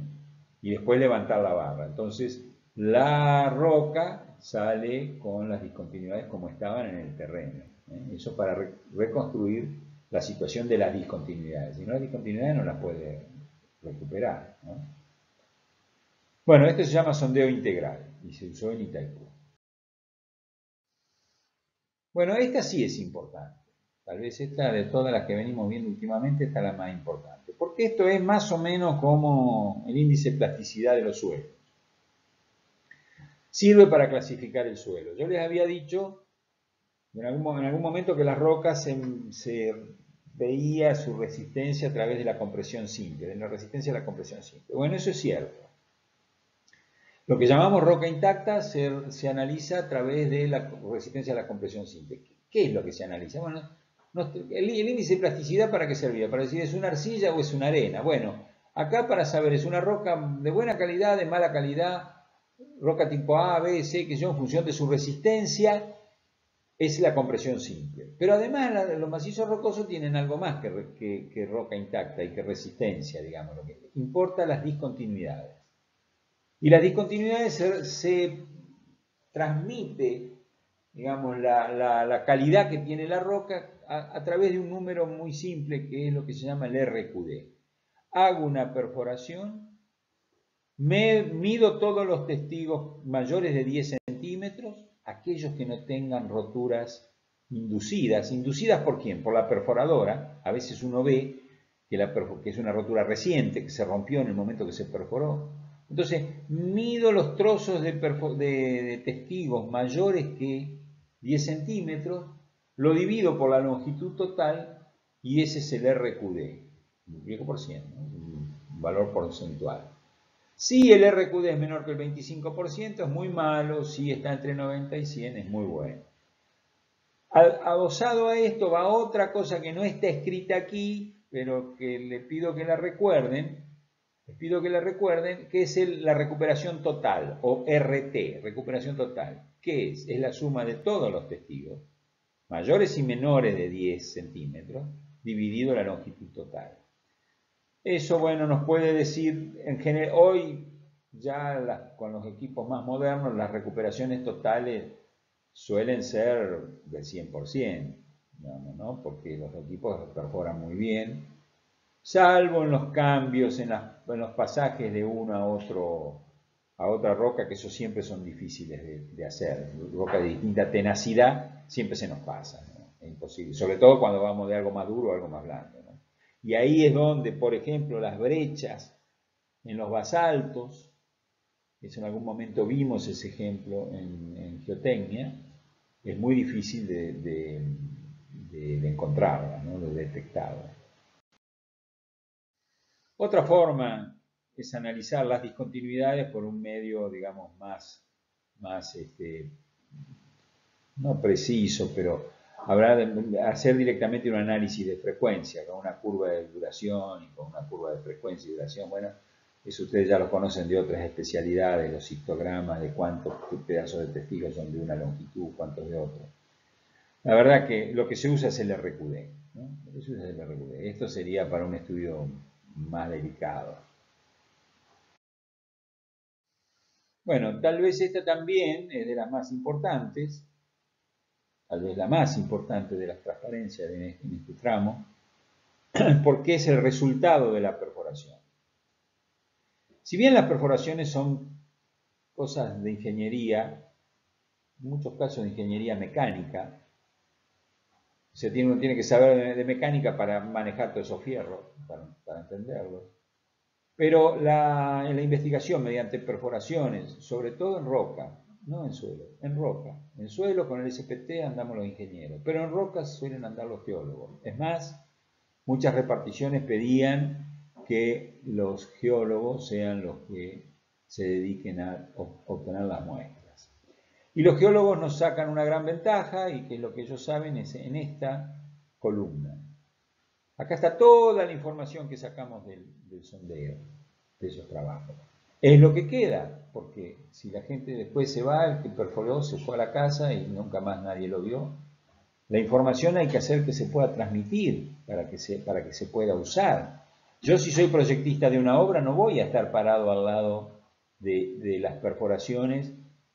A: y después levantar la barra. Entonces, la roca sale con las discontinuidades como estaban en el terreno. ¿eh? Eso para reconstruir la situación de las discontinuidades. Si no, las discontinuidades no las puede recuperar. Bueno, este se llama sondeo integral y se usó en Itaipú. Bueno, esta sí es importante. Tal vez esta de todas las que venimos viendo últimamente, esta es la más importante. Porque esto es más o menos como el índice de plasticidad de los suelos. Sirve para clasificar el suelo. Yo les había dicho en algún, en algún momento que las rocas se, veía su resistencia a través de la compresión simple, de la resistencia a la compresión simple. Bueno, eso es cierto. Lo que llamamos roca intacta se, se, analiza a través de la resistencia a la compresión simple. ¿Qué es lo que se analiza? Bueno, el, índice de plasticidad para qué servía? Para decir es una arcilla o es una arena. Bueno, acá para saber es una roca de buena calidad, de mala calidad, roca tipo A, B, C, que yo en función de su resistencia, es la compresión simple. Pero además los macizos rocosos tienen algo más que, roca intacta y que resistencia, digamos. Lo que importa las discontinuidades. Y las discontinuidades se, se transmite, digamos, la, la calidad que tiene la roca a, través de un número muy simple que es lo que se llama el RQD. Hago una perforación, me mido todos los testigos mayores de 10 centímetros, aquellos que no tengan roturas inducidas. ¿Inducidas por quién? Por la perforadora. A veces uno ve que, es una rotura reciente, que se rompió en el momento que se perforó. Entonces, mido los trozos de, de testigos mayores que 10 centímetros lo divido por la longitud total y ese es el RQD, multiplico por 100, un valor porcentual. Si el RQD es menor que el 25%, es muy malo, si está entre 90 y 100, es muy bueno. Adosado a esto va otra cosa que no está escrita aquí, pero que le pido que la recuerden, les pido que la recuerden, que es la recuperación total, o RT, recuperación total. ¿Qué es? Es la suma de todos los testigos mayores y menores de 10 centímetros, dividido la longitud total. Eso, bueno, nos puede decir, en general, hoy ya con los equipos más modernos, las recuperaciones totales suelen ser del 100%, ¿no? porque los equipos perforan muy bien, salvo en los cambios, en, los pasajes de uno a otro a otra roca, que eso siempre son difíciles de, de hacer, roca de distinta tenacidad, siempre se nos pasa, es imposible, sobre todo cuando vamos de algo más duro a algo más blando. Y ahí es donde, por ejemplo, las brechas en los basaltos, eso en algún momento vimos ese ejemplo en, geotecnia, es muy difícil de, de, encontrarla, de detectarla. Otra forma es analizar las discontinuidades por un medio, digamos, más, más este, no preciso, pero habrá de hacer directamente un análisis de frecuencia, con una curva de duración y con una curva de frecuencia y duración. Bueno, eso ustedes ya lo conocen de otras especialidades, los histogramas, de cuántos pedazos de testigos son de una longitud, cuántos de otra. La verdad que lo que se usa es el RQD. Esto sería para un estudio más delicado. Bueno, tal vez esta también es de las más importantes, tal vez la más importante de las transparencias en este tramo, porque es el resultado de la perforación. Si bien las perforaciones son cosas de ingeniería, en muchos casos de ingeniería mecánica, tiene, uno tiene que saber de, mecánica para manejar todos esos fierros, para, para entenderlos. Pero en la investigación mediante perforaciones, sobre todo en roca, no en suelo, en roca. En suelo con el SPT andamos los ingenieros, pero en rocas suelen andar los geólogos. Es más, muchas reparticiones pedían que los geólogos sean los que se dediquen a obtener las muestras. Y los geólogos nos sacan una gran ventaja, y que lo que ellos saben, es en esta columna. Acá está toda la información que sacamos del, sondeo, de esos trabajos. Es lo que queda, porque si la gente después se va, el que perforó se fue a la casa y nunca más nadie lo vio, la información hay que hacer que se pueda transmitir para que se, para que se pueda usar. Yo si soy proyectista de una obra no voy a estar parado al lado de, las perforaciones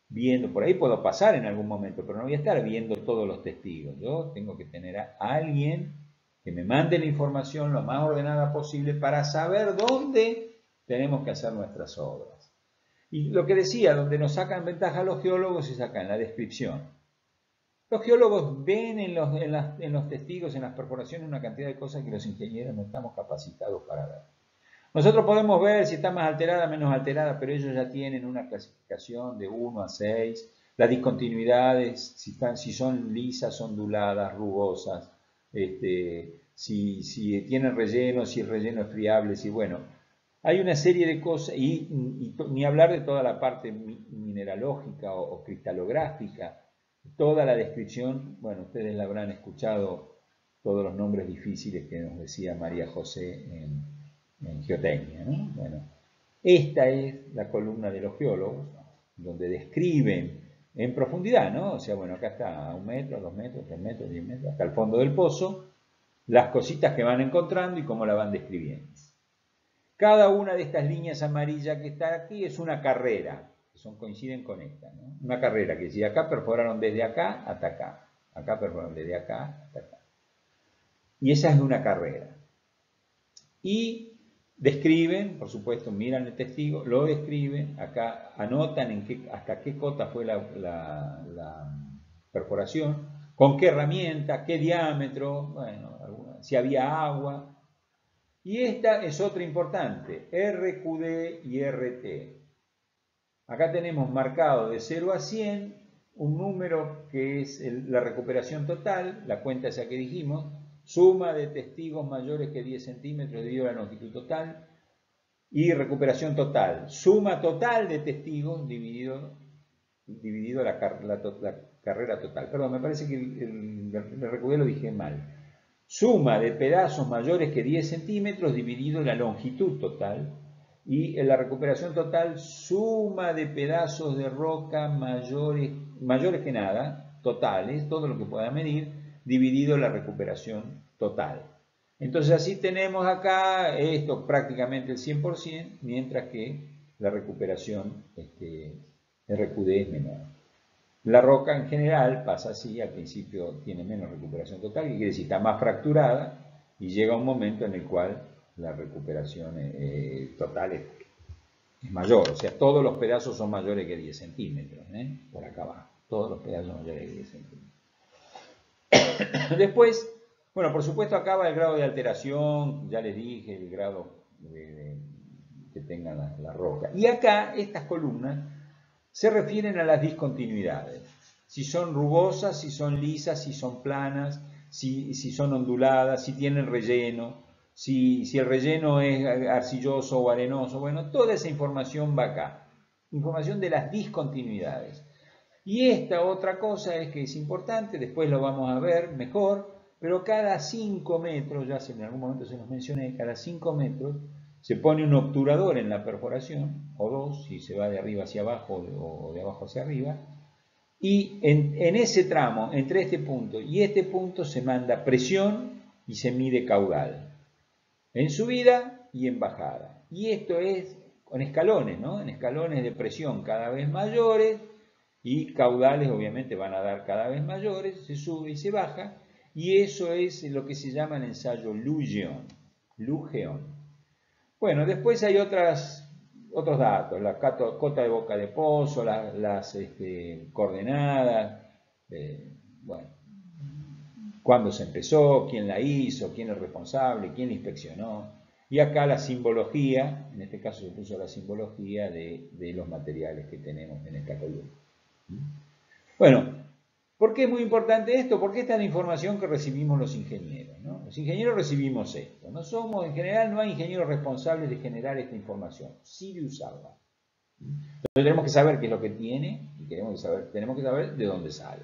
A: viendo, por ahí puedo pasar en algún momento, pero no voy a estar viendo todos los testigos. Yo tengo que tener a alguien que me mande la información lo más ordenada posible para saber dónde tenemos que hacer nuestras obras. Y lo que decía, donde nos sacan ventaja los geólogos es acá, en la descripción. Los geólogos ven en los, testigos, en las perforaciones, una cantidad de cosas que los ingenieros no estamos capacitados para ver. Nosotros podemos ver si está más alterada, menos alterada, pero ellos ya tienen una clasificación de 1 a 6, las discontinuidades, si, están, si son lisas, onduladas, rugosas, este, si, si, tienen relleno, si el relleno es friable, si bueno. Hay una serie de cosas, y, ni hablar de toda la parte mineralógica o cristalográfica, Toda la descripción, bueno, ustedes la habrán escuchado todos los nombres difíciles que nos decía María José en, geotecnia. ¿no? Bueno, esta es la columna de los geólogos, donde describen en profundidad, ¿no? O sea, bueno, acá está a un metro, dos metros, tres metros, diez metros, hasta el fondo del pozo, las cositas que van encontrando y cómo la van describiendo. Cada una de estas líneas amarillas que está aquí es una carrera son, coinciden con esta. Una carrera que si acá perforaron desde acá hasta acá, acá perforaron desde acá hasta acá. Y esa es una carrera. Y describen, por supuesto, miran el testigo, lo describen, acá anotan en qué, hasta qué cota fue la, perforación, con qué herramienta, qué diámetro, bueno, si había agua. Y esta es otra importante, RQD y RT. Acá tenemos marcado de 0 a 100 un número que es la recuperación total, la cuenta esa que dijimos, suma de testigos mayores que 10 centímetros debido a la longitud total, y recuperación total, suma total de testigos dividido, dividido la, carrera total. Perdón, me parece que el, el, lo dije mal. Suma de pedazos mayores que 10 centímetros dividido la longitud total, y en la recuperación total suma de pedazos de roca mayores, mayores que nada, totales, todo lo que pueda medir, dividido la recuperación total. Entonces así tenemos acá esto prácticamente el 100%, mientras que la recuperación este, RQD es menor. La roca en general pasa así, al principio tiene menos recuperación total, que quiere decir está más fracturada y llega un momento en el cual la recuperación eh, total es, mayor. O sea, todos los pedazos son mayores que 10 centímetros, ¿eh? por acá abajo. Todos los pedazos son mayores que 10 centímetros. Después, bueno, por supuesto acaba el grado de alteración, ya les dije, el grado que tenga la, roca. Y acá, estas columnas se refieren a las discontinuidades. Si son rugosas, si son lisas, si son planas, si, si son onduladas, si tienen relleno, si, el relleno es arcilloso o arenoso, bueno, toda esa información va acá. Información de las discontinuidades. Y esta otra cosa es que es importante, después lo vamos a ver mejor, pero cada 5 metros, ya en algún momento se nos mencioné, cada 5 metros se pone un obturador en la perforación, o dos, si se va de arriba hacia abajo o de abajo hacia arriba, y en, en, ese tramo, entre este punto y este punto, se manda presión y se mide caudal, en subida y en bajada. Y esto es con escalones, ¿no? En escalones de presión cada vez mayores y caudales obviamente van a dar cada vez mayores, se sube y se baja, y eso es lo que se llama el ensayo Lugeon. Lugeon. Bueno, después hay otras, otros datos, la cota de boca de pozo, las, este, coordenadas, eh, bueno, cuándo se empezó, quién la hizo, quién es responsable, quién la inspeccionó. Y acá la simbología, en este caso se puso la simbología de, de los materiales que tenemos en esta columna. Bueno, ¿por qué es muy importante esto? Porque esta es la información que recibimos los ingenieros. Los ingenieros recibimos esto. No somos, en general, no hay ingenieros responsables de generar esta información, sí de usarla. Entonces tenemos que saber qué es lo que tiene y tenemos que saber, tenemos que saber de dónde sale.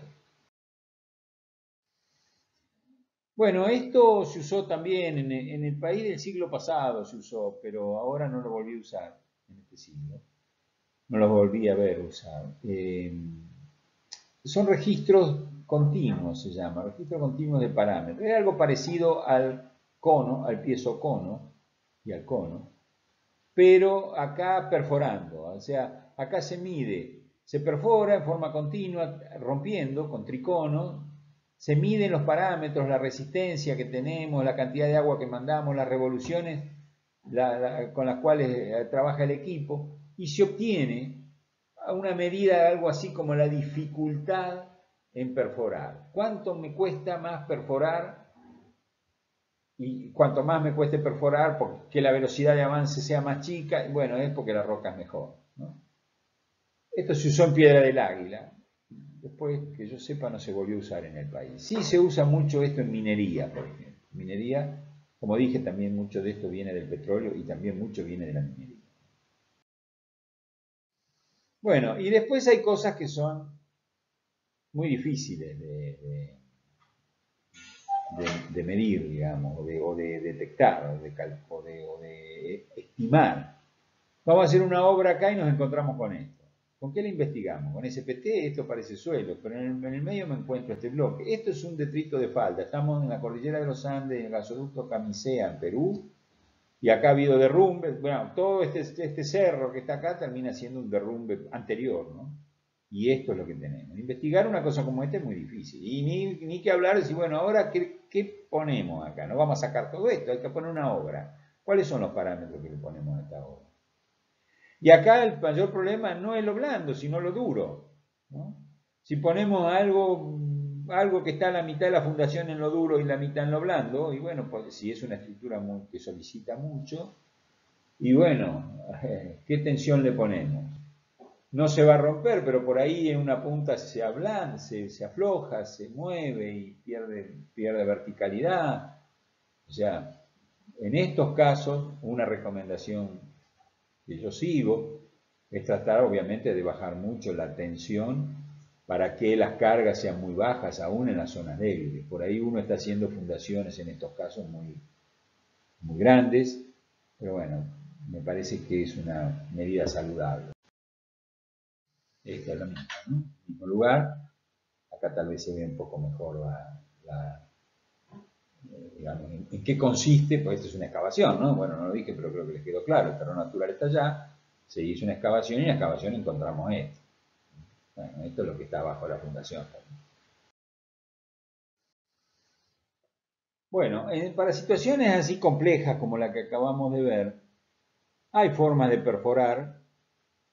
A: Bueno, esto se usó también en el, país del siglo pasado, se usó, pero ahora no lo volví a usar en este siglo. No lo volví a ver usar. Eh, son registros continuos, se llama, registros continuos de parámetros. Es algo parecido al cono, al piezo cono y al cono, pero acá perforando, o sea, acá se mide, se perfora en forma continua, rompiendo con tricono, se miden los parámetros, la resistencia que tenemos, la cantidad de agua que mandamos, las revoluciones con las cuales eh, trabaja el equipo, y se obtiene una medida algo así como la dificultad en perforar. ¿Cuánto me cuesta más perforar? Y cuanto más me cueste perforar, porque la velocidad de avance sea más chica, bueno, es porque la roca es mejor. Esto se usó en Piedra del Águila. Después, que yo sepa, no se volvió a usar en el país. Sí se usa mucho esto en minería, por ejemplo. Minería, como dije, también mucho de esto viene del petróleo y también mucho viene de la minería. Bueno, y después hay cosas que son muy difíciles de, medir, digamos, o de, detectar, o de, o de estimar. Vamos a hacer una obra acá y nos encontramos con esto. ¿Con qué la investigamos? Con SPT, esto parece suelo, pero en el, medio me encuentro este bloque. Esto es un detrito de falda. Estamos en la cordillera de los Andes, en el gasoducto Camisea, en Perú, y acá ha habido derrumbes. Bueno, todo este, este cerro que está acá termina siendo un derrumbe anterior, ¿no? Y esto es lo que tenemos. Investigar una cosa como esta es muy difícil. Y ni, ni que hablar de decir, bueno, ahora, ¿qué, ¿qué, ponemos acá? No vamos a sacar todo esto, hay que poner una obra. ¿Cuáles son los parámetros que le ponemos a esta obra? Y acá el mayor problema no es lo blando, sino lo duro. Si ponemos algo, algo que está a la mitad de la fundación en lo duro y la mitad en lo blando, y bueno, pues, si es una estructura que solicita mucho, y bueno, ¿qué tensión le ponemos? no se va a romper, pero por ahí en una punta se ablanda, se, afloja, se mueve y pierde, pierde verticalidad. O sea, en estos casos, una recomendación que yo sigo es tratar obviamente de bajar mucho la tensión para que las cargas sean muy bajas, aún en las zonas débiles. Por ahí uno está haciendo fundaciones en estos casos muy, muy grandes, pero bueno, me parece que es una medida saludable. Esta es la misma, ¿no? Mismo lugar. Acá tal vez se ve un poco mejor la, eh, digamos, en, qué consiste, pues esto es una excavación, ¿no? Bueno, no lo dije, pero creo que les quedó claro. El terreno natural está allá, se hizo una excavación y en la excavación encontramos esto. Esto es lo que está bajo la fundación Bueno, para situaciones así complejas como la que acabamos de ver, hay formas de perforar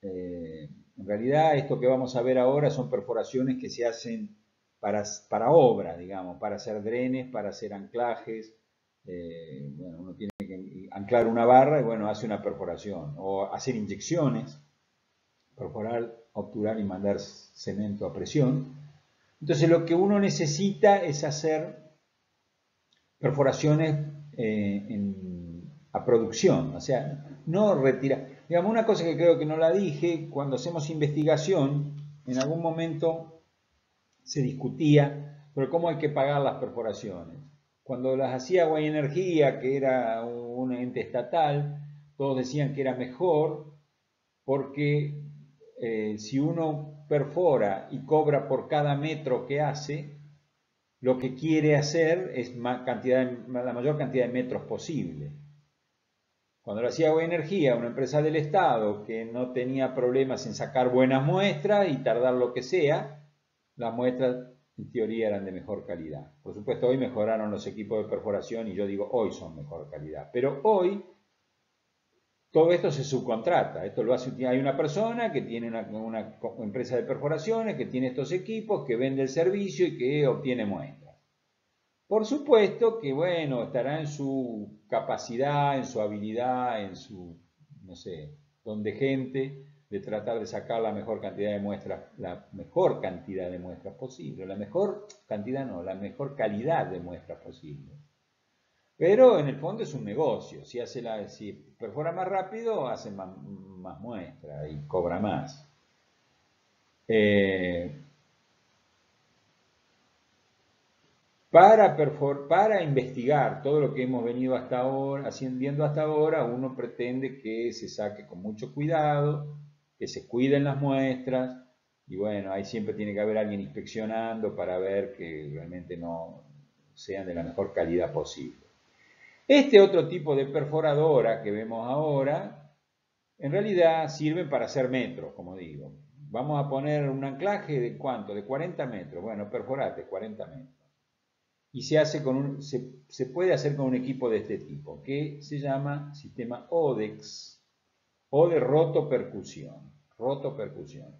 A: eh, en realidad, esto que vamos a ver ahora son perforaciones que se hacen para, para obra, digamos, para hacer drenes, para hacer anclajes. Eh, bueno, uno tiene que anclar una barra y bueno, hace una perforación. O hacer inyecciones, perforar, obturar y mandar cemento a presión. Entonces lo que uno necesita es hacer perforaciones eh, a producción, o sea, no retirar. Digamos, una cosa que creo que no la dije, cuando hacemos investigación, en algún momento se discutía sobre cómo hay que pagar las perforaciones. Cuando las hacía Agua y Energía, que era un ente estatal, todos decían que era mejor porque eh, si uno perfora y cobra por cada metro que hace, lo que quiere hacer es cantidad, la mayor cantidad de metros posible. Cuando lo hacía Energía, una empresa del Estado que no tenía problemas en sacar buenas muestras y tardar lo que sea, las muestras en teoría eran de mejor calidad. Por supuesto, hoy mejoraron los equipos de perforación y yo digo hoy son mejor calidad. Pero hoy todo esto se subcontrata. Esto lo hace, hay una persona que tiene una, empresa de perforaciones, que tiene estos equipos, que vende el servicio y que obtiene muestras. Por supuesto que, bueno, estará en su capacidad, en su habilidad, en su, no sé, don de gente, de tratar de sacar la mejor cantidad de muestras, la mejor cantidad de muestras posible. La mejor cantidad no, la mejor calidad de muestras posible. Pero en el fondo es un negocio. Si, hace la, si perfora más rápido, hace más, muestras y cobra más. Eh, Para, para investigar todo lo que hemos venido hasta ahora, haciendo hasta ahora, uno pretende que se saque con mucho cuidado, que se cuiden las muestras, y bueno, ahí siempre tiene que haber alguien inspeccionando para ver que realmente no sean de la mejor calidad posible. Este otro tipo de perforadora que vemos ahora, en realidad sirven para hacer metros, como digo. Vamos a poner un anclaje de cuánto, de 40 metros. Bueno, perforate 40 metros y se, hace con un, se, puede hacer con un equipo de este tipo, que se llama sistema ODEX o de rotopercusión. Rotopercusión.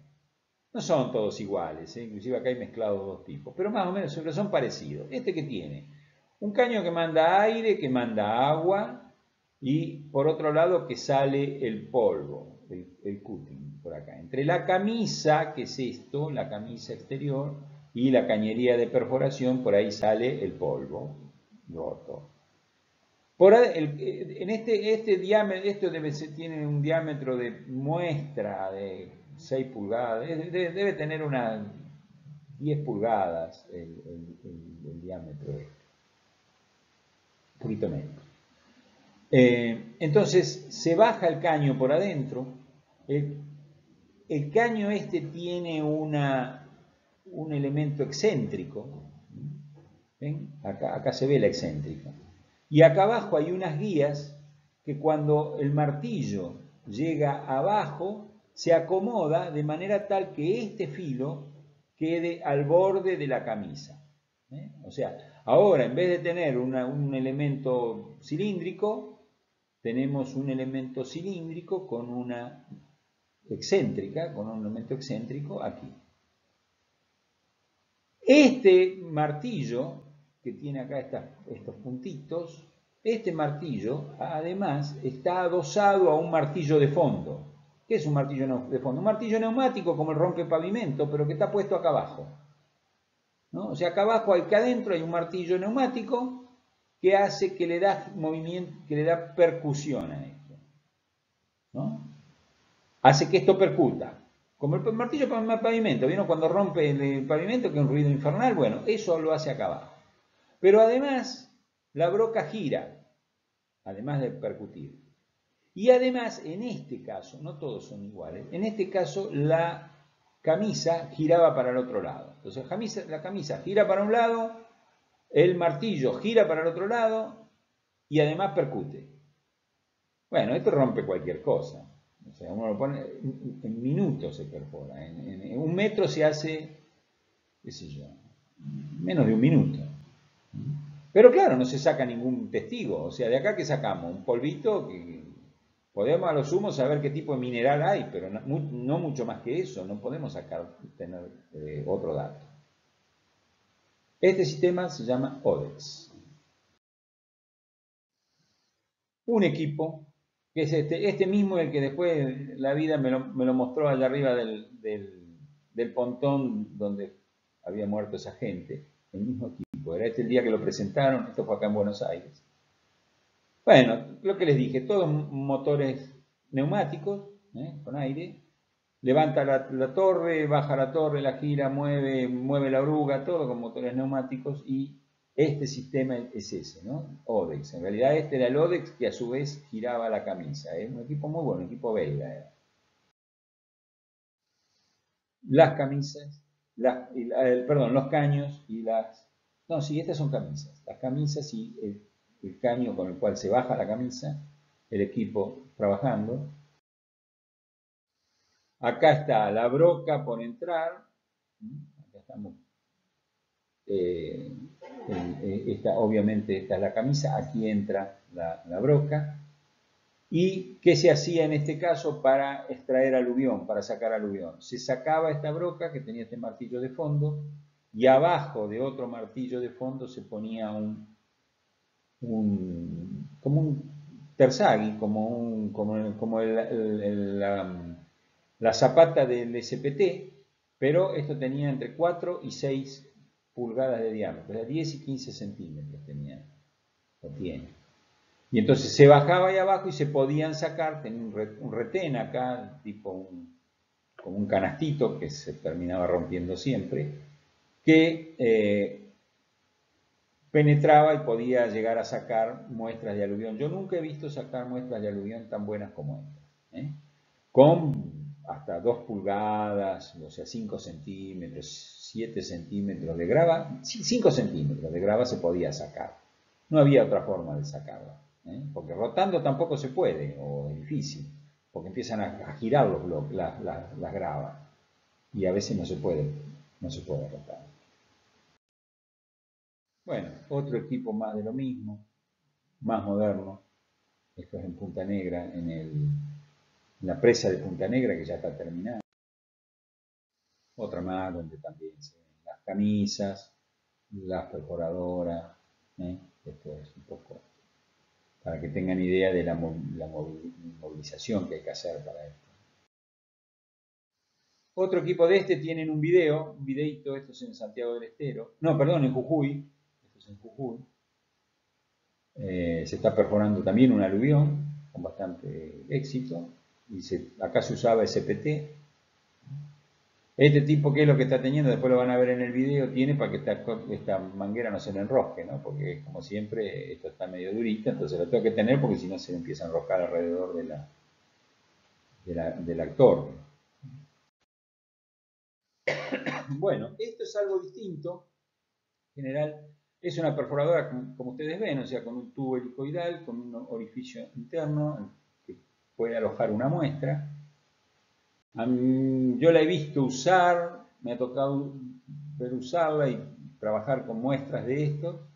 A: No son todos iguales, ¿eh? inclusive acá hay mezclados dos tipos, pero más o menos son parecidos. Este que tiene un caño que manda aire, que manda agua y por otro lado que sale el polvo, el, el cutting por acá. Entre la camisa, que es esto, la camisa exterior, y la cañería de perforación, por ahí sale el polvo roto. Por, en este, este diámetro, esto debe tiene un diámetro de muestra de 6 pulgadas, debe, tener unas 10 pulgadas el, diámetro, un poquito menos. Eh, entonces se baja el caño por adentro, el caño este tiene una, un elemento excéntrico. ¿Ven? Acá, acá se ve la excéntrica. Y acá abajo hay unas guías que cuando el martillo llega abajo, se acomoda de manera tal que este filo quede al borde de la camisa. ¿eh? O sea, ahora en vez de tener un elemento cilíndrico, tenemos un elemento cilíndrico con una excéntrica, con un elemento excéntrico aquí. Este martillo, que tiene acá estos puntitos, este martillo además está adosado a un martillo de fondo. ¿Qué es un martillo de fondo? Un martillo neumático como el rompe pavimento, pero que está puesto acá abajo. ¿No? O sea, acá abajo, acá adentro hay un martillo neumático que hace que le da movimiento, que le da percusión a esto. Hace que esto percuta. Como el martillo pavimento, ¿vieron cuando rompe el pavimento que es un ruido infernal? Bueno, eso lo hace acá abajo. Pero además, la broca gira, además de percutir. Y además, en este caso, no todos son iguales, en este caso la camisa giraba para el otro lado. Entonces la camisa gira para un lado, el martillo gira para el otro lado y además percute. Bueno, esto rompe cualquier cosa. O sea, uno lo pone, en, minutos se perfora. En, un metro se hace, qué sé yo, menos de un minuto. Pero claro, no se saca ningún testigo. O sea, de acá que sacamos un polvito que podemos a lo sumo saber qué tipo de mineral hay, pero no, mucho más que eso. No podemos sacar, tener eh, otro dato. Este sistema se llama ODEX. Un equipo que es este, este mismo el que después la vida me lo, mostró allá arriba del, del, pontón donde había muerto esa gente, el mismo equipo. Era este el día que lo presentaron, esto fue acá en Buenos Aires. Bueno, lo que les dije, todos motores neumáticos, ¿eh? con aire, levanta la, torre, baja la torre, la gira, mueve, mueve la oruga, todo con motores neumáticos y este sistema es ese, ¿no? Odex. En realidad este era el Odex que a su vez giraba la camisa. Es un equipo muy bueno, un equipo belga. Las camisas, las, perdón, los caños y las... No, sí, estas son camisas. Las camisas y el caño con el cual se baja la camisa, el equipo trabajando, Acá está la broca por entrar. Acá estamos. Eh, obviamente esta es la camisa, aquí entra la, broca. ¿Y qué se hacía en este caso para extraer aluvión, para sacar aluvión? Se sacaba esta broca que tenía este martillo de fondo y abajo de otro martillo de fondo se ponía un, como un terzagui, como, un, como, el, la zapata del SPT, pero esto tenía entre 4 y 6 pulgadas de diámetro, era 10 y 15 centímetros tenía, o tiene. Y entonces se bajaba ahí abajo y se podían sacar, tenía un retén acá, tipo un, como un canastito que se terminaba rompiendo siempre, que eh, penetraba y podía llegar a sacar muestras de aluvión. Yo nunca he visto sacar muestras de aluvión tan buenas como estas. ¿eh? Con hasta 2 pulgadas, o sea, 5 centímetros, 7 centímetros de grava, 5 centímetros de grava se podía sacar. No había otra forma de sacarla, ¿eh? porque rotando tampoco se puede, o es difícil, porque empiezan a, girar los bloques, las gravas, y a veces no se puede, no se puede rotar. Bueno, otro equipo más de lo mismo, más moderno, esto es en Punta Negra, en el la presa de Punta Negra que ya está terminada. Otra más donde también se ven las camisas, las perforadoras. ¿eh? Esto es un poco para que tengan idea de la, movilización que hay que hacer para esto. Otro equipo de este tienen un video, un videito, esto es en Santiago del Estero, no, perdón, en Jujuy, en Jujuy. Eh, se está perforando también un aluvión con bastante éxito y acá se usaba SPT. Este tipo, ¿qué es lo que está teniendo? Después lo van a ver en el video, tiene para que esta, manguera no se le enrosque, ¿no? Porque como siempre, esto está medio durita, entonces lo tengo que tener porque si no se empieza a enroscar alrededor de la, del actor. Bueno, esto es algo distinto. En general, es una perforadora, como ustedes ven, o sea, con un tubo helicoidal, con un orificio interno, puede alojar una muestra. Yo la he visto usar, me ha tocado ver usarla y trabajar con muestras de esto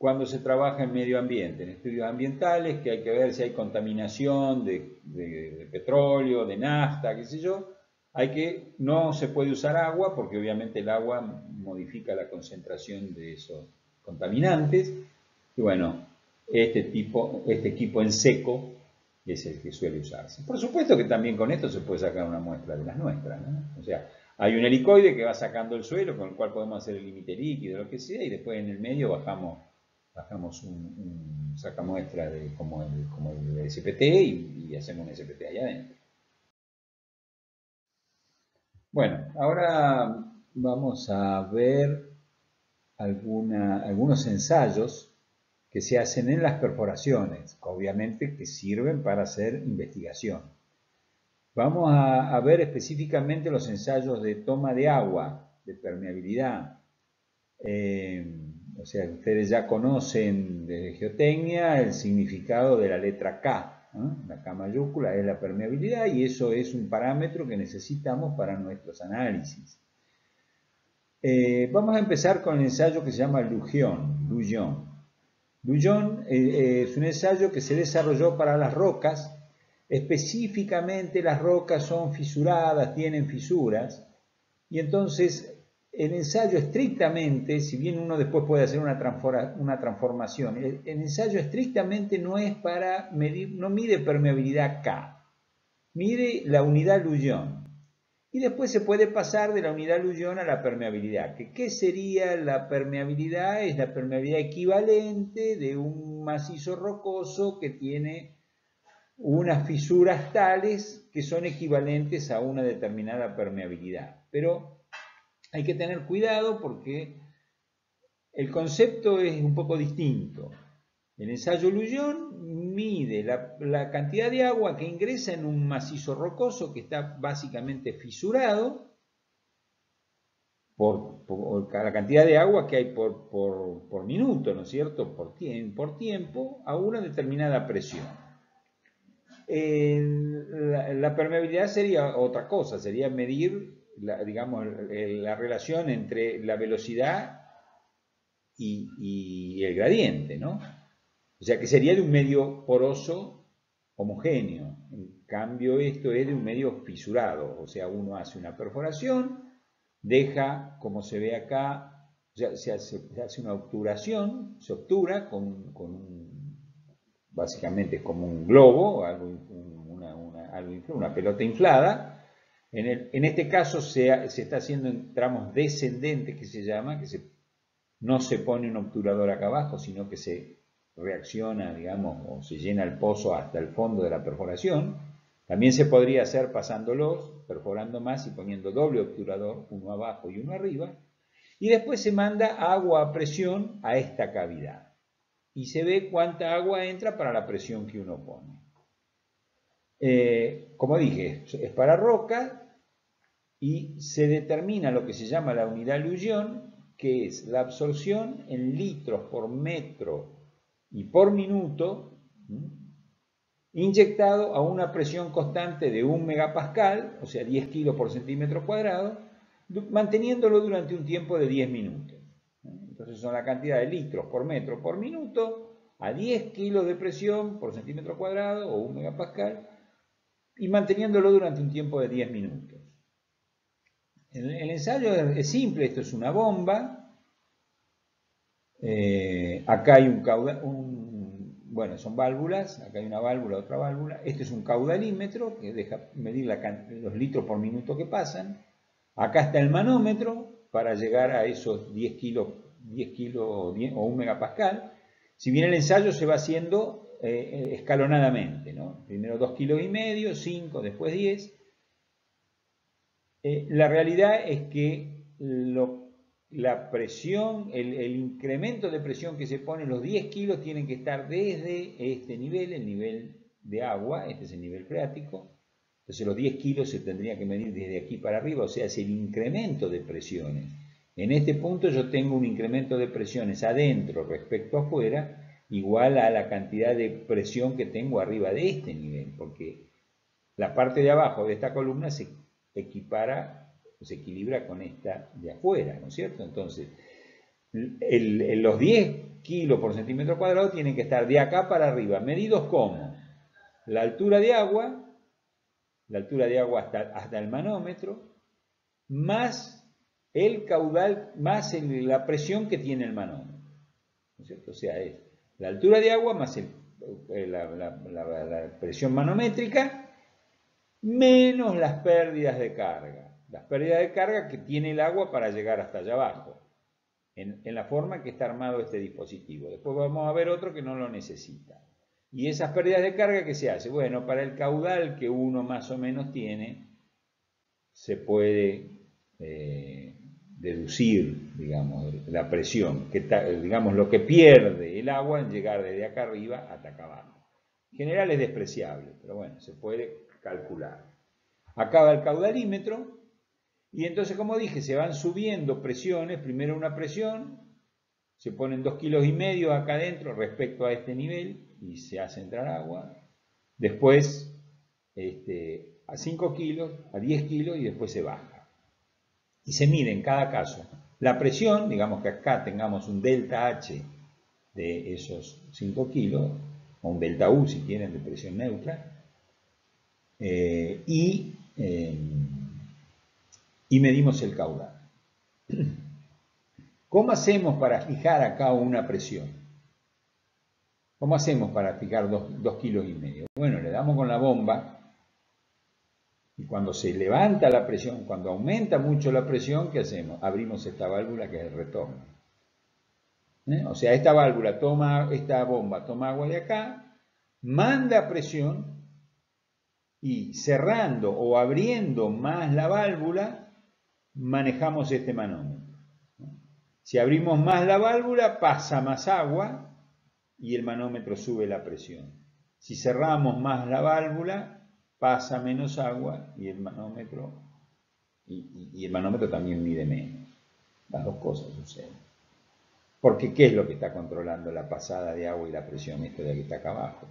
A: cuando se trabaja en medio ambiente, en estudios ambientales, que hay que ver si hay contaminación de, petróleo, de nafta, qué sé yo, hay que, no se puede usar agua porque obviamente el agua modifica la concentración de esos contaminantes. Y bueno, este, tipo, este equipo en seco es el que suele usarse. Por supuesto que también con esto se puede sacar una muestra de las nuestras, O sea, hay un helicoide que va sacando el suelo con el cual podemos hacer el límite líquido, lo que sea, y después en el medio bajamos, bajamos un, sacamuestra de, como, el, como el SPT y, hacemos un SPT allá adentro. Bueno, ahora vamos a ver algunos ensayos que se hacen en las perforaciones, obviamente que sirven para hacer investigación. Vamos a, ver específicamente los ensayos de toma de agua, de permeabilidad. Eh, o sea, ustedes ya conocen de geotecnia el significado de la letra K. La K mayúscula es la permeabilidad y eso es un parámetro que necesitamos para nuestros análisis. Eh, vamos a empezar con el ensayo que se llama Lugión, Lugión. Lullón eh, eh, es un ensayo que se desarrolló para las rocas, específicamente las rocas son fisuradas, tienen fisuras, y entonces el ensayo estrictamente, si bien uno después puede hacer una, transformación, el, ensayo estrictamente no es para medir, no mide permeabilidad K, mide la unidad Lullón. Y después se puede pasar de la unidad Luyón a la permeabilidad. ¿Qué sería la permeabilidad? Es la permeabilidad equivalente de un macizo rocoso que tiene unas fisuras tales que son equivalentes a una determinada permeabilidad. Pero hay que tener cuidado porque el concepto es un poco distinto. El ensayo Lullón mide la, cantidad de agua que ingresa en un macizo rocoso que está básicamente fisurado por, la cantidad de agua que hay por, minuto, ¿no es cierto? Por, por tiempo a una determinada presión. la, permeabilidad sería otra cosa, sería medir, la, digamos, la relación entre la velocidad y, y el gradiente, ¿no? O sea que sería de un medio poroso homogéneo. En cambio, esto es de un medio fisurado. O sea, uno hace una perforación, deja, como se ve acá, se hace, una obturación, se obtura con, básicamente es como un globo, algo, una, una, pelota inflada. En, este caso se, se, está haciendo en tramos descendentes, que se llama, que se, no se pone un obturador acá abajo, sino que se reacciona, digamos, o se llena el pozo hasta el fondo de la perforación. También se podría hacer pasándolos, perforando más y poniendo doble obturador, uno abajo y uno arriba. Y después se manda agua a presión a esta cavidad. Y se ve cuánta agua entra para la presión que uno pone. Eh, como dije, es para roca y se determina lo que se llama la unidad Luyon, que es la absorción en litros por metro y por minuto inyectado a una presión constante de 1 megapascal, o sea 10 kilos por centímetro cuadrado, manteniéndolo durante un tiempo de 10 minutos. Entonces son la cantidad de litros por metro por minuto a 10 kilos de presión por centímetro cuadrado o 1 megapascal y manteniéndolo durante un tiempo de 10 minutos. El, ensayo es, simple, esto es una bomba, eh, acá hay un caudal, bueno, son válvulas, acá hay una válvula, otra válvula. Este es un caudalímetro que deja medir los litros por minuto que pasan. Acá está el manómetro para llegar a esos 10 kilos, 10 kilos o, 1 megapascal. Si bien el ensayo se va haciendo eh, escalonadamente, ¿no? Primero 2 kilos y medio, 5, después 10. Eh, la realidad es que lo la presión, el, incremento de presión que se pone, los 10 kilos tienen que estar desde este nivel, el nivel de agua, este es el nivel freático, entonces los 10 kilos se tendría que medir desde aquí para arriba, o sea, es el incremento de presiones. En este punto yo tengo un incremento de presiones adentro respecto a afuera, igual a la cantidad de presión que tengo arriba de este nivel, porque la parte de abajo de esta columna se equipara se equilibra con esta de afuera, ¿no es cierto? Entonces, los 10 kilos por centímetro cuadrado tienen que estar de acá para arriba, medidos como la altura de agua, la altura de agua hasta, el manómetro, más el caudal, más la presión que tiene el manómetro. ¿no es cierto? O sea, es la altura de agua más eh, la presión manométrica menos las pérdidas de carga las pérdidas de carga que tiene el agua para llegar hasta allá abajo, en, la forma que está armado este dispositivo. Después vamos a ver otro que no lo necesita. Y esas pérdidas de carga, ¿qué se hace? Bueno, para el caudal que uno más o menos tiene, se puede eh, deducir, digamos, la presión, que digamos, lo que pierde el agua en llegar desde acá arriba hasta acá abajo. En general es despreciable, pero bueno, se puede calcular. Acaba el caudalímetro, y entonces, como dije, se van subiendo presiones, primero una presión, se ponen dos kilos y medio acá adentro respecto a este nivel y se hace entrar agua. Después este, a 5 kilos, a 10 kilos y después se baja. Y se mide en cada caso la presión, digamos que acá tengamos un delta H de esos 5 kilos, o un delta U si quieren de presión neutra, eh, y eh, y medimos el caudal. ¿Cómo hacemos para fijar acá una presión? ¿Cómo hacemos para fijar dos, kilos y medio? Bueno, le damos con la bomba y cuando se levanta la presión, cuando aumenta mucho la presión, ¿qué hacemos? Abrimos esta válvula que es el retorno. ¿Eh? O sea, esta válvula toma, esta bomba toma agua de acá, manda presión Y cerrando o abriendo más la válvula, manejamos este manómetro. Si abrimos más la válvula, pasa más agua y el manómetro sube la presión. Si cerramos más la válvula, pasa menos agua y el manómetro, y, el manómetro también mide menos. Las dos cosas suceden. Porque ¿qué es lo que está controlando la pasada de agua y la presión? Esto de aquí está acá abajo.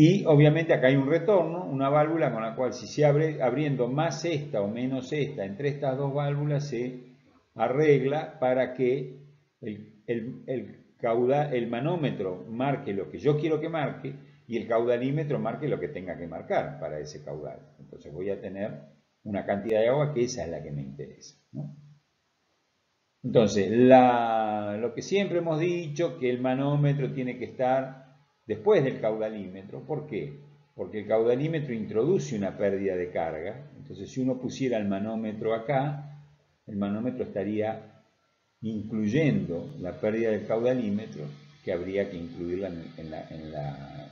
A: Y obviamente acá hay un retorno, una válvula con la cual si se abre abriendo más esta o menos esta entre estas dos válvulas se arregla para que el, caudal, el manómetro marque lo que yo quiero que marque y el caudalímetro marque lo que tenga que marcar para ese caudal. Entonces voy a tener una cantidad de agua que esa es la que me interesa. Entonces, lo que siempre hemos dicho, que el manómetro tiene que estar después del caudalímetro. ¿Por qué? Porque el caudalímetro introduce una pérdida de carga. Entonces, si uno pusiera el manómetro acá, el manómetro estaría incluyendo la pérdida del caudalímetro, que habría que incluirla en, la,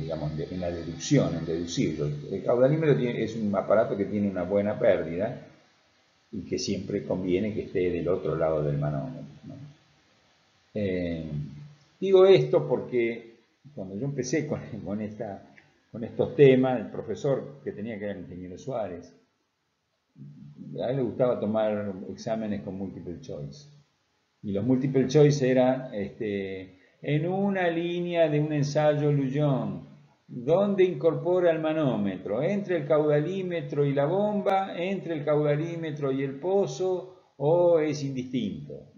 A: digamos, en la deducción, en deducirlo. El caudalímetro es un aparato que tiene una buena pérdida y que siempre conviene que esté del otro lado del manómetro. Eh, digo esto porque cuando yo empecé con, estos temas, el profesor que tenía que era el ingeniero Suárez, a él le gustaba tomar exámenes con multiple choice. Y los multiple choice eran este, en una línea de un ensayo Luyon, ¿dónde incorpora el manómetro? ¿Entre el caudalímetro y la bomba? ¿Entre el caudalímetro y el pozo? ¿O es indistinto?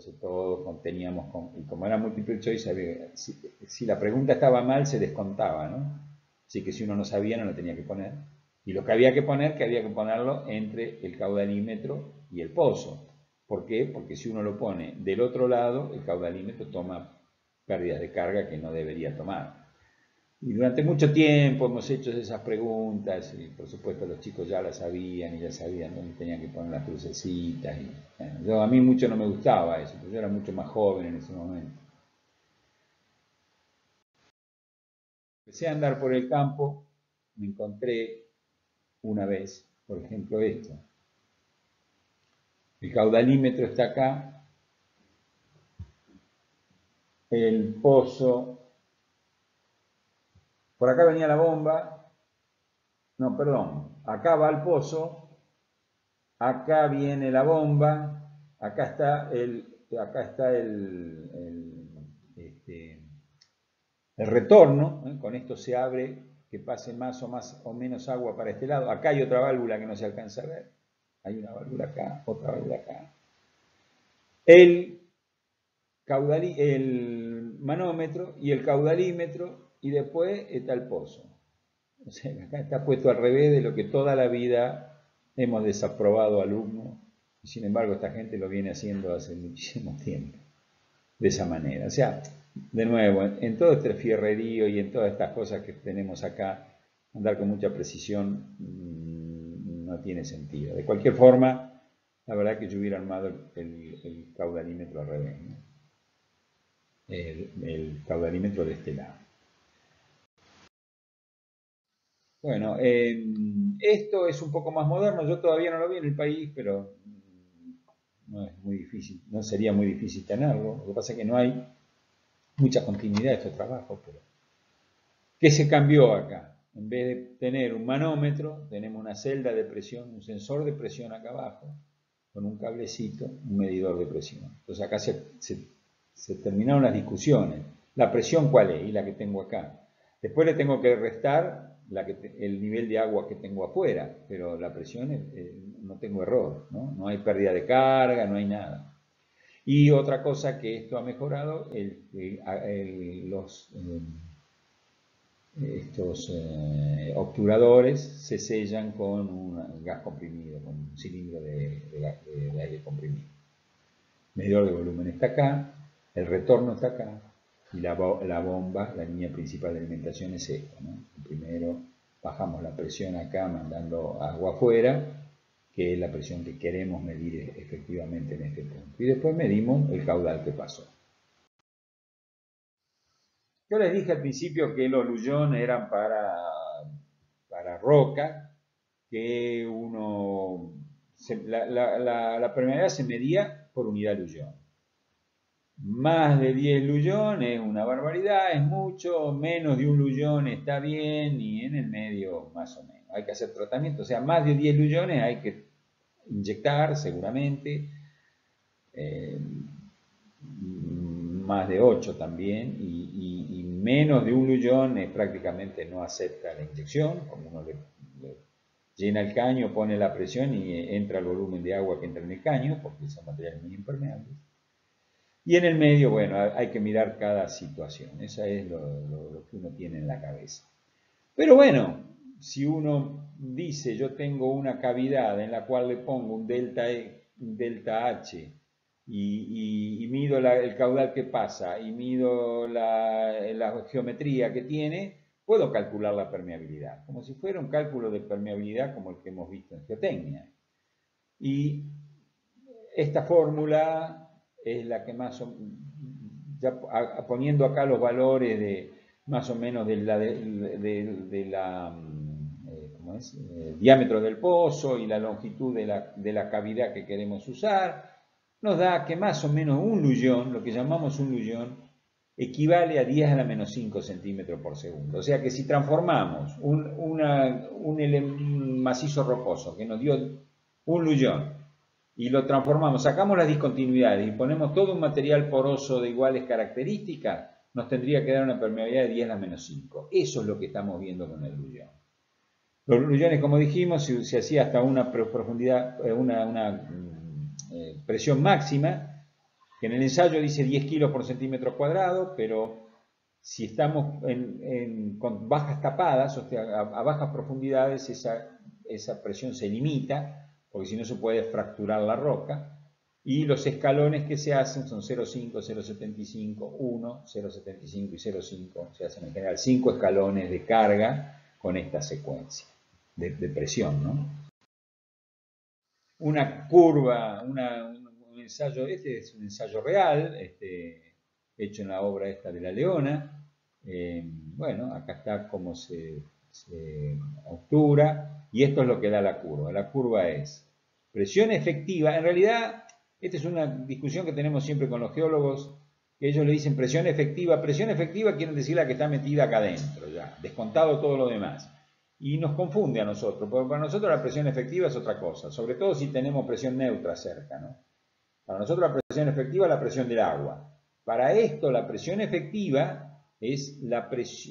A: Entonces todos teníamos, y como era multiple choice, si, si, la pregunta estaba mal se descontaba, ¿no? Así que si uno no sabía no lo tenía que poner. Y lo que había que poner, que había que ponerlo entre el caudalímetro y el pozo. ¿Por qué? Porque si uno lo pone del otro lado, el caudalímetro toma pérdidas de carga que no debería tomar. Y durante mucho tiempo hemos hecho esas preguntas, y por supuesto los chicos ya las sabían y ya sabían dónde tenían que poner las crucecitas. Y, a mí mucho no me gustaba eso, porque yo era mucho más joven en ese momento. Empecé a andar por el campo, me encontré una vez, por ejemplo esto. El caudalímetro está acá, el pozo, por acá venía la bomba, no, perdón, acá va el pozo, acá viene la bomba, acá está el, acá está el, el, este, retorno, ¿eh? con esto se abre que pase más o más o menos agua para este lado. Acá hay otra válvula que no se alcanza a ver. Hay una válvula acá, otra válvula acá. El, el manómetro y el caudalímetro y después está el pozo. Acá está puesto al revés de lo que toda la vida hemos desaprobado alumnos y sin embargo esta gente lo viene haciendo hace muchísimo tiempo de esa manera. O sea, de nuevo, en todo este fierrerío y en todas estas cosas que tenemos acá, andar con mucha precisión mm, no tiene sentido. De cualquier forma, la verdad que yo hubiera armado el, caudalímetro al revés, el, caudalímetro de este lado. Bueno, em, esto es un poco más moderno, yo todavía no lo vi en el país, pero no es muy difícil, no sería muy difícil tenerlo. Lo que pasa es que no hay mucha continuidad de estos trabajos, pero ¿qué se cambió acá? En vez de tener un manómetro, tenemos una celda de presión, un sensor de presión acá abajo, con un cablecito, un medidor de presión. Entonces acá se, terminaron las discusiones. ¿La presión cuál es? Y la que tengo acá. Después le tengo que restar el nivel de agua que tengo afuera, pero la presión no tengo error, ¿no? hay pérdida de carga, no hay nada. Y otra cosa que esto ha mejorado, los, eh, estos eh, obturadores se sellan con un gas comprimido, con un cilindro de, aire comprimido. medidor de volumen está acá, el retorno está acá y la, bomba, la línea principal de alimentación es esta. Primero bajamos la presión acá mandando agua afuera que es la presión que queremos medir efectivamente en este punto. Y después medimos el caudal que pasó. Yo les dije al principio que los Lullón eran para roca que uno, la, la, permeabilidad se medía por unidad Luyón. Más de 10 Luyón es una barbaridad, es mucho, menos de un Luyón está bien y en el medio más o menos. Hay que hacer tratamiento, o sea, más de 10 Luyones hay que inyectar seguramente, eh, más de 8 también, y, menos de un Luyón prácticamente no acepta la inyección, como uno le, llena el caño, pone la presión y entra el volumen de agua que entra en el caño, porque son materiales muy impermeables. Y en el medio, bueno, hay que mirar cada situación, eso es lo, que uno tiene en la cabeza. Pero bueno, si uno dice yo tengo una cavidad en la cual le pongo un delta, e, un delta H y, mido el caudal que pasa y mido la, la, geometría que tiene, puedo calcular la permeabilidad, como si fuera un cálculo de permeabilidad como el que hemos visto en geotecnia. Y esta fórmula es la que más, ya poniendo acá los valores de más o menos de la, la eh. Eh, diámetro del pozo y la longitud de la, de la, cavidad que queremos usar, nos da que más o menos un luyón, lo que llamamos un luyón, equivale a 10 a la menos 5 centímetros por segundo. O sea que si transformamos un, un macizo rocoso que nos dio un luyón y lo transformamos, sacamos las discontinuidades y ponemos todo un material poroso de iguales características, nos tendría que dar una permeabilidad de 10 a la menos 5. Eso es lo que estamos viendo con el luyón. Los luyones, como dijimos, se, hacía hasta una profundidad, eh, una, mm, eh, presión máxima, que en el ensayo dice 10 kilos por centímetro cuadrado, pero si estamos con bajas tapadas, sea, a, bajas profundidades, esa, esa presión se limita porque si no se puede fracturar la roca. Y los escalones que se hacen son 0,5, 0,75, 1, 0,75 y 0,5. Se hacen en general 5 escalones de carga con esta secuencia de, presión. ¿no? Una curva, un, ensayo, este es un ensayo real, este, hecho en la obra esta de la Leona. Eh, bueno, acá está cómo se se obtura y esto es lo que da la curva. La curva es presión efectiva. En realidad, esta es una discusión que tenemos siempre con los geólogos, ellos le dicen presión efectiva. Presión efectiva quiere decir la que está metida acá adentro, ya, descontado todo lo demás. Y nos confunde a nosotros, porque para nosotros la presión efectiva es otra cosa, sobre todo si tenemos presión neutra cerca. ¿no? Para nosotros la presión efectiva es la presión del agua. Para esto, la presión efectiva es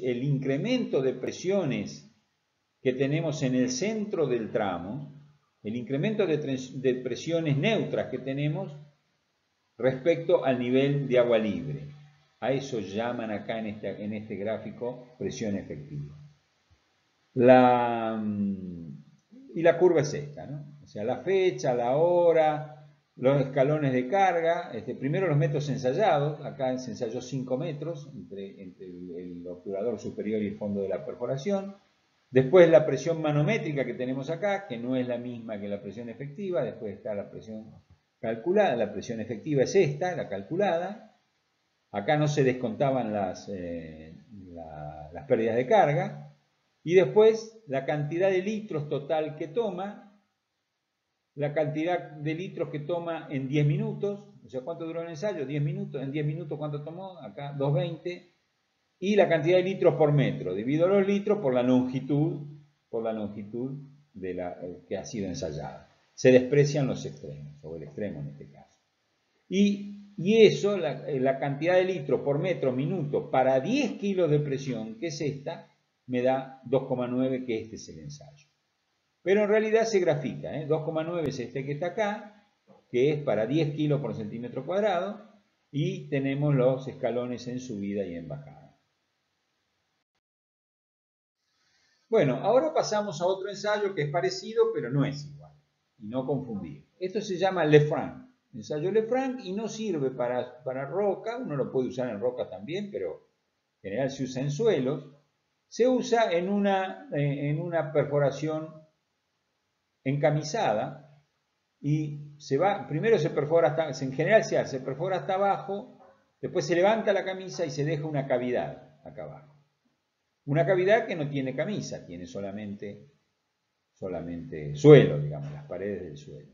A: el incremento de presiones que tenemos en el centro del tramo, el incremento de, presiones neutras que tenemos respecto al nivel de agua libre. A eso llaman acá en este, en este gráfico presión efectiva. La, y la curva es esta, ¿no? O sea, la fecha, la hora, los escalones de carga, este, primero los metros ensayados, acá se ensayó 5 metros entre, el, obturador superior y el fondo de la perforación, después la presión manométrica que tenemos acá, que no es la misma que la presión efectiva, después está la presión calculada, la presión efectiva es esta, la calculada, acá no se descontaban las, eh, las pérdidas de carga, y después la cantidad de litros total que toma, la cantidad de litros que toma en 10 minutos, o sea, ¿cuánto duró el ensayo? 10 minutos, en 10 minutos ¿cuánto tomó? Acá 220, y la cantidad de litros por metro, divido los litros por la longitud, por la longitud de la, eh, que ha sido ensayada. Se desprecian los extremos, o el extremo en este caso. Y, eso, la, eh, la cantidad de litros por metro minuto para 10 kilos de presión, que es esta, me da 2,9, que este es el ensayo. Pero en realidad se grafica, 2,9 ¿eh? es este que está acá, que es para 10 kilos por centímetro cuadrado, y tenemos los escalones en subida y en bajada. Bueno, ahora pasamos a otro ensayo que es parecido, pero no es igual, y no confundir. Esto se llama Lefranc, ensayo Lefranc, y no sirve para, para roca, uno lo puede usar en roca también, pero en general se usa en suelos. Se usa en una, eh, en una perforación encamisada y se va, primero se perfora hasta, en general se hace, se perfora hasta abajo, después se levanta la camisa y se deja una cavidad acá abajo. Una cavidad que no tiene camisa, tiene solamente solamente suelo, digamos, las paredes del suelo.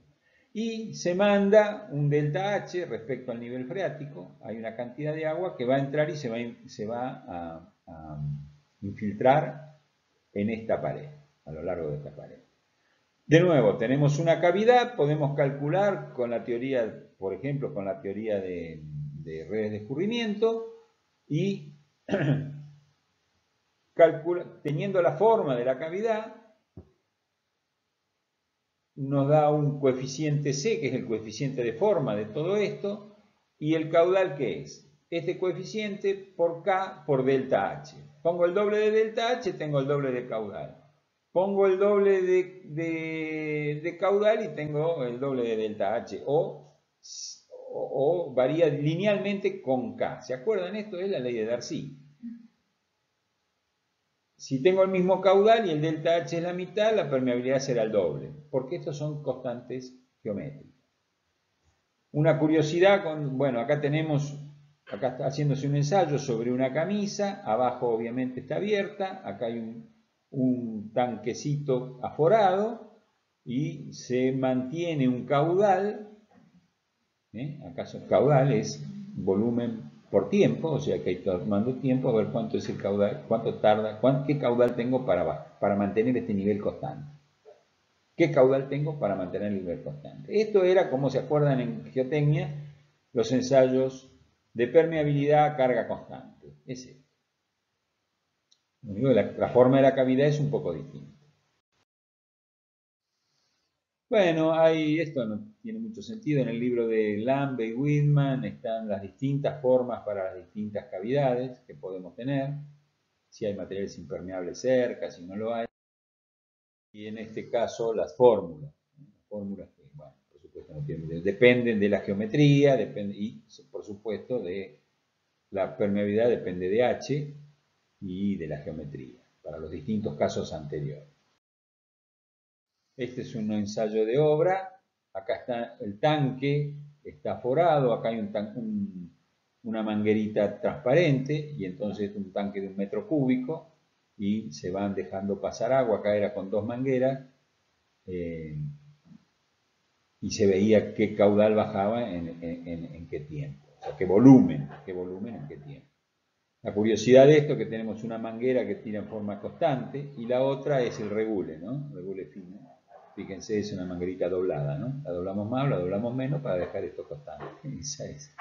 A: Y se manda un delta H respecto al nivel freático, hay una cantidad de agua que va a entrar y se va, se va a, a infiltrar en esta pared, a lo largo de esta pared. De nuevo, tenemos una cavidad, podemos calcular con la teoría, por ejemplo, con la teoría de, redes de escurrimiento y teniendo la forma de la cavidad, nos da un coeficiente C, que es el coeficiente de forma de todo esto, y el caudal, ¿qué es? Este coeficiente por K por delta H. Pongo el doble de delta H, tengo el doble de caudal pongo el doble de, caudal y tengo el doble de delta H, o, o, varía linealmente con K. ¿Se acuerdan? Esto es la ley de Darcy. Si tengo el mismo caudal y el delta H es la mitad, la permeabilidad será el doble, porque estos son constantes geométricas. Una curiosidad, bueno, acá tenemos, acá está haciéndose un ensayo sobre una camisa, abajo obviamente está abierta, acá hay un, tanquecito aforado y se mantiene un caudal, ¿eh? acaso el caudal es volumen por tiempo, o sea que hay tomando tiempo a ver cuánto es el caudal, cuánto tarda, qué caudal tengo para, para mantener este nivel constante. ¿Qué caudal tengo para mantener el nivel constante? Esto era, como se acuerdan en geotecnia, los ensayos de permeabilidad a carga constante. Ese la, forma de la cavidad es un poco distinta. Bueno, hay, esto no tiene mucho sentido. En el libro de Lambe y Whitman están las distintas formas para las distintas cavidades que podemos tener. Si hay materiales impermeables cerca, si no lo hay. Y en este caso las fórmulas. Las fórmulas que, bueno, por supuesto no tienen, dependen de la geometría y por supuesto de la permeabilidad depende de H y de la geometría, para los distintos casos anteriores. Este es un ensayo de obra, acá está el tanque, está forado, acá hay un una manguerita transparente y entonces un tanque de un metro cúbico y se van dejando pasar agua, acá era con dos mangueras eh, y se veía qué caudal bajaba en, en qué tiempo, o sea, qué volumen, qué volumen en qué tiempo. La curiosidad de esto es que tenemos una manguera que tira en forma constante y la otra es el regule, ¿no? Regule fino. Fíjense, es una manguerita doblada, ¿no? La doblamos más, la doblamos menos para dejar esto constante.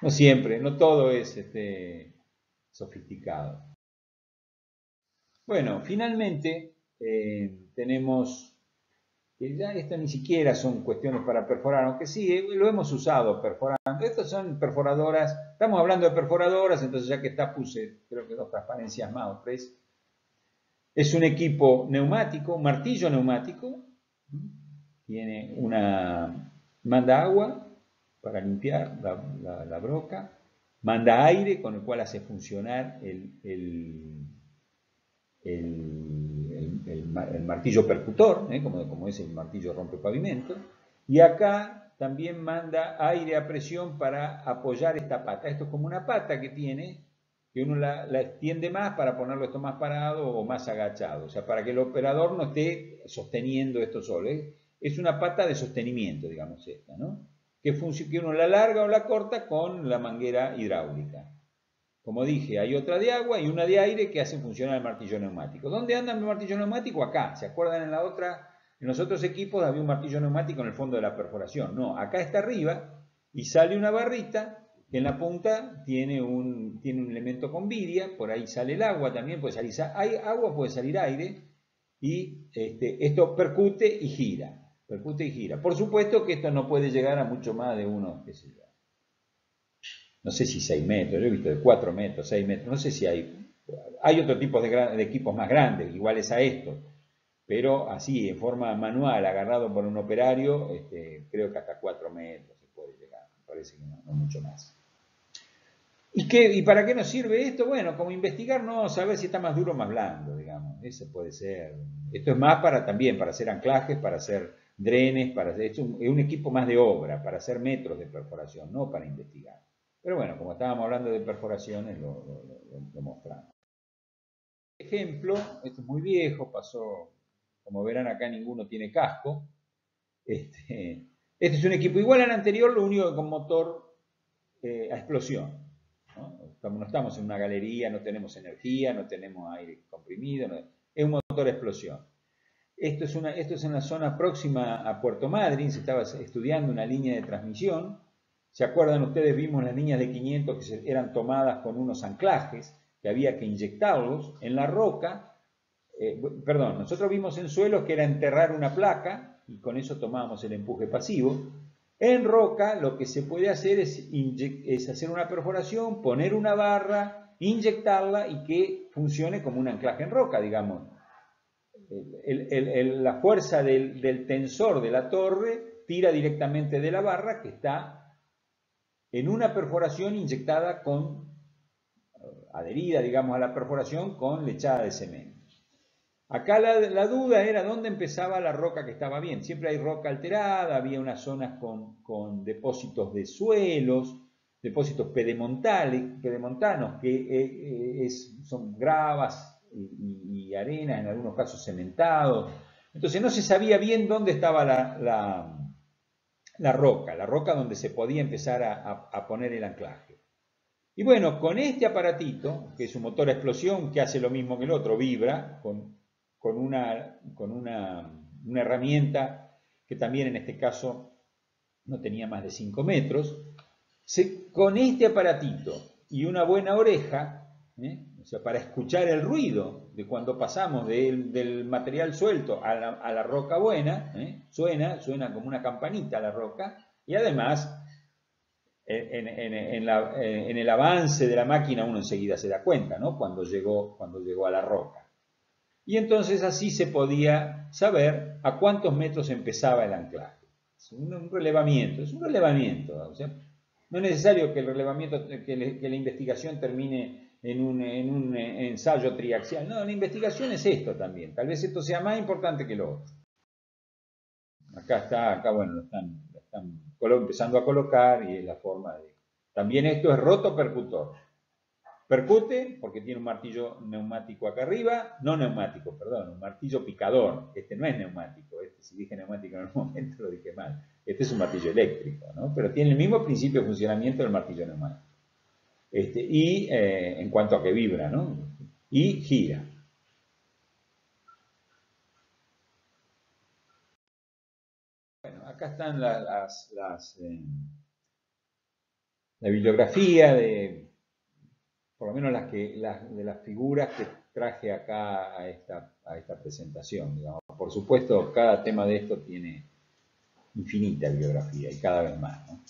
A: No siempre, no todo es este, sofisticado. Bueno, finalmente eh, tenemos esto ni siquiera son cuestiones para perforar, aunque sí, eh, lo hemos usado perforando. Estas son perforadoras, estamos hablando de perforadoras, entonces ya que está puse creo que dos transparencias más o tres. Es un equipo neumático, martillo neumático, tiene una, manda agua para limpiar la, broca, manda aire con el cual hace funcionar el, martillo percutor, ¿eh? como, como, es el martillo rompe pavimento, y acá también manda aire a presión para apoyar esta pata. Esto es como una pata que tiene, que uno la, extiende más para ponerlo esto más parado o más agachado, o sea, para que el operador no esté sosteniendo esto solo. Es una pata de sostenimiento, digamos esta, ¿no? Que, que uno la larga o la corta con la manguera hidráulica. Como dije, hay otra de agua y una de aire que hacen funcionar el martillo neumático. ¿Dónde anda el martillo neumático? Acá. ¿Se acuerdan en la otra? En los otros equipos había un martillo neumático en el fondo de la perforación. No, acá está arriba y sale una barrita en la punta tiene un, tiene un elemento con vidia, por ahí sale el agua también, puede salir hay agua, puede salir aire, y este, esto percute y gira, percute y gira. Por supuesto que esto no puede llegar a mucho más de uno, qué sé yo, no sé si 6 metros, yo he visto de 4 metros, 6 metros, no sé si hay, hay otro tipo de, equipos más grandes, iguales a esto, pero así, en forma manual, agarrado por un operario, este, creo que hasta 4 metros se puede llegar, parece que no, mucho más. ¿Y, qué, ¿Y para qué nos sirve esto? Bueno, como investigar, no saber si está más duro o más blando, digamos, ese puede ser. Esto es más para también, para hacer anclajes, para hacer drenes, para un, es un equipo más de obra, para hacer metros de perforación, no para investigar. Pero bueno, como estábamos hablando de perforaciones, lo, mostramos. Ejemplo, esto es muy viejo, pasó como verán acá ninguno tiene casco. Este, este es un equipo igual al anterior, lo único con motor eh, a explosión. ¿No? estamos en una galería, no tenemos energía, no tenemos aire comprimido, es un motor a explosión. Esto es, una, esto es en la zona próxima a Puerto Madryn, se estaba estudiando una línea de transmisión. ¿Se acuerdan ustedes? Vimos las líneas de 500 que eran tomadas con unos anclajes, que había que inyectarlos en la roca. Eh, perdón, nosotros vimos en suelos que era enterrar una placa y con eso tomábamos el empuje pasivo. En roca lo que se puede hacer es, hacer una perforación, poner una barra, inyectarla y que funcione como un anclaje en roca, digamos. la fuerza del, del, tensor de la torre tira directamente de la barra que está en una perforación inyectada con, adherida, digamos, a la perforación con lechada de cemento. Acá la, duda era dónde empezaba la roca que estaba bien. Siempre hay roca alterada, había unas zonas con, depósitos de suelos, depósitos pedemontanos, que eh, eh, son gravas y, arena, en algunos casos cementados. Entonces no se sabía bien dónde estaba la, la, roca, la roca donde se podía empezar a, a poner el anclaje. Y bueno, con este aparatito, que es un motor a explosión que hace lo mismo que el otro, vibra, con, con una, con una, herramienta que también en este caso no tenía más de 5 metros. con este aparatito y una buena oreja, ¿eh? o sea, para escuchar el ruido de cuando pasamos del material suelto a la, roca buena, ¿eh? suena, suena como una campanita la roca, y además en, el avance de la máquina uno enseguida se da cuenta, ¿no? Cuando llegó, cuando llegó a la roca. Y entonces así se podía saber a cuántos metros empezaba el anclaje. Es un, relevamiento, es un relevamiento. no es necesario que el relevamiento, que, la investigación termine en un, ensayo triaxial. No, la investigación es esto también. Tal vez esto sea más importante que lo otro. Acá está, acá bueno, lo están, están empezando a colocar y es la forma de... También esto es roto percutor. Percute, porque tiene un martillo neumático acá arriba, no neumático, perdón, un martillo picador. Este no es neumático, este, si dije neumático en algún momento lo dije mal. Este es un martillo eléctrico, ¿no? Pero tiene el mismo principio de funcionamiento del martillo neumático. Este, y eh, en cuanto a que vibra, ¿no? Y gira. Bueno, acá están las, eh, la bibliografía de por lo menos las que, las, de las figuras que traje acá a esta, a esta presentación. Digamos. Por supuesto, cada tema de esto tiene infinita bibliografía y cada vez más. ¿no?